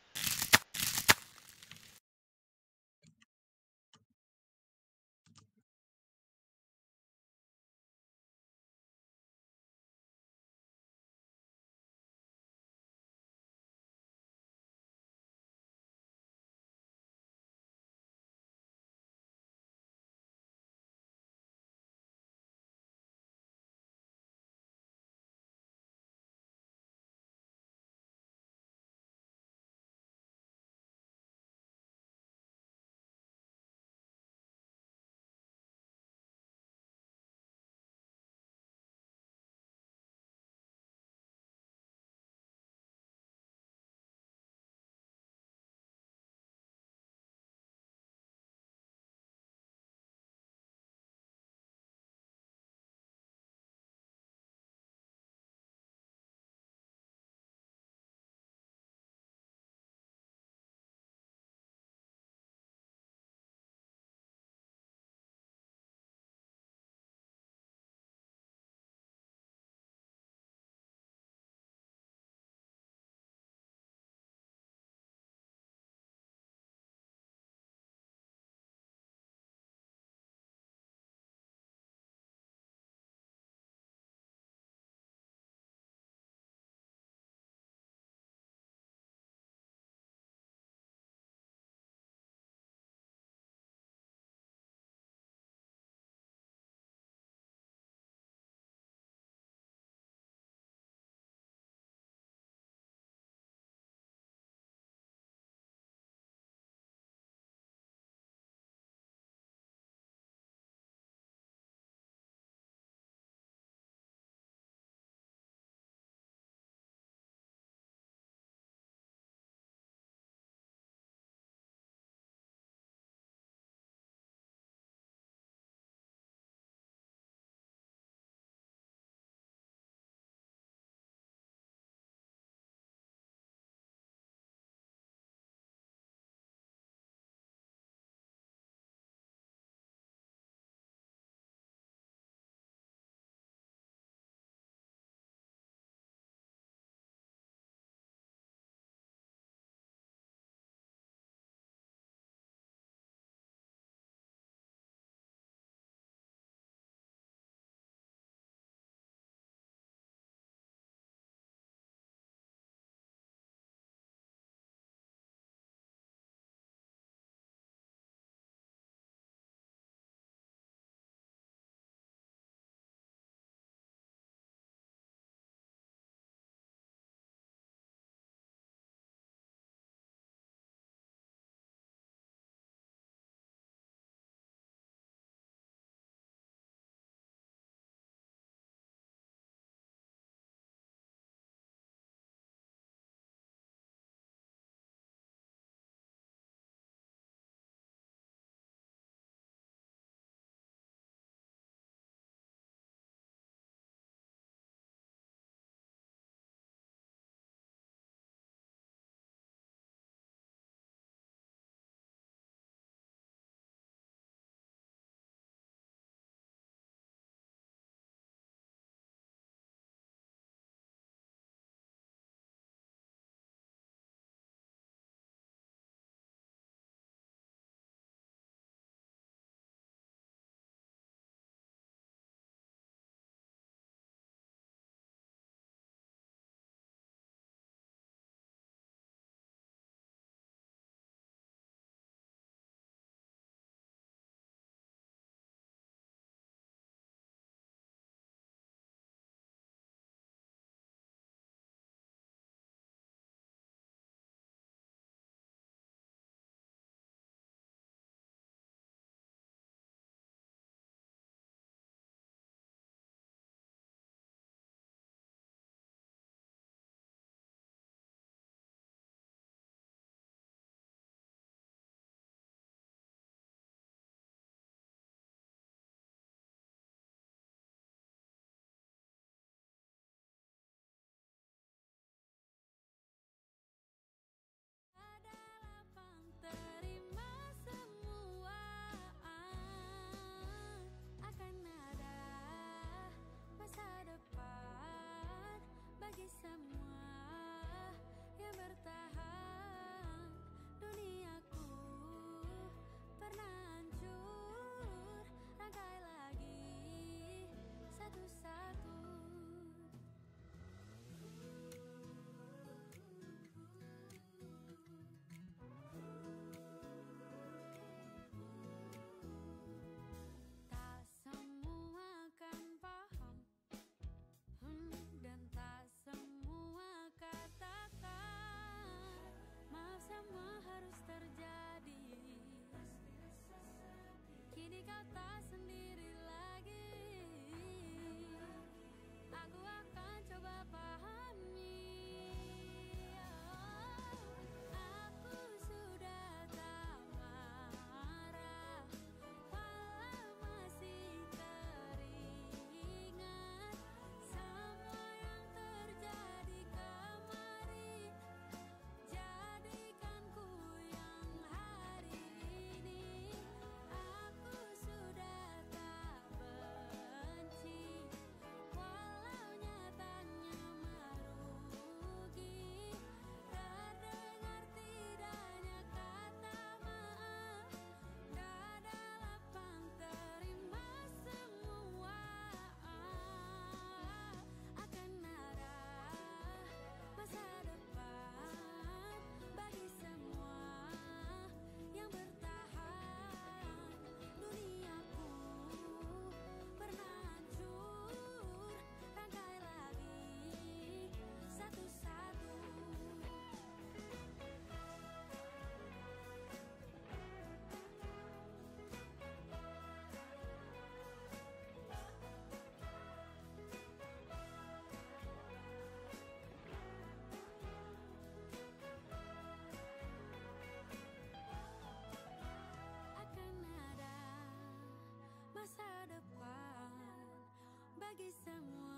Bagi semua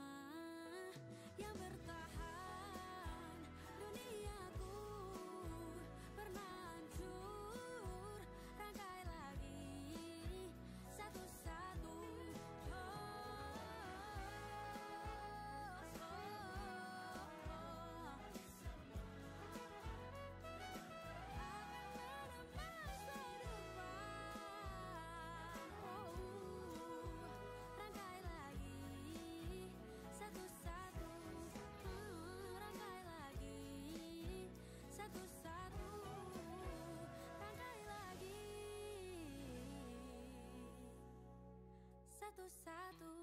yang satu-satu Jakarta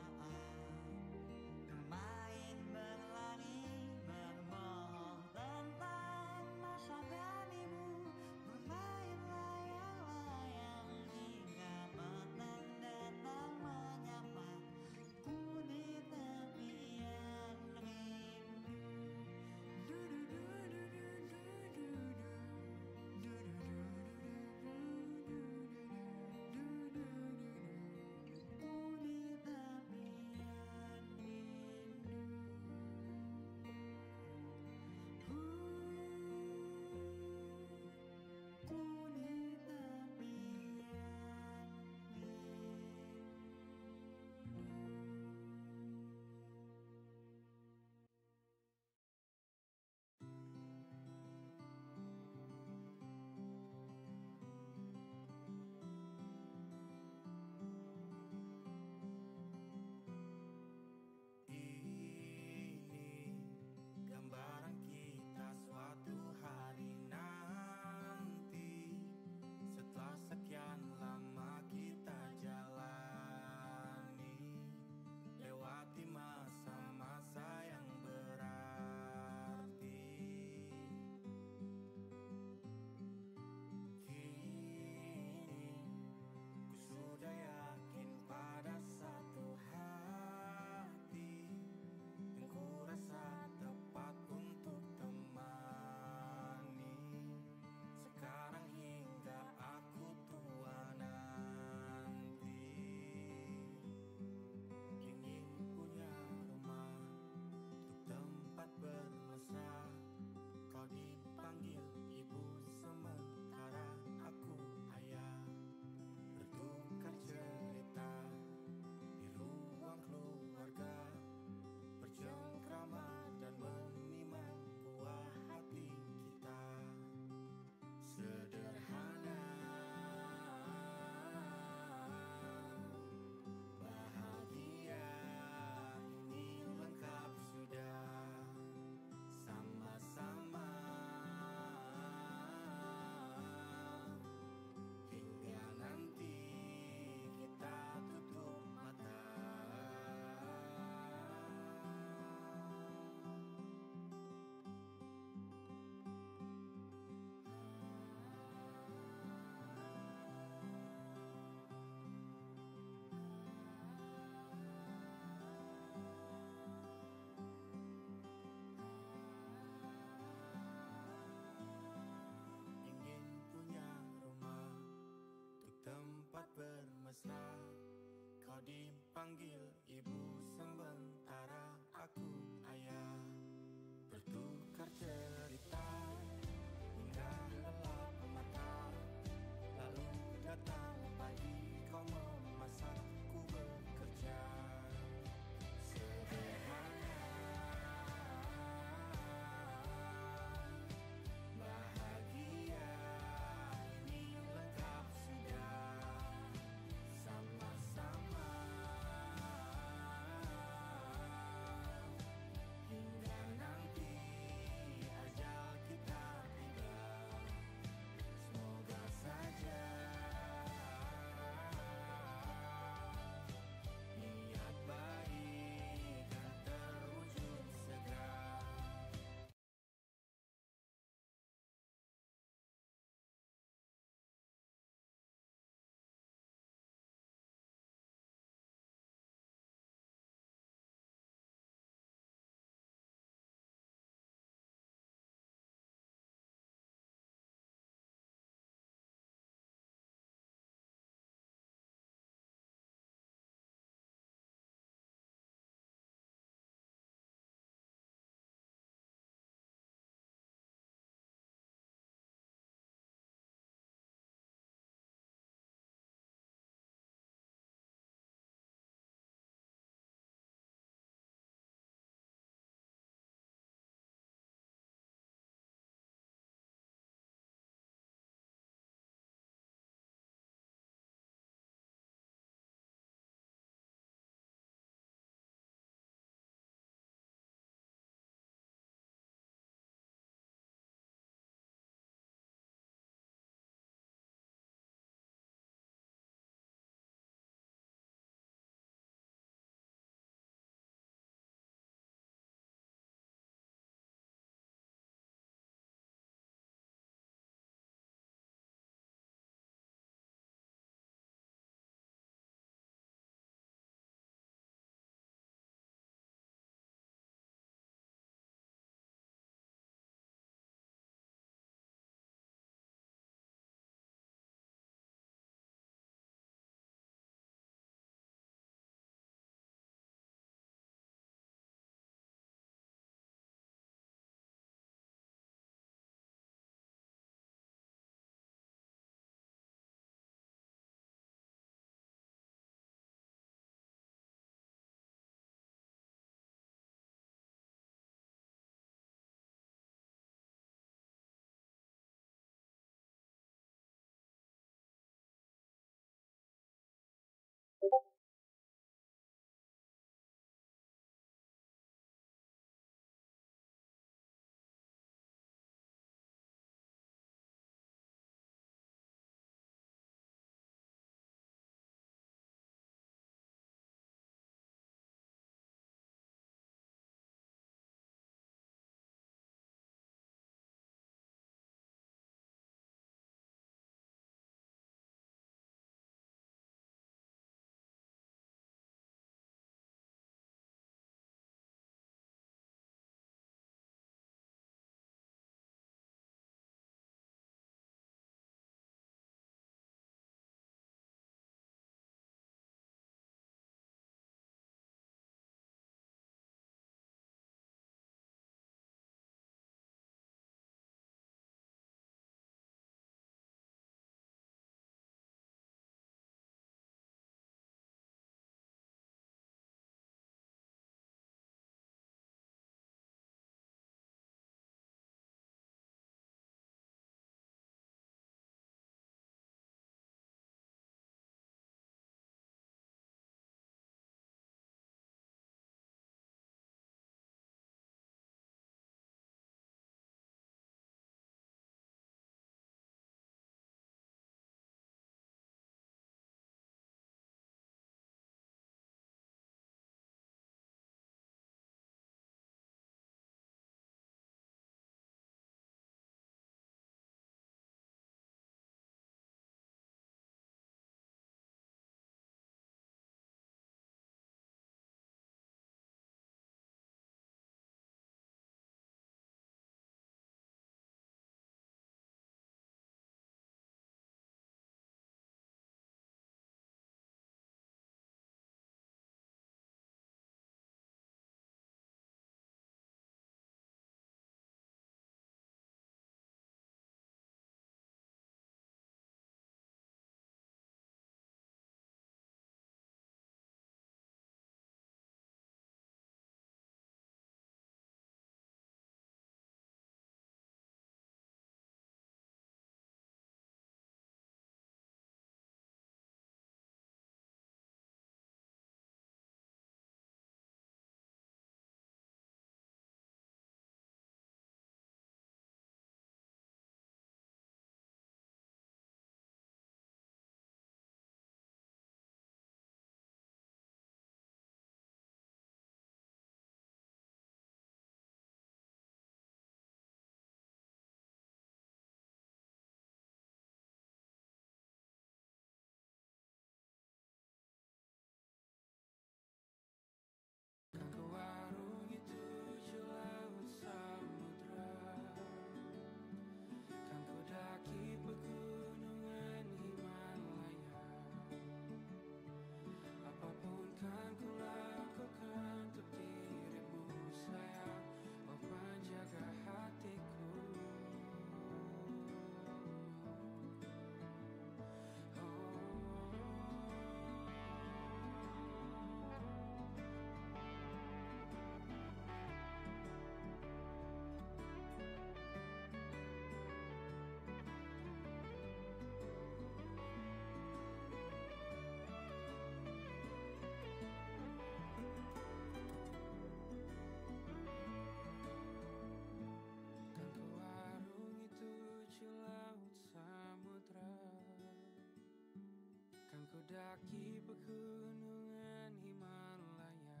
Mendaki pegunungan Himalaya.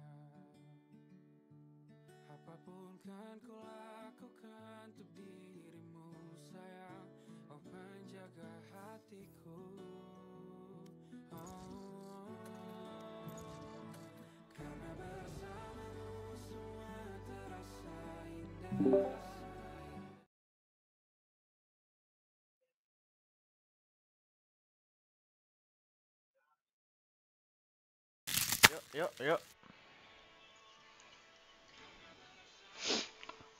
Apa pun kan ku lakukan untuk dirimu sayang. Oh penjaga hatiku. Oh Karena bersamamu Yuk, yuk.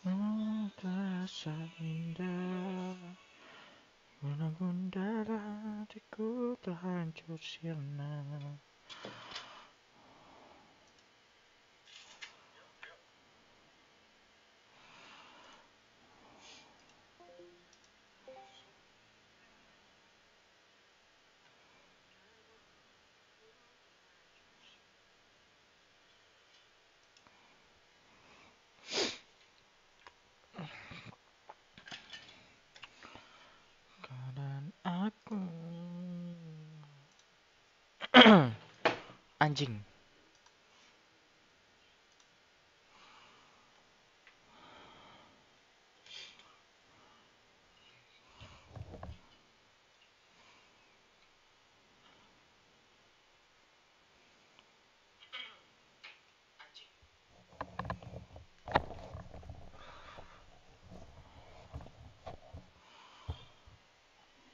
Hmm, terasa indah Guna gundala hatiku terhancur sirna Kau dan aku Anjing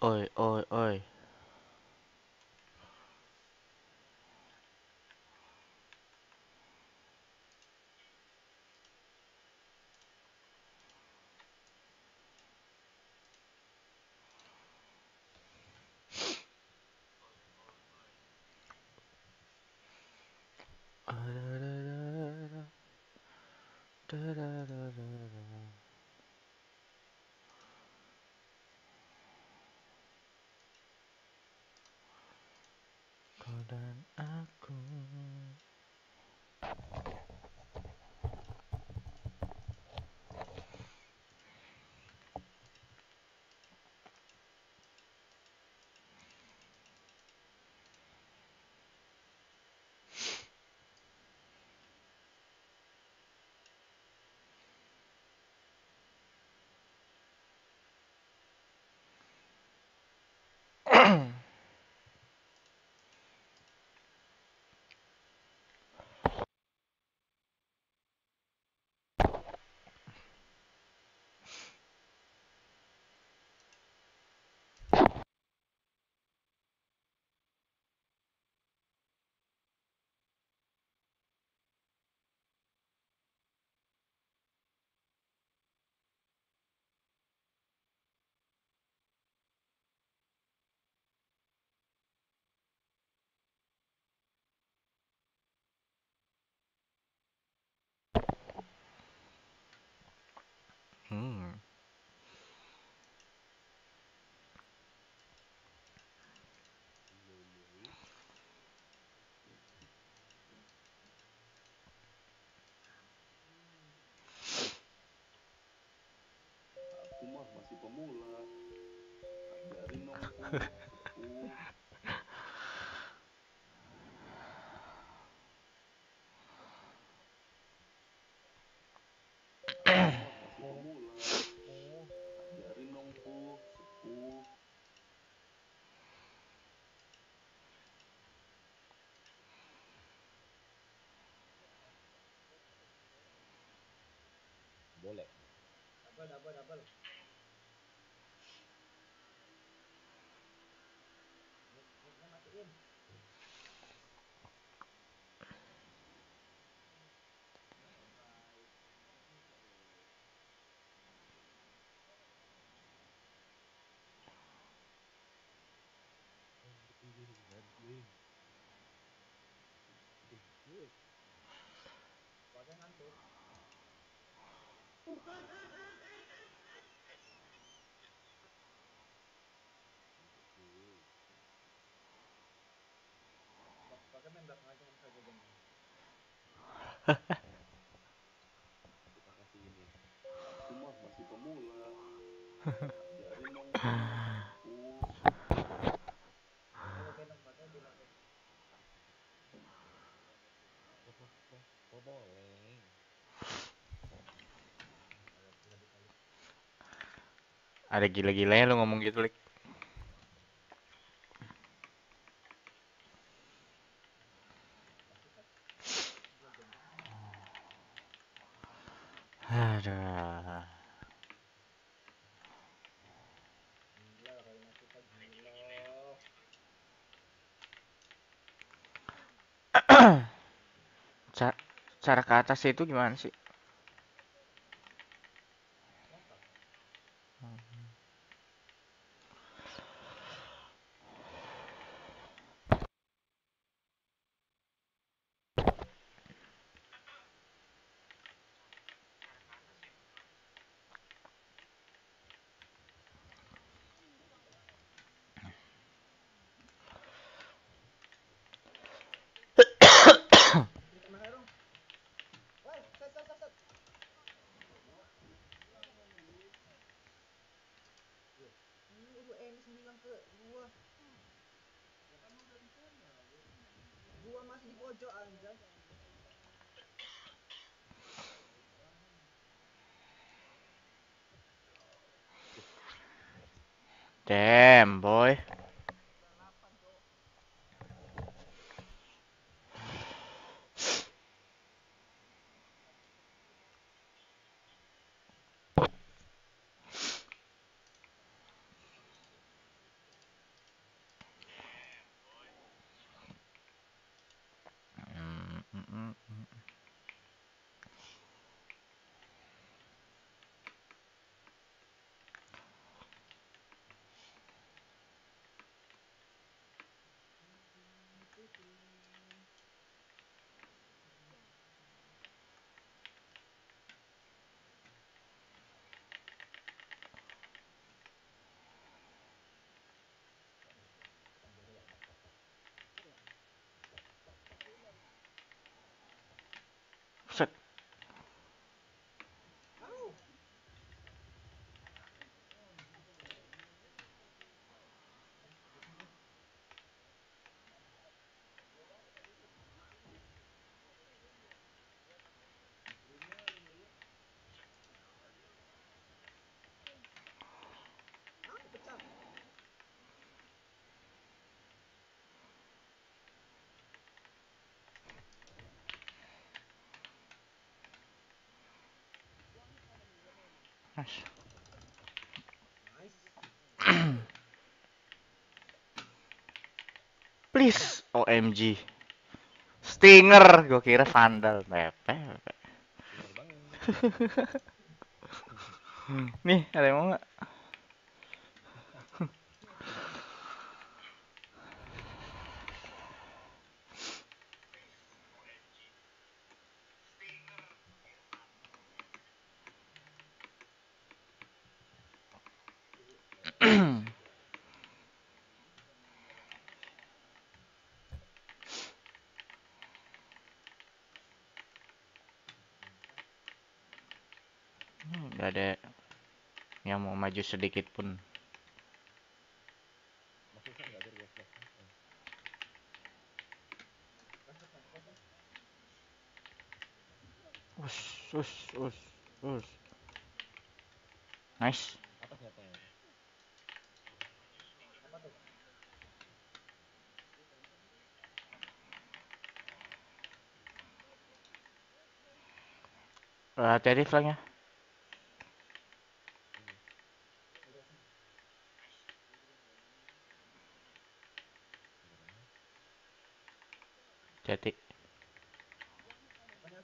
Oi, oi, oi Da-da-da-da-da. Mm-hmm. <clears throat> Masih pemula. Ajarin dong <laughs> aku. Boleh. Double, double, double. Mic, mic-nya matiin. Bosnya ngantuk. Bos- Bosnya main belakang aja nggak usah jajan. <laughs> Kita kasih ini. Aku mah masih pemula. <laughs> Ajarin dong ku. Sepuh. Kalau gendong bosnya bilang kayak boleh. Ada gila-gilanya lu ngomong gitu, Lik. <clears throat> Cara ke atas itu gimana sih? Nice. <clears throat> Please, OMG. Stinger, gue kira Vandal. Pepe. <laughs> Nih, ada yang mau nggak? Gak ada yang mau maju sedikit pun. Us, us, us, us. Nice. Eh, Hati-hati flanknya. Hati-hati. Apanya?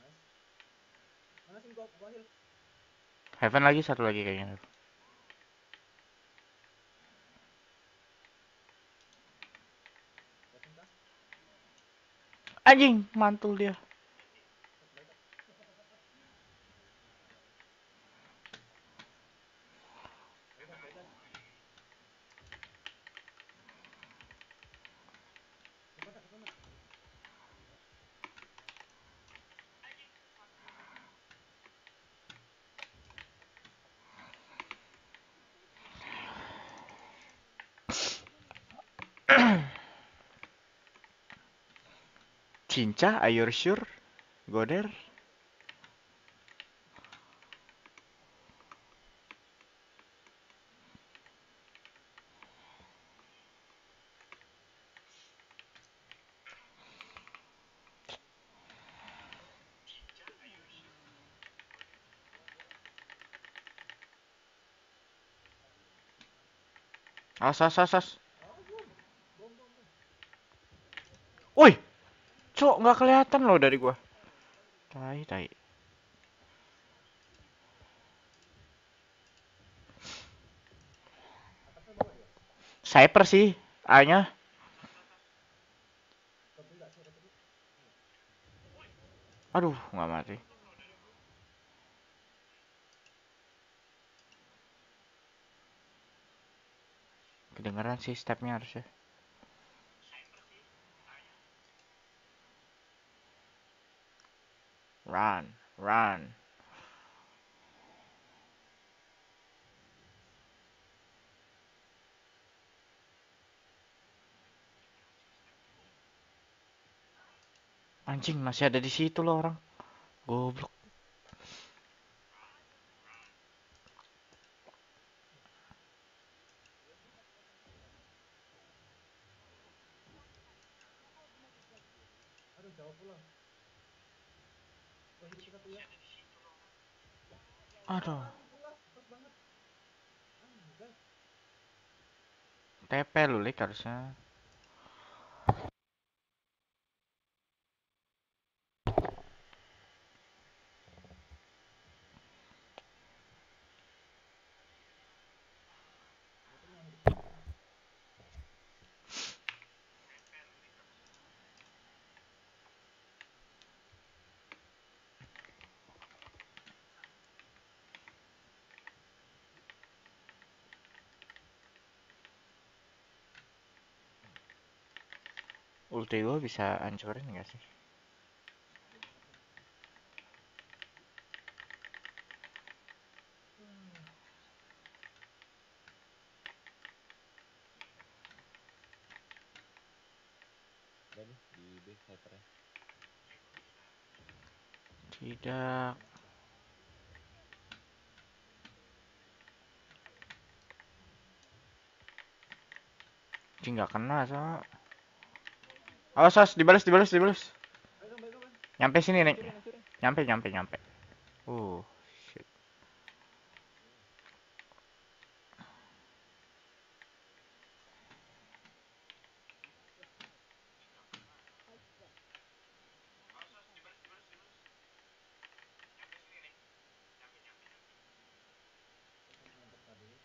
Nice. Mana sih gua gua heal? Heaven lagi satu lagi kayaknya. Anjing, mantul dia. Cinca, are you sure? Goder. As, as, as, as. Woi, cok nggak kelihatan loh dari gua. Tai, tai. Cyper sih, A-nya. Aduh, nggak mati. Kedengeran sih stepnya harusnya. Run, run. Anjing, masih ada di situ loh orang. Goblok. Aduh, jauh pula. Wah, hidup kita tuh ya. Aduh. Cepet banget. Anjay. TP lu, Lik, harusnya. Ulti gua bisa hancurin nggak sih? Tidak. Nggak kena sama. Awas, awas, dibalas, dibalas, dibalas. Nyampe sini, Nek. Nyampe, nyampe, nyampe. Uh, shit.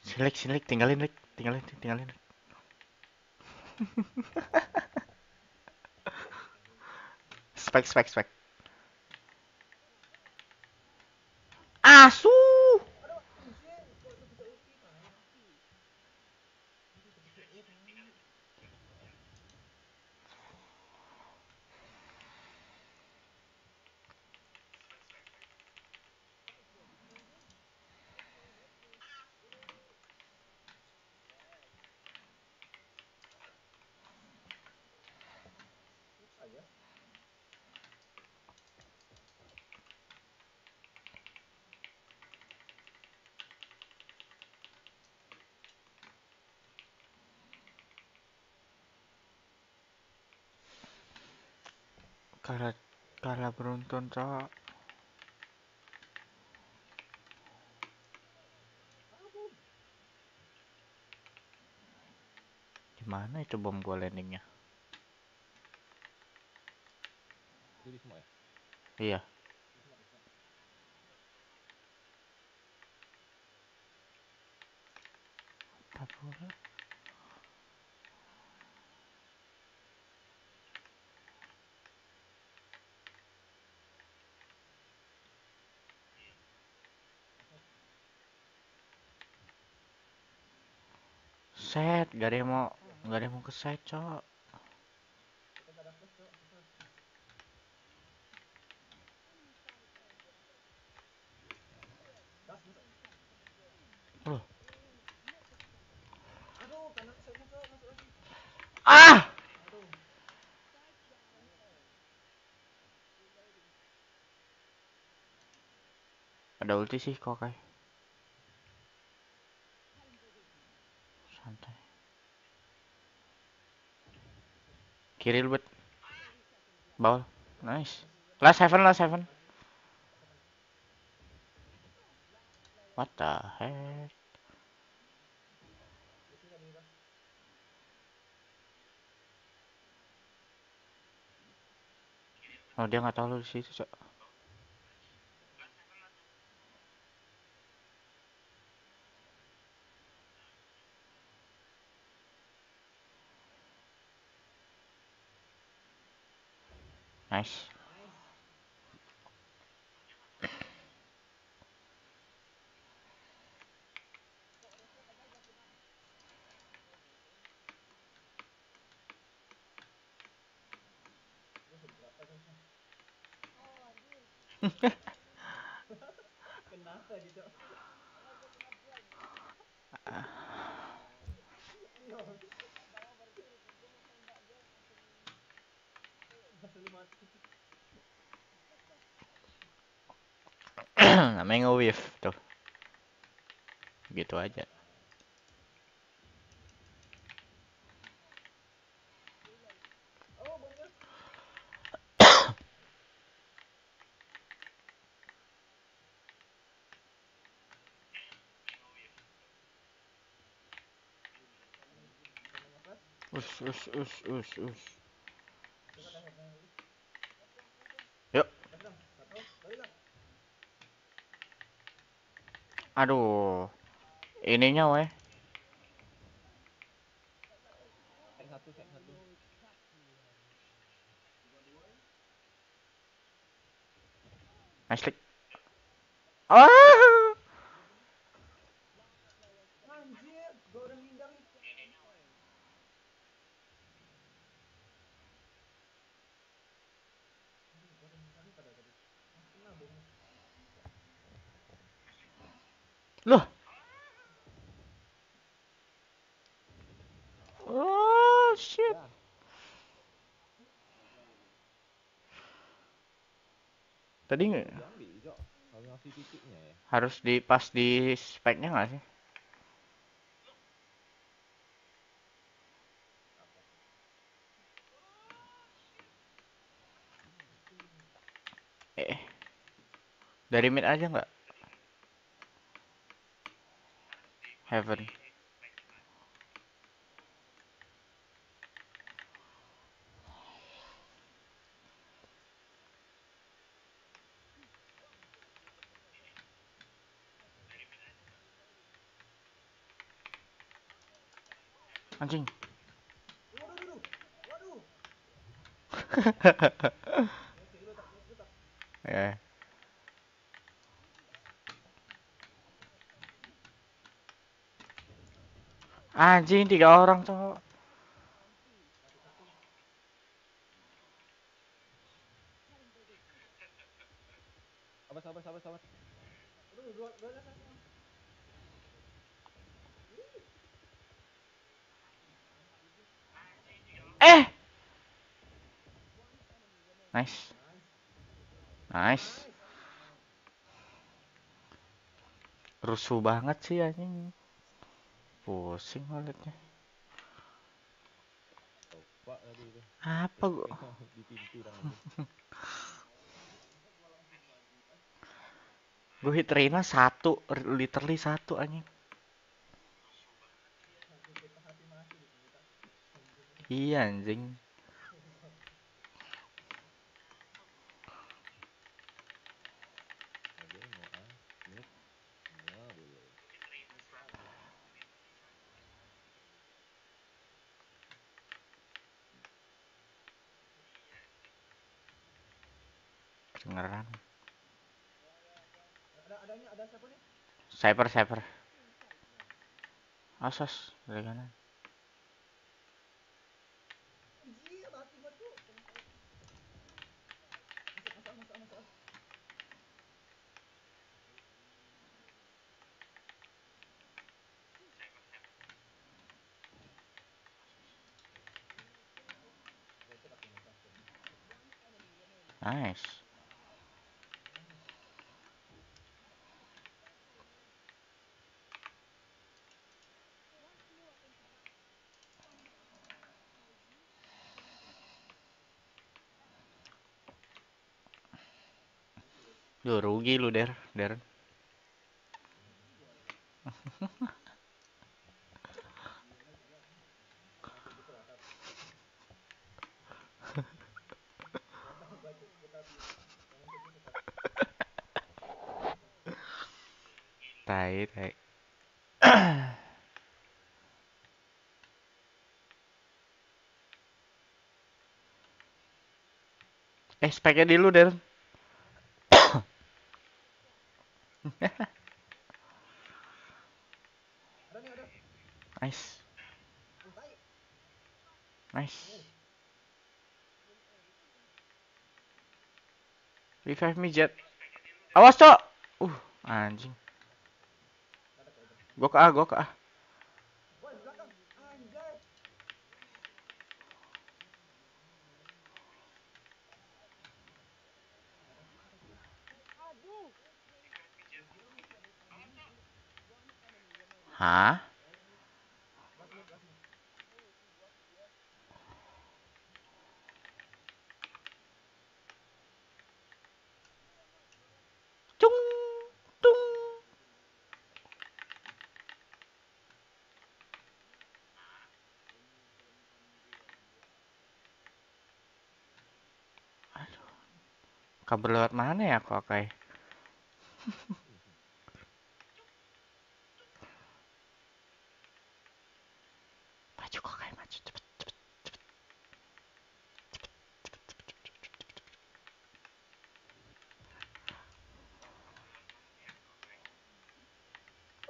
Silik, silik, tinggalin, Lik. Tinggalin, tinggalin. <laughs> spek, spek, spek. Asu. Aja. Kalah, kalah beruntun, Cok. Gimana itu bom gua landingnya? Itu di semua ya? Iya. Set, gak ada yang mau, gak ada yang mau ke set, cok. Kita nggak ada flash, Cok. Susah. Gas, gas. Loh. Aduh, kanan saya Cok. Masuk lagi. Ah! Aduh. Ada ulti sih kok kayak. Santai. Kiri lu bet. Bawah. Nice. Last heaven, last heaven. What the heck? Oh dia nggak tahu lu di situ cok. Nice. Namanya nge-whiff tuh. Gitu aja. Us us us us us. Aduh. Ininya weh. Tank satu, tank satu. Nice lick. Ah! Anjir, gua udah ngindar nih. Aduh, gua udah ngindar nih pada tadi. Ah, kena bomnya. Loh. Oh shit. Tadi nggak ya. harus di pas di speknya nggak sih? Eh, dari mid aja nggak? Heaven. Anjing. Waduh, <laughs> waduh, waduh. Ya. Anjing tiga orang tuh. Sabar, sabar, sabar, sabar. Aduh, dua, dua ada satu. Eh. Nice. Nice. Rusuh banget sih anjing. Pusing itu. Apa gua? Gue hit Rina satu, literally satu anjing. Iya anjing. Kedengeran. Ada, ada ini, ada siapa nih? Cyber, cyber. Asas dari kanan. Duh, rugi lu, Der. Der. tai, tai. eh, speknya di lu, Der. nice. Nice. Revive me, Jet. Awas, Cok! Uh, anjing. Gua ke A, gua ke A. Hah? Cung, tung. Aduh. Kabel mana ya kok kayak? maju kok kayak maju cepet cepet cepet.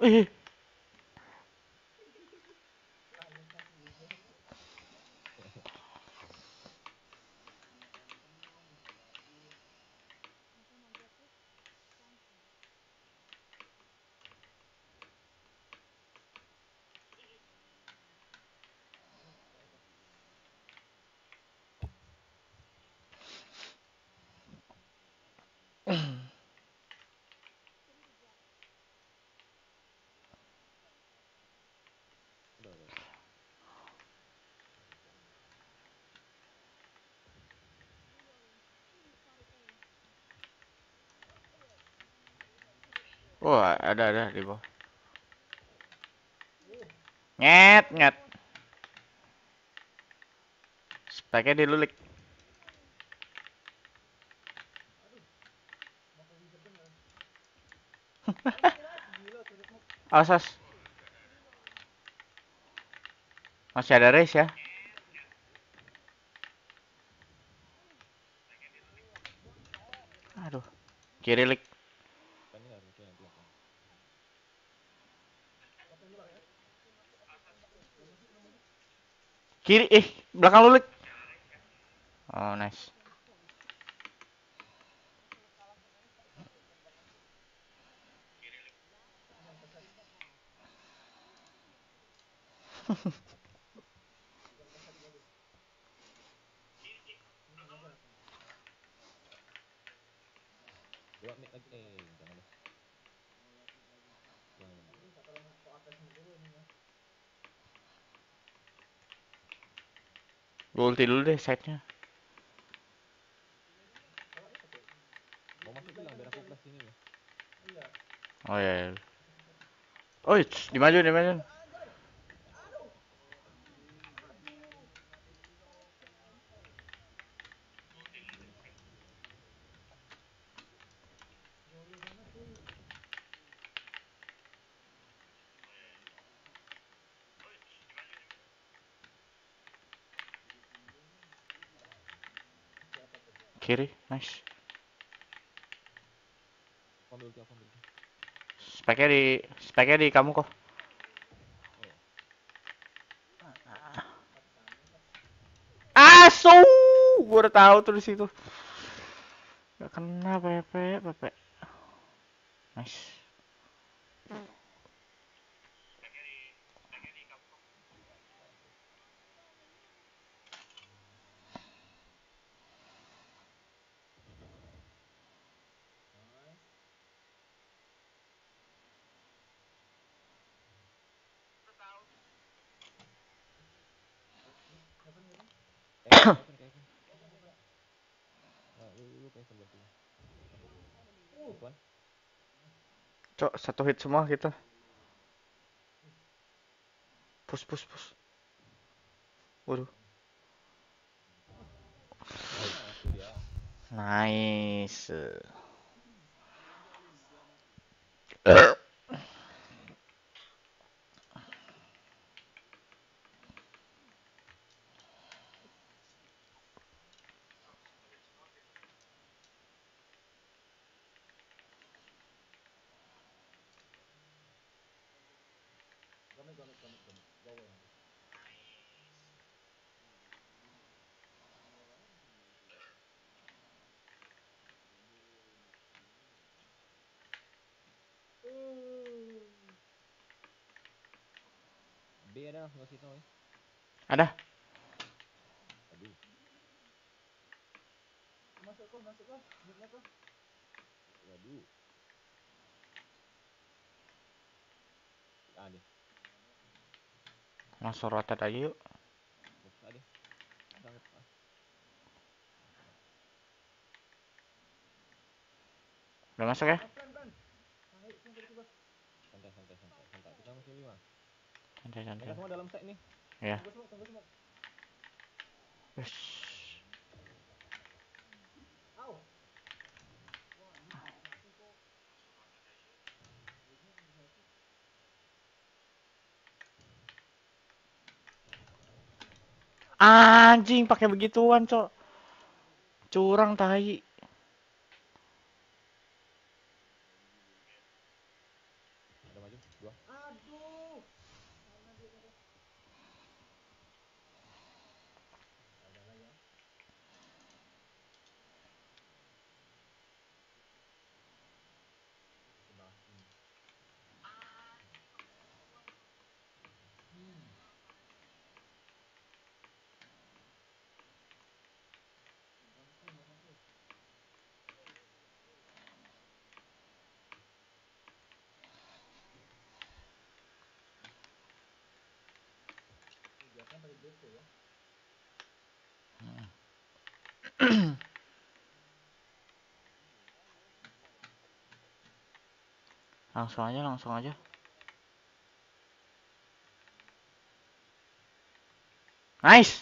Ih. Wah, ada ada di bawah. Nyet, nyet. Speknya dilulik. <laughs> Asas. Masih ada race ya? Aduh. Kiri lik. Kiri, eh, belakang lu lik. Oh, nice. Dua menit lagi. Eh, jangan deh. Jangan. Gue ulti dulu deh side-nya. Ini ya. Oh iya. iya. Oh, it's, dimaju, dimaju. Kiri, nice. Aku ambil ulti, aku ambil ulti. Speknya di, speknya di kamu kok. Asu, gue udah tahu tuh di situ. Gak kena pepe, pepe. Nice. Kevin, Kevin, Kevin. Nah, lu lu Kevin berarti. Depan. Cok, satu hit semua kita. Push, push, push. Waduh. Nice. B ada nggak sih tahu ya? Ada. Masuk kok, masuk kok. Mutnya kok. Waduh. A nih. Langsung rotate aja yuk. Udah masuk ya? Santai santai santai santai. Kita masih lima. Santai santai. Mereka semua dalam set nih. Ya. Tunggu tunggu. Anjing pakai begituan, Cok. Curang tai. Langsung aja, langsung aja. Nice.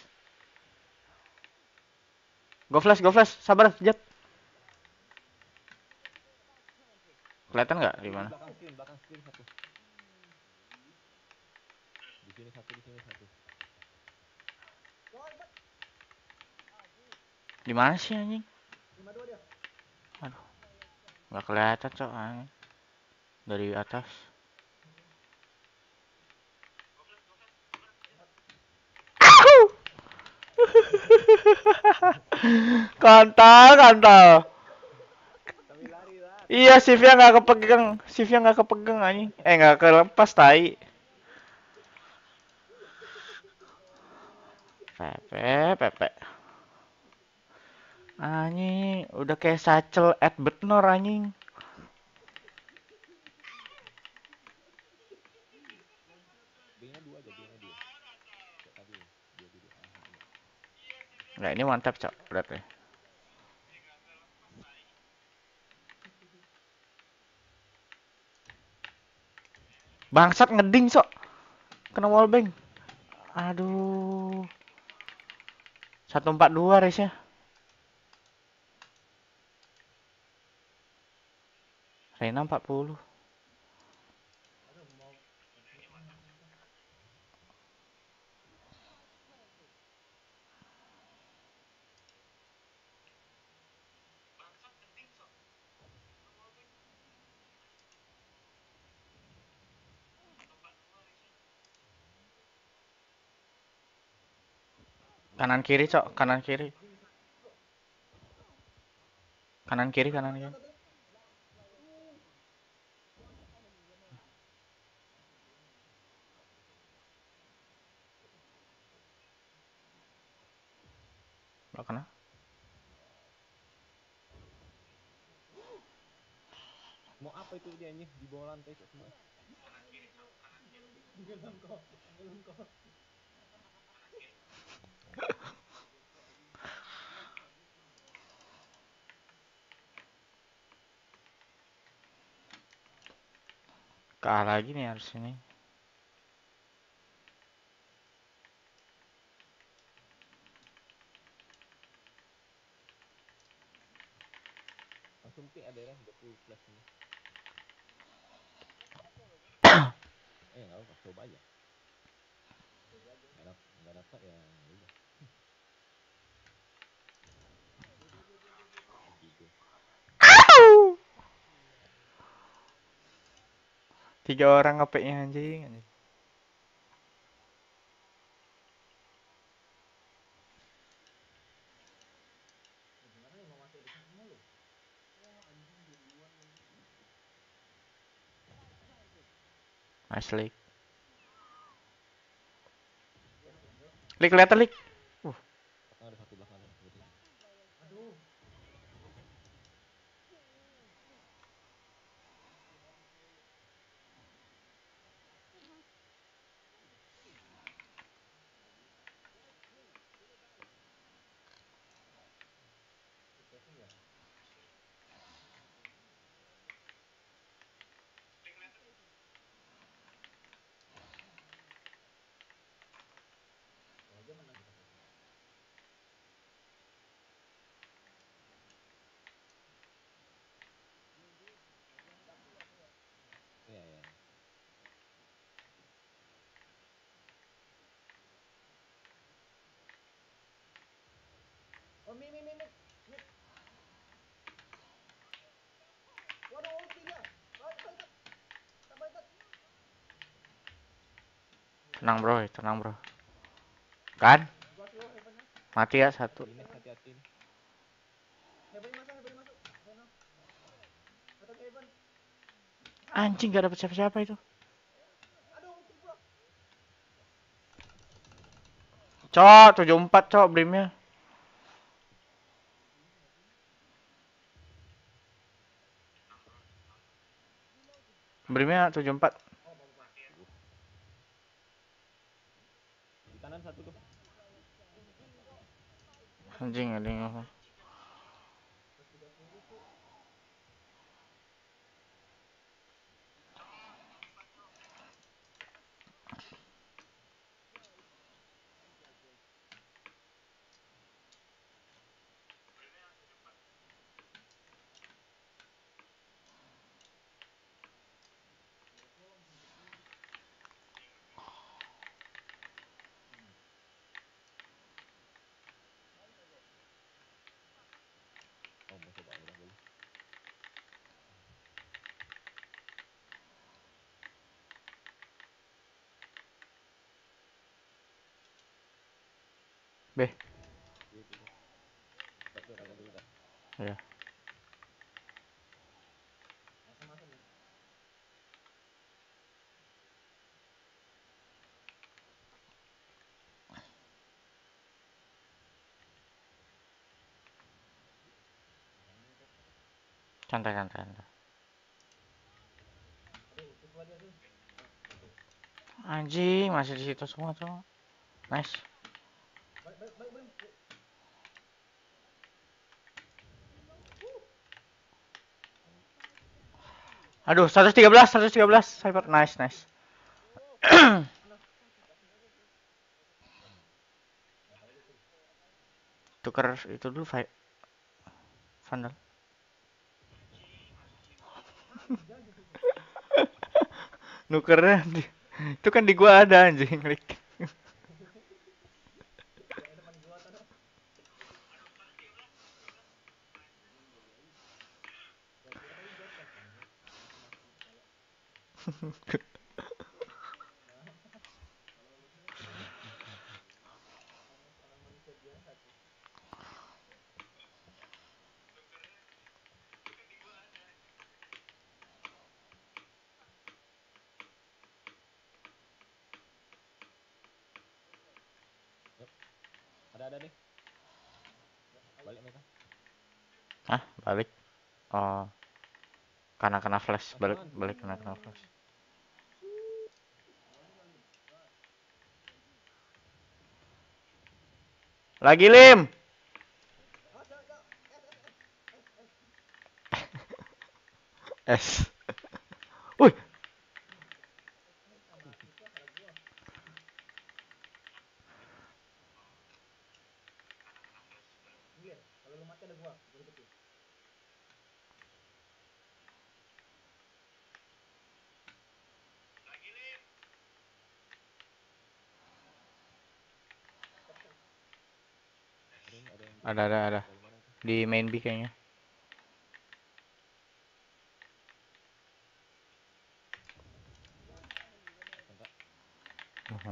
Go flash, go flash. Sabar, Jet. Kelihatan nggak di mana? Di sini satu, di sini satu. Di mana sih anjing? 52 dia. Aduh. Nggak kelihatan, Cok. anjing. Dari atas. <laughs> Kontol, kontol. Iya, shiftnya nggak kepegang, shiftnya nggak kepegang anjing. Eh, nggak kelepas tai. Pepe, pepe. Anjing, udah kayak sacel at Betnor anjing. B-nya dua aja, B-nya dua. Kayak tadi, dua dua dua. Ah, dua. Nah, ini mantap, Cok, berarti. Bangsat ngeding, Sok. Kena wallbang. Aduh. 142 resnya. Reina 40. Kanan kiri, Cok. Kanan kiri. Kanan kiri, kanan kiri. Kena. Mau apa itu dia nih di bawah lantai kok semua? Tenggelam kok, tenggelam kok. Kalah lagi nih harus ini. Langsung pick ada orang udah full flash ini. <coughs> eh nggak apa, coba aja. Nggak dapat, ya udah. Tiga orang ngepeknya anjing. anjing. Nice Lik. Lik kelihatan Lik. Uh, Belakang ada satu belakang ada. Berarti. Iya iya. Oh, mi, mi, mi, mi. mi. Waduh, ulti dia. Balik, balik, balik. Tak balik, balik. Tenang bro, tenang bro. Kan? Mati ya satu. Anjing gak dapet siapa-siapa itu. Cok, 74 cok brimnya. Brimnya 74. Di kanan satu tuh. Anjing ada yang ngomong. Santai santai santai. Anjing masih di situ semua cok. Nice. Aduh, 113, 113, Cyber. Nice, nice. <clears throat> Tuker itu dulu. Vandal. Nukernya di, itu kan di gua ada anjing, <laughs> Lik. Ada ada nih. Balik mereka. Hah, balik. Oh. Karena kena flash, balik balik kena kena flash. Lagi Lim. <laughs> S. Wih. Kalau lu mati ada gua, gua hidup tuh. Ada ada ada. Di main B kayaknya.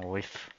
Oh, wave.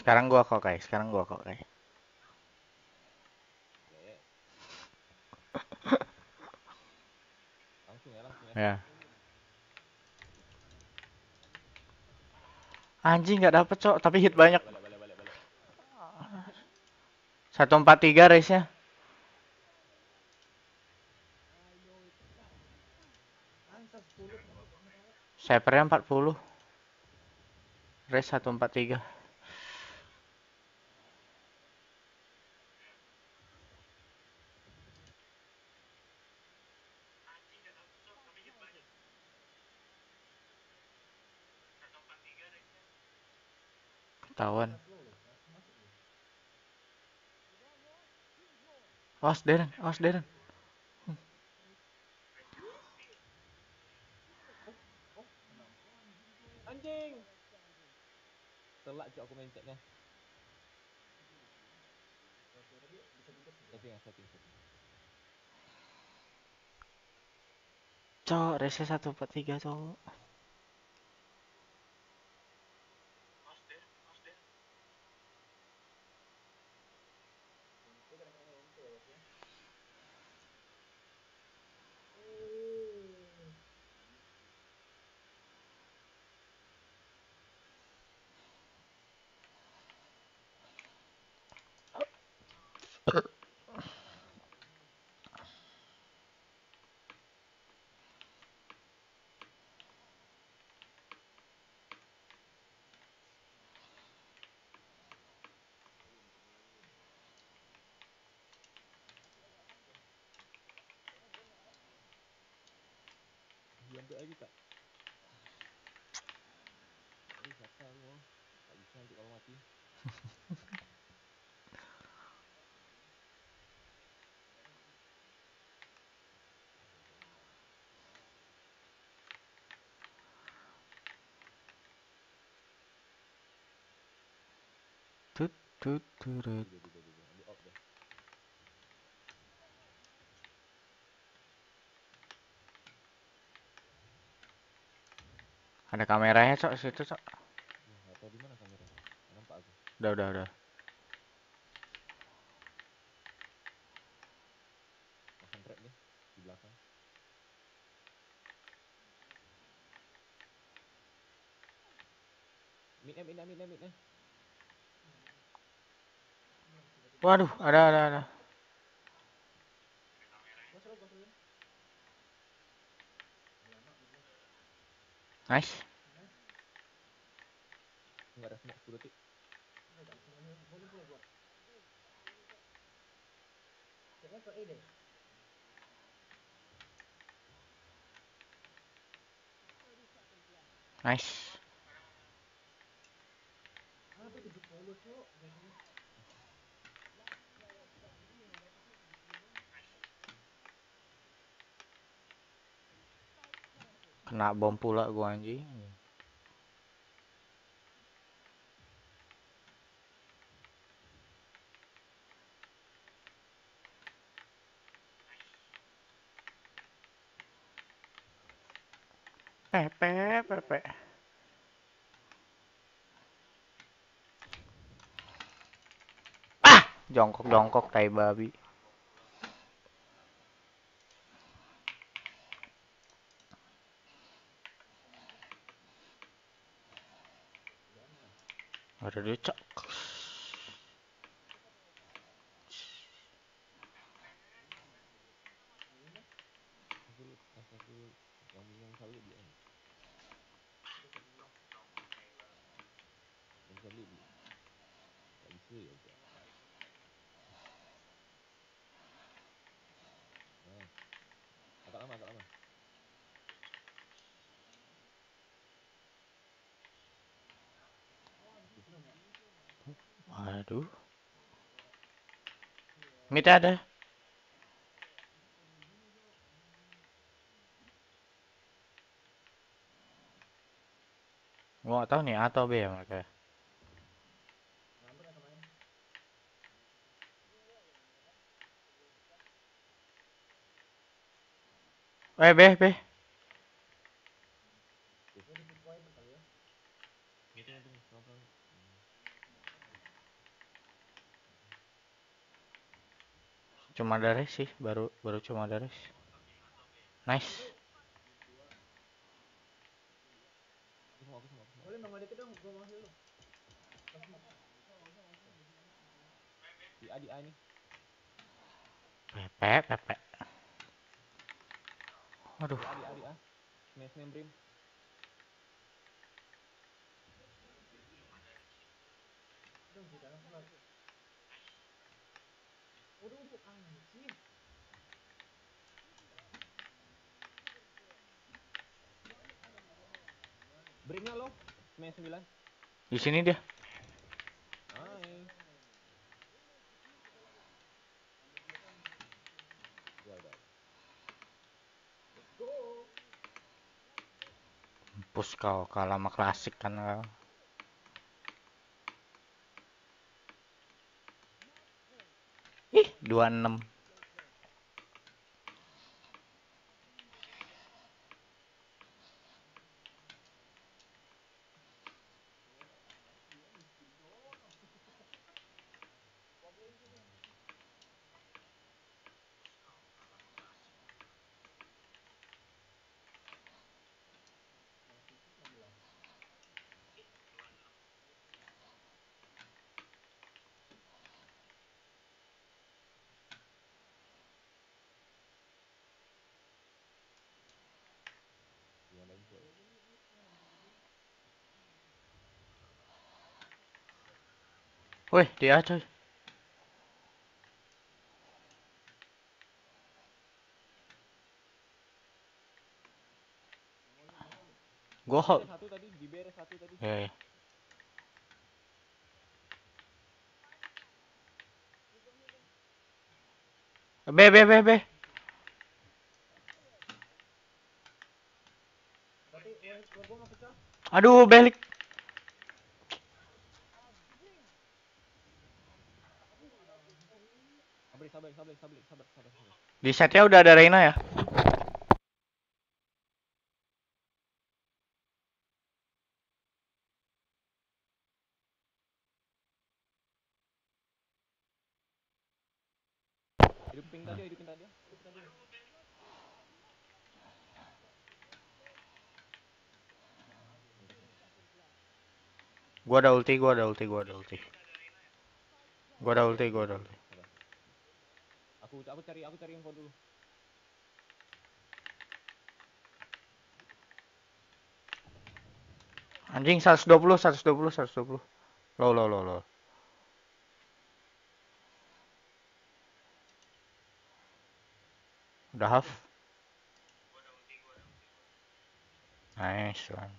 Sekarang gua kok kayak, sekarang gua kok kayak. Ya. Langsung ya, langsung ya. Ya. Anjing nggak dapet cok, tapi hit banyak. Balik, balik, balik, balik. 143 race-nya. Angsa 10. Snipernya 40. Race 143. Ketahuan. Awas Darren, awas Darren. Anjing. Telak cok aku main chatnya. Setting ya, setting, setting. Cok, race 143 cok. Diambil lagi tak? Aduh, siapa aku ah? Tak bisa nanti kalau mati. Tut tut turut. Dia, dia, dia, dia. Ambil op Ada kameranya cok situ cok. Udah udah udah. Pasang trap dia di belakang. Mid eh, mid eh, mid eh, mid eh. Waduh, ada ada ada. Nice. Nggak ada smoke 10 detik. Enggak enggak semuanya. Gua gua gua. Kayaknya ke A deh. Nice. Apa 70 cok? Biasanya. Kena bom pula gua anjing. Pepe, pepe. Ah, jongkok-jongkok tai babi. Ada duit cok. Aku lu pas aku yang yang selalu beli ini. Yang bisa beli beli. Gak bisa ya udah. Nah. Agak lama, agak lama. Waduh. Mid ada. Gua nggak tahu nih A atau B ya mereka. Eh B B. Gitu nanti pelan-pelan. Cuma ada res sih, baru baru cuma ada res. Nice. Pepe pepe. Aduh di A. Smash, smash, brim. Aduh, di dalam pula. Udah untuk anjing. Brimnya lo. Smash 9. Di sini dia. Mampus kau kalah sama klasik kan kau. Ih, 26. Wih, dia coy. Gua BR satu tadi, satu tadi. B B B B. Aduh, balik. Sabar, sabar, sabar, sabar, sabar, sabar, sabar. Di setnya udah ada Reina ya? Hidupin tadi, hidupin tadi. Hidupin tadi. Gua ada ulti, gua ada ulti, gua ada ulti. Gua ada ulti, gua ada ulti. Aku aku cari aku cari info dulu. Anjing 120, 120, 120. Low, low, low, low. Udah half. Nice one.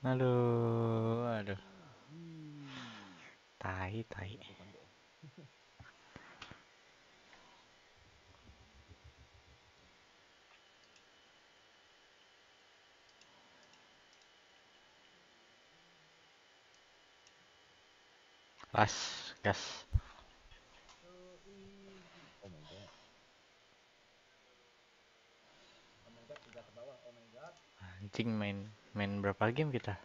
Aduh, aduh. Tai, tai. Gas. God. Anjing main main berapa game kita?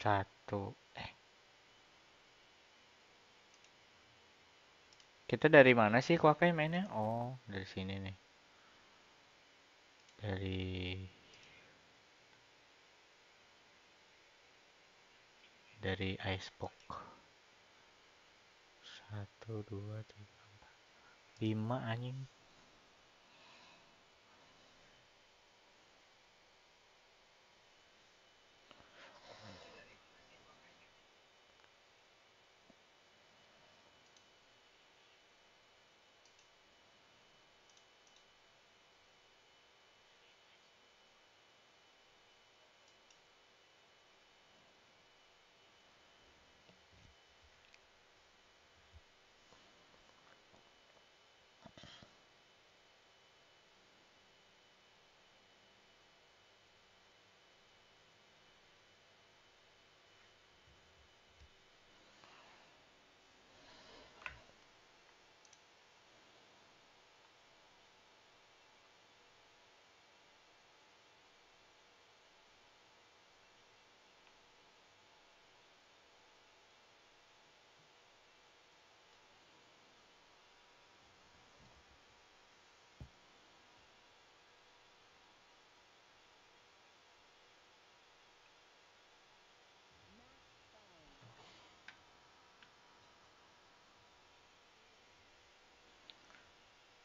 Satu. Eh. Kita dari mana sih Kwakai mainnya? Oh, dari sini nih. Dari dari Icebox. Satu, dua, tiga, empat, lima anjing.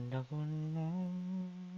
Wonderful love.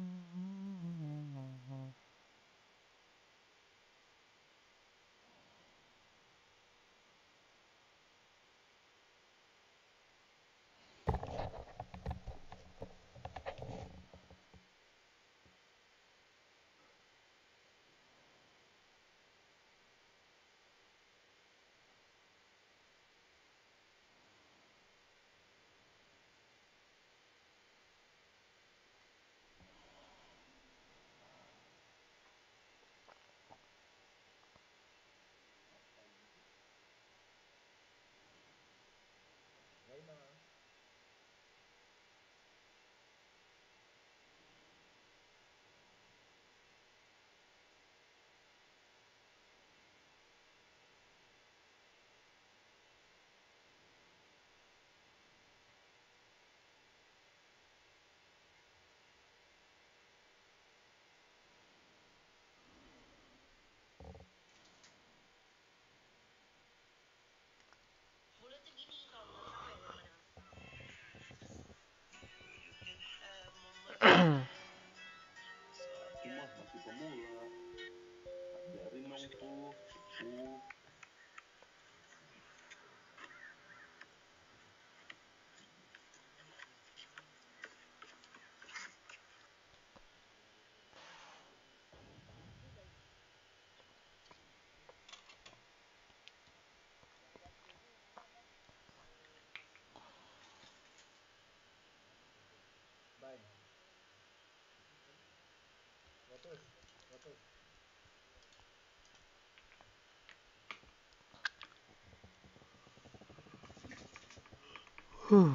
Huh.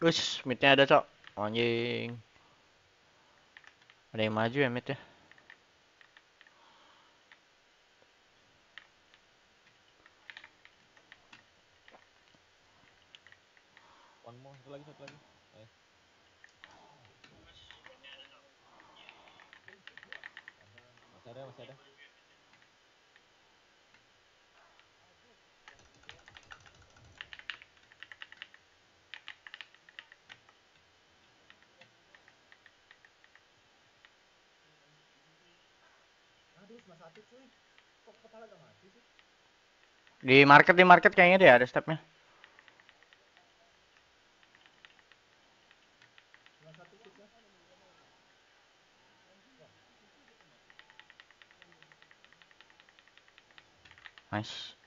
Wis, midnya ada, Cok. Anjing. Ada yang maju ya mid ya? Di market di market kayaknya deh ada stepnya. Nice.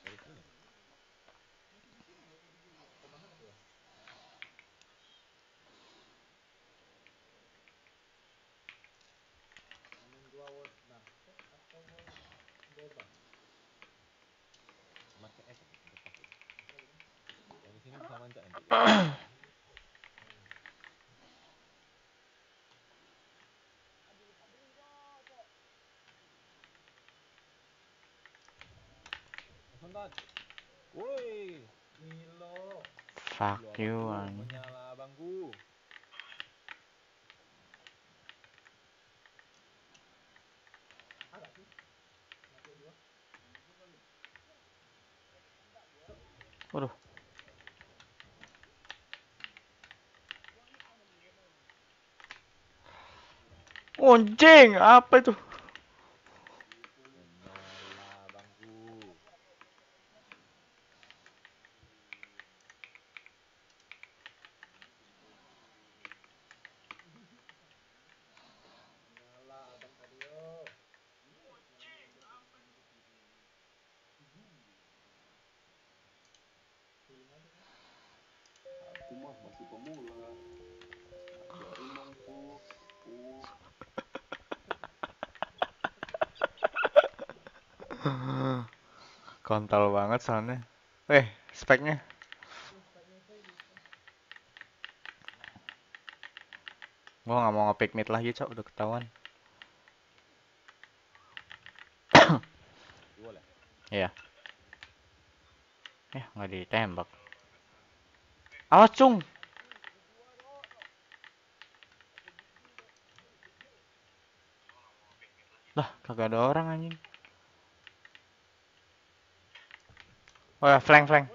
Dari sini. Main dua world market atau world global? Market F ya, market F. Yang di sini bisa manjat nanti. Sontan. Woi. Milo. Fuck you Abangku, anjing. Menyala abangku. Ada sih. Mati dua. Waduh. Anjing, apa itu? Menyala abangku. Nyala abang tadi yo. Healing aja kan. Aku mah masih pemula. Ajarin dong pu. Pu. Kontol banget soalnya. Eh, speknya. Gua nggak mau nge-pick mid lagi, Cok, udah ketahuan. <coughs> Iya. Eh, nggak ditembak. Awas, Cung. Lah, kagak ada orang anjing. Oh flank, flank.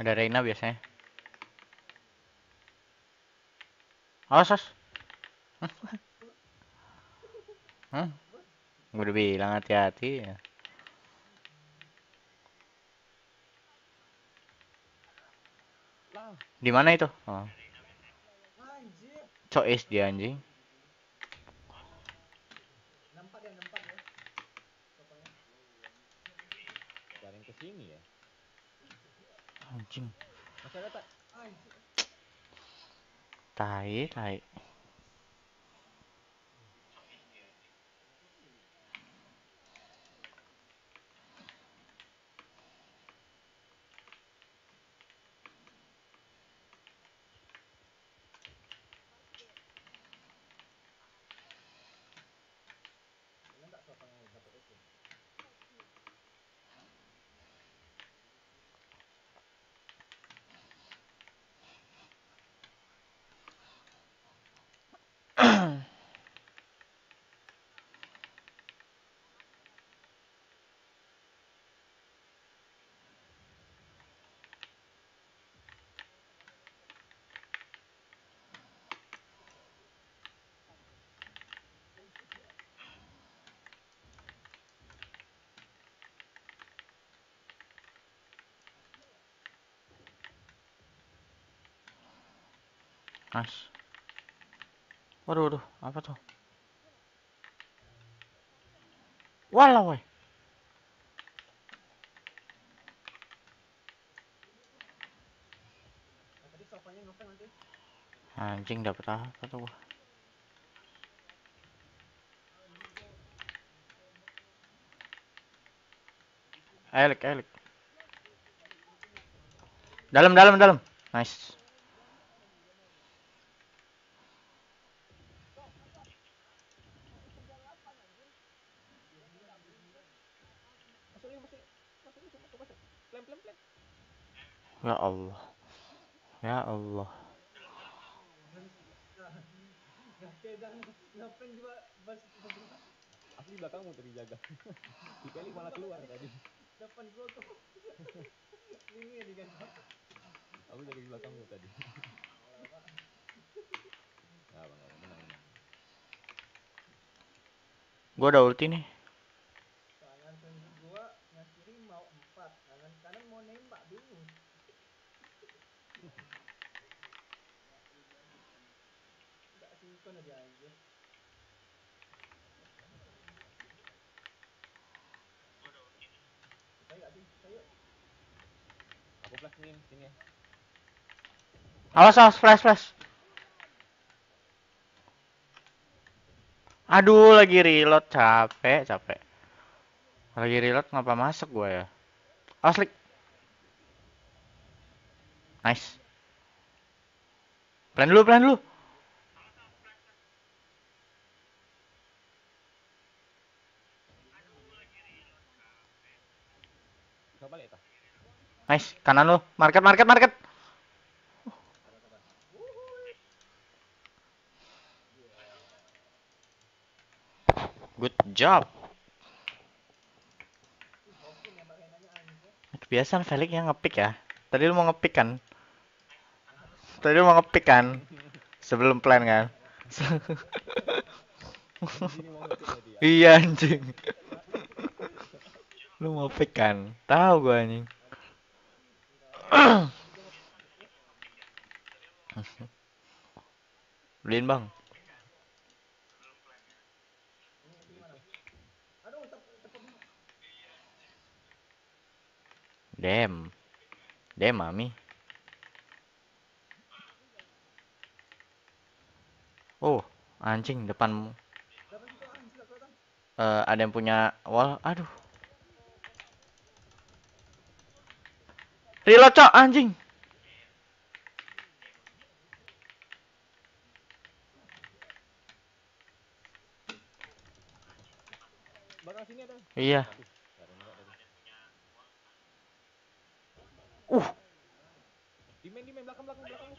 Ada Reina biasanya. Awas, awas. Hah? Gua udah bilang hati-hati ya. Di mana itu? Oh. Anjir. Cok is dia anjing. Nampak dia, nampak dia. Bapaknya. Jaring ke sini ya. Anjing. Masih ada tak? Nice. Waduh, waduh, apa tuh? Walau woi. Anjing dapat apa tuh gua? Elek. Dalam, dalam, dalam. Nice. Allah. Ngefeng juga pas pas Asli belakangmu tadi jaga. <laughs> Di kali malah keluar tadi. depan gua tuh. Ini ya diganti. Aku jaga di belakangmu tadi. Nah, bang, menang. Gua udah ulti nih. Tangan kanan gua yang kiri mau empat, tangan kanan mau nembak bingung. Aku flash sini ya. Awas, awas, flash, flash. Aduh, lagi reload, capek, capek. Lagi reload ngapa masuk gua ya? Awas, Lik. Nice. Plan dulu, plan dulu. Bisa balik tak? Nice, kanan lu. Market, market, market. Good job. Kebiasaan Felix yang ngepick ya. Tadi lu mau ngepick kan? Tadi lu mau ngepick kan? Sebelum plan kan? <laughs> iya anjing. Lu mau pick kan? Tahu gua anjing. Beliin bang. Dem. Dem mami. Oh, anjing depanmu. Eh, ada yang punya wall. Aduh. Reload, cok, anjing. Belakang sini ada. Iya. Uh. Di main, di main, belakang, belakang, belakang.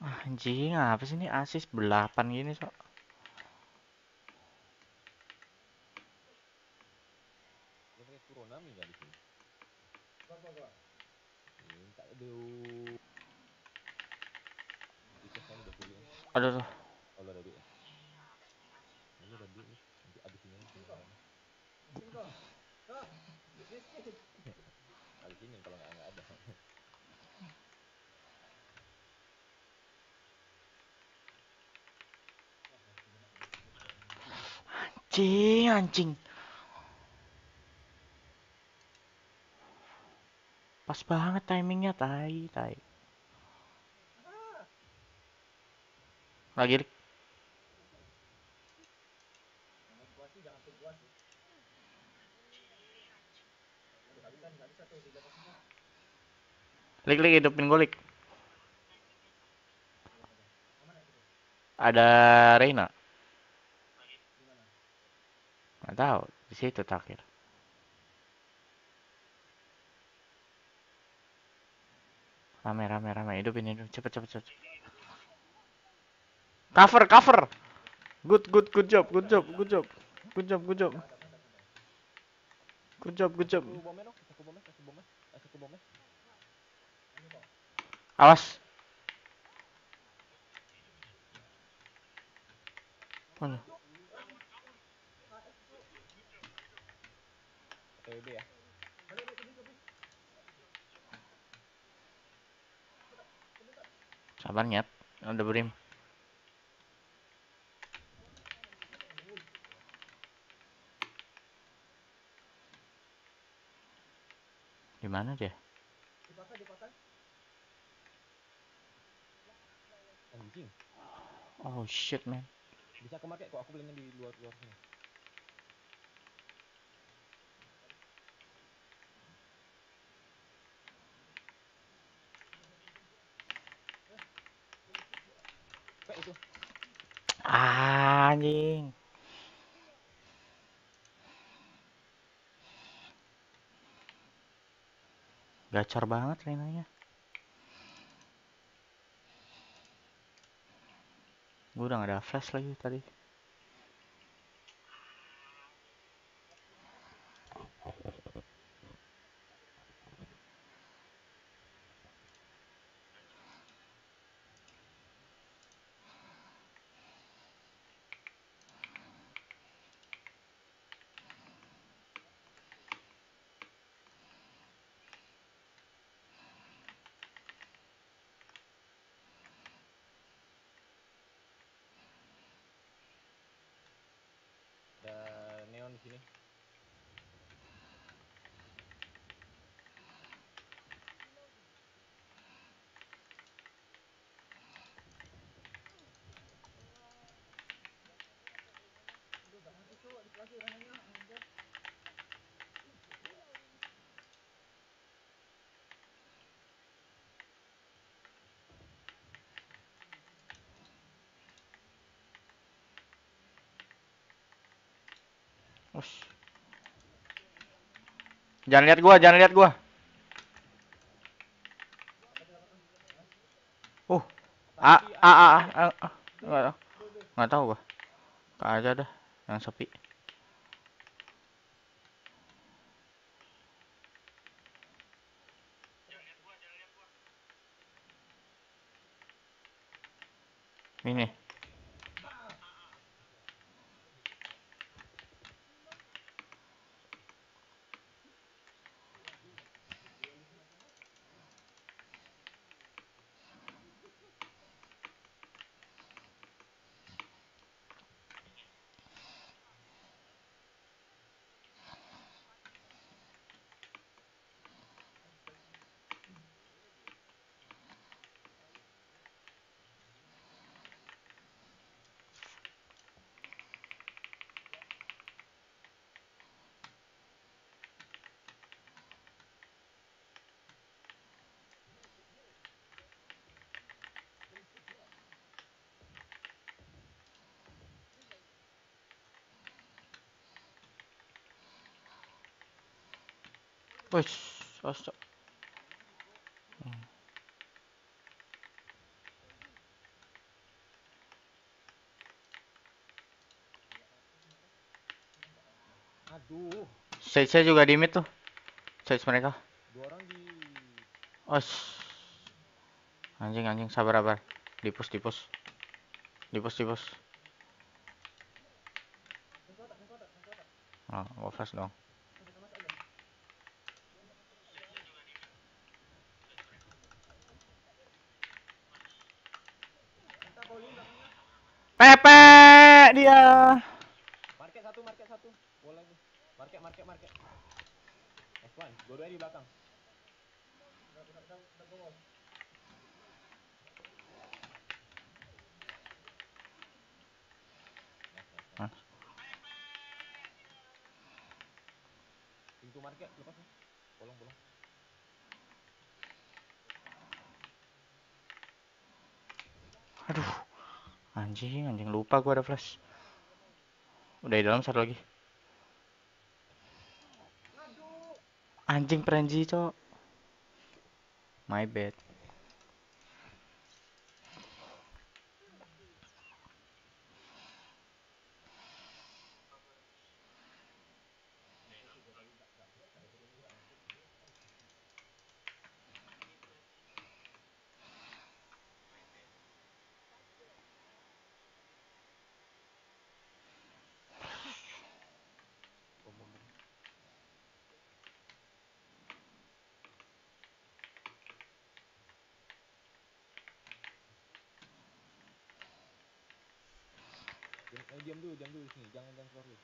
Ah. Anjing, apa sih ini asis belapan gini, sok. Dia pakai Kuronami nggak di sini? Gua, gua, gua. Minta dulu. Di cash kan udah pulih. Aduh, aduh. Oh, lu ada duit ya? Lu ada duit nih. Nanti abis ini aja sini. Mungkin kok. Kok. Miskin. Abis ini kalau nggak nggak ada. Anjing, anjing. Pas banget timingnya, tai, tai. Lagi. Lik, lik, hidupin gue, Lik. Ada Reina. Nggak tahu, di situ terakhir. Rame, rame, rame. Hidupin, hidup. Cepet, cepet, cepet. Cover, cover. Good, good, good job, good job, good job. Good job, good job. Good job, good job. Awas. Mana? Sabar nyet, ada berim. Di mana dia? Anjing. Oh shit man. Bisa aku pakai kok aku belinya di luar luar sini. Anjing. Gacor banget Renanya. Gue udah gak ada flash lagi tadi. Us. Jangan lihat gua, jangan lihat gua. Uh. A a a a. a- a- Nggak tahu. Nggak tahu gua. Kak aja dah yang sepi. Ini. Wih, sosok. Aduh, Sage saya juga di mid tuh. Sage mereka. dua orang di Os. Anjing anjing sabar sabar. Dipus dipus. Dipus dipus. Oh, gua flash dong. Pepe dia. market satu, market satu. Bola lagi. Market, market, market. Next one, dua-duanya di belakang. Hah? Pintu market lepas nih. Bolong, bolong. Aduh. Anjing, anjing lupa gua ada flash. Udah di dalam satu lagi. Anjing Prenji, cok. My bad. Diam, eh, diam dulu, diam dulu di sini. Jangan jangan keluar dulu.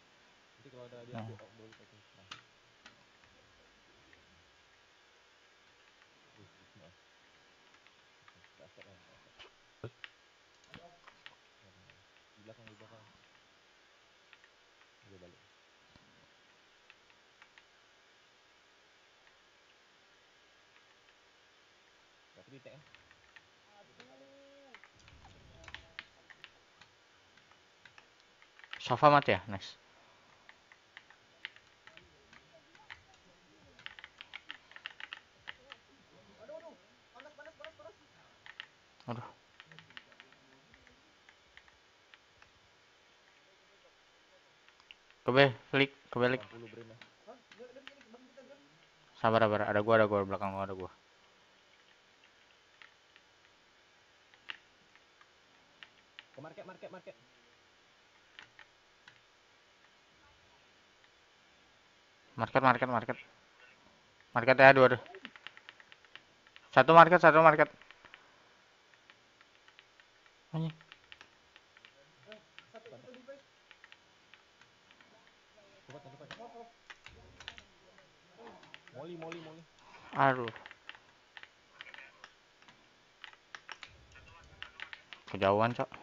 Nanti kalau ada dia Hmm. aku oh, baru kita serang. market ya market. di belakang di belakang dia balik Gak free tag eh Sofa mati ya? Nice. Aduh. Kebe, klik, kebalik. 80 brain lah Sabar, sabar. Ada gua, ada gua belakang gua, ada gua. ke market market market Market, market, market. Market ya dua deh. Satu market, satu market. Anjing. cepat molly molly molly Aduh. Kejauhan, Cok.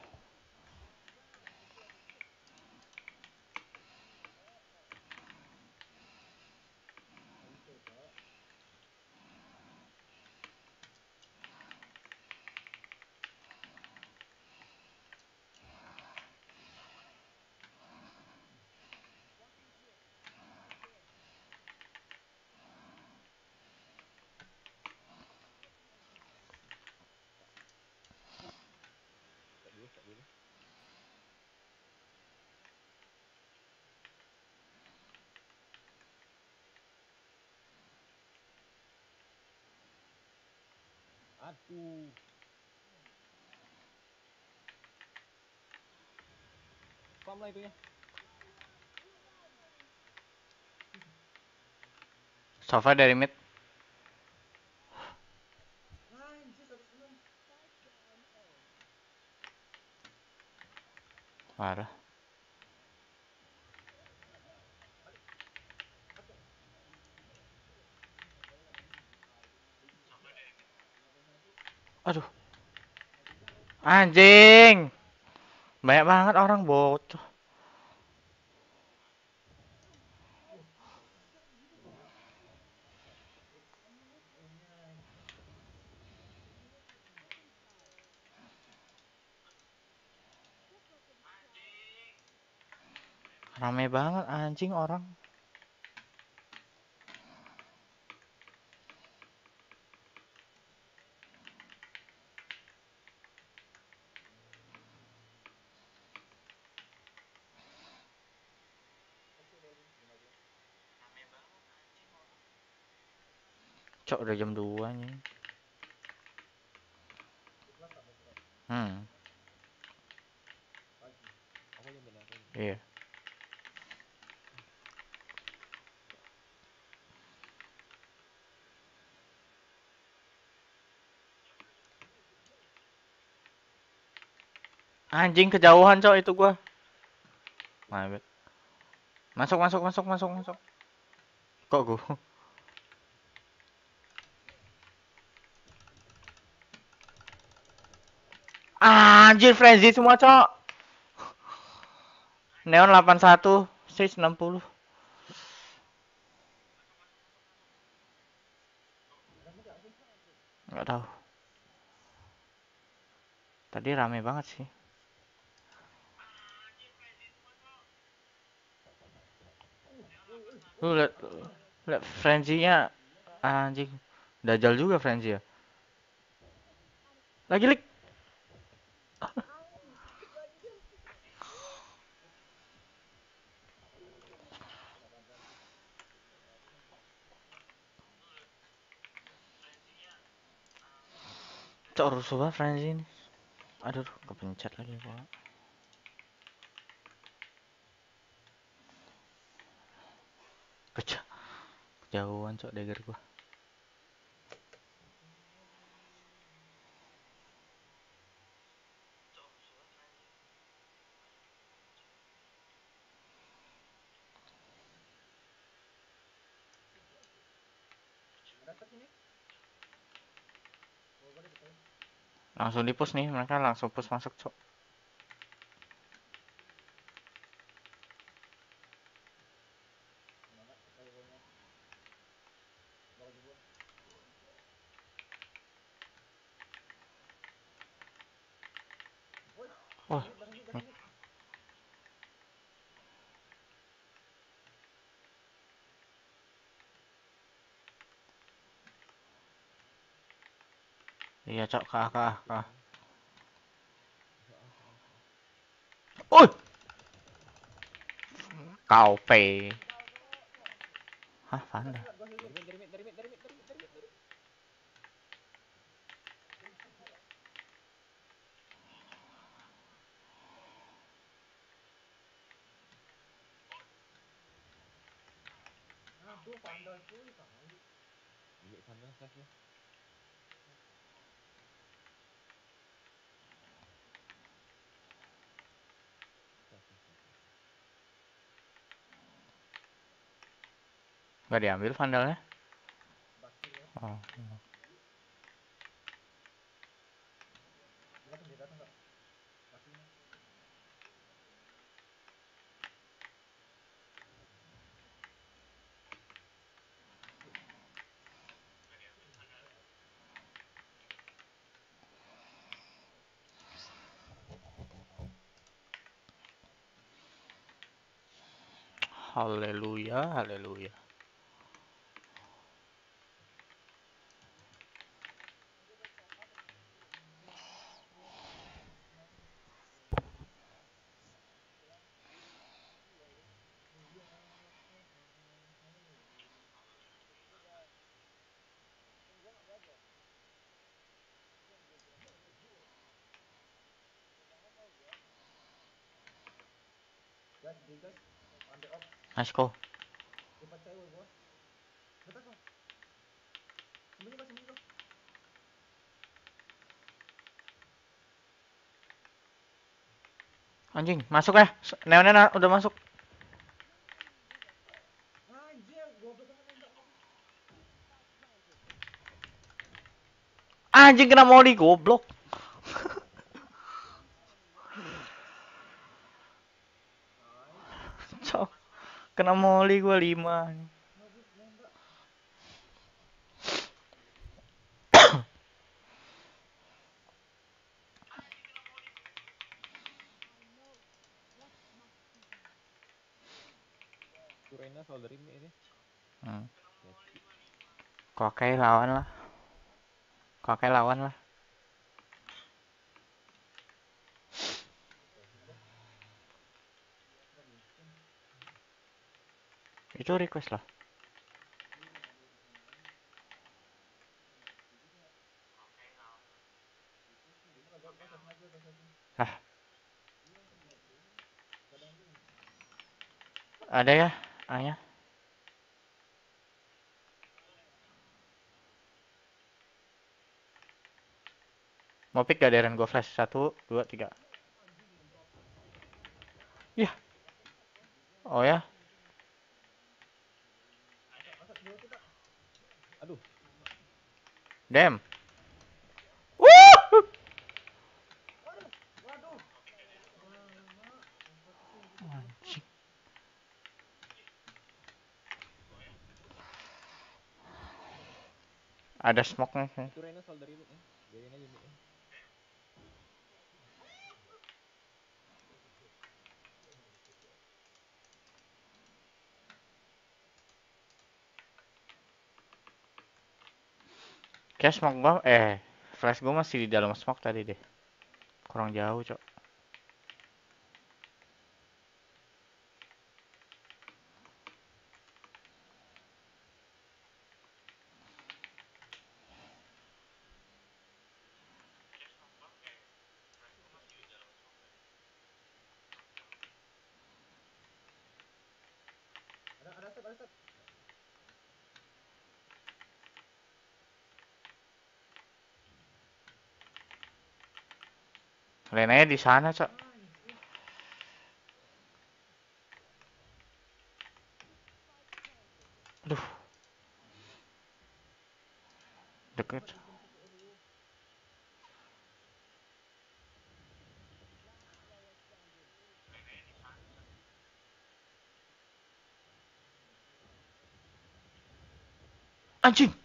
Aduh spam lah itunya Sofa dari mid. Anjing. Banyak banget orang bocah. Rame banget anjing orang. Udah jam 2 nih. Hmm, iya. Anjing kejauhan cok itu gua. Nah, Masuk masuk masuk masuk masuk. Kok gua? Anjir frenzy semua cok. Neon 81, Sage 60. Nggak tahu. Tadi rame banget sih. Lu liat, liat frenzy-nya anjing. Dajal juga frenzy ya. Lagi lik. Cok rusuh banget frenzy ini. Aduh, kepencet lagi gua. Keja kejauhan cok dagger gua. Langsung di push nih, mereka langsung push masuk, cok. Iya, cok, ke A, ke A, ke A. Ui! Kau pe. Hah, Vandal. Nah, tuh pandai cuy, kali. Bilik pandang flash lu. Nggak diambil vandalnya? Oh. Haleluya, haleluya. Guys, di guys. Pandai op. Nice go. Cepat cewek, bos. Dekat, bos. Sembunyi, bos, sembunyi, bos. Anjing, masuk ya. Neonnya udah masuk. Anjing kena molly goblok. Cok. Kena molly gua 5. Tuh Reyna soal dari mid ini. Hmm. Kokai lawan lah. Kokai lawan lah. Itu request lah. Hah. Ada ya? Anya. Mau pick gak Darren gue flash? Satu, dua, tiga. Iya. Oh ya? Aduh. Damn. Ada smoke nih. Itu Reyna soal dari mid nih. Biarin aja mid nih. Kayak smoke gua, eh, flash gua masih di dalam smoke tadi deh. Kurang jauh, cok. main di sana, Cok. Aduh. Deket. Anjing.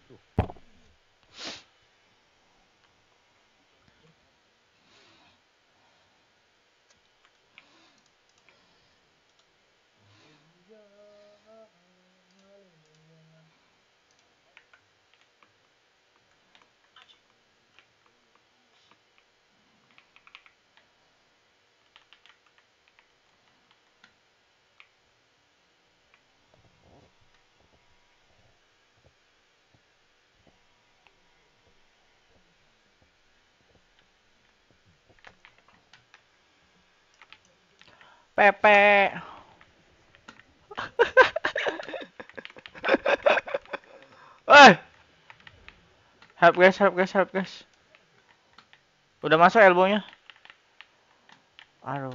Pepe. Eh. Help guys, help guys, help guys. Udah masuk elbownya. Aduh.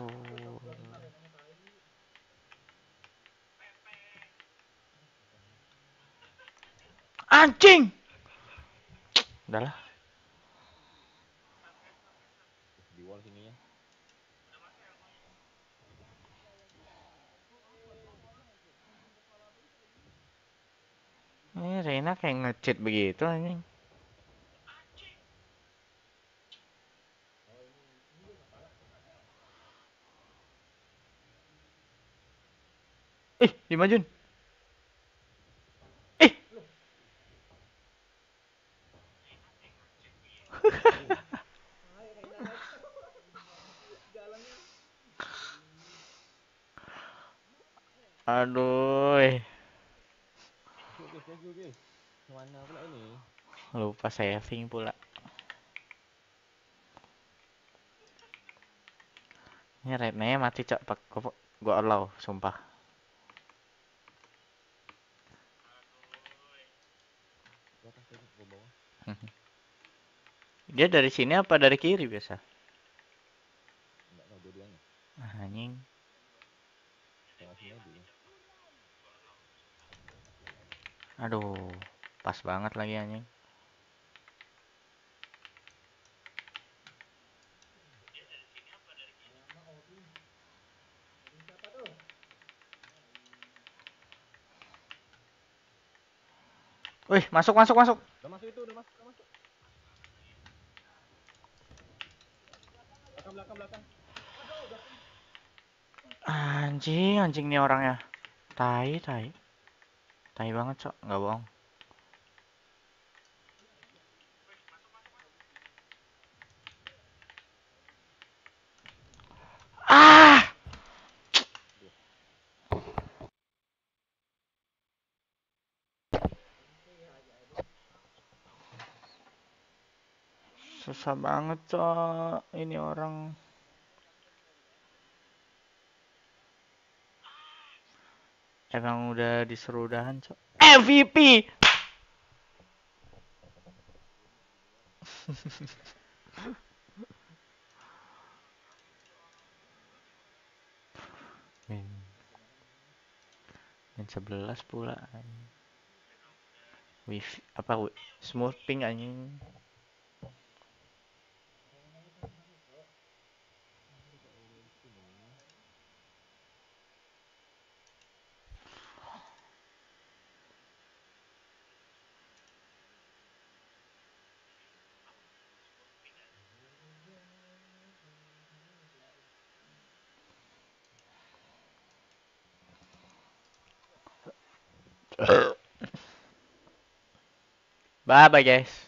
Anjing. Udahlah. Di wall sini ya. Ini Reina kayak nge-cheat begitu anjing. Ih, dimajun. Ih. <laughs> Aduh. Masuk guys, laju guys. Mana pula ini? Lupa saving pula. Ini rednya mati cok pak gua, gua allow sumpah. Dia dari sini apa dari kiri biasa? Enggak tahu dua-duanya. Ah, Anjing. Tengah sini aja ya. Aduh, pas banget lagi anjing. Wih, masuk masuk masuk. Udah masuk itu, udah masuk, udah masuk. Belakang, belakang, belakang. Anjing, anjing nih orangnya. Tai, tai. Tai banget, Cok. Nggak bohong. Ah! Susah banget, Cok. Ini orang. Emang udah disuruh udahan, Cok. MVP! Min. Min 11 pula. Wifi apa smooth ping anjing. Bye bye guys.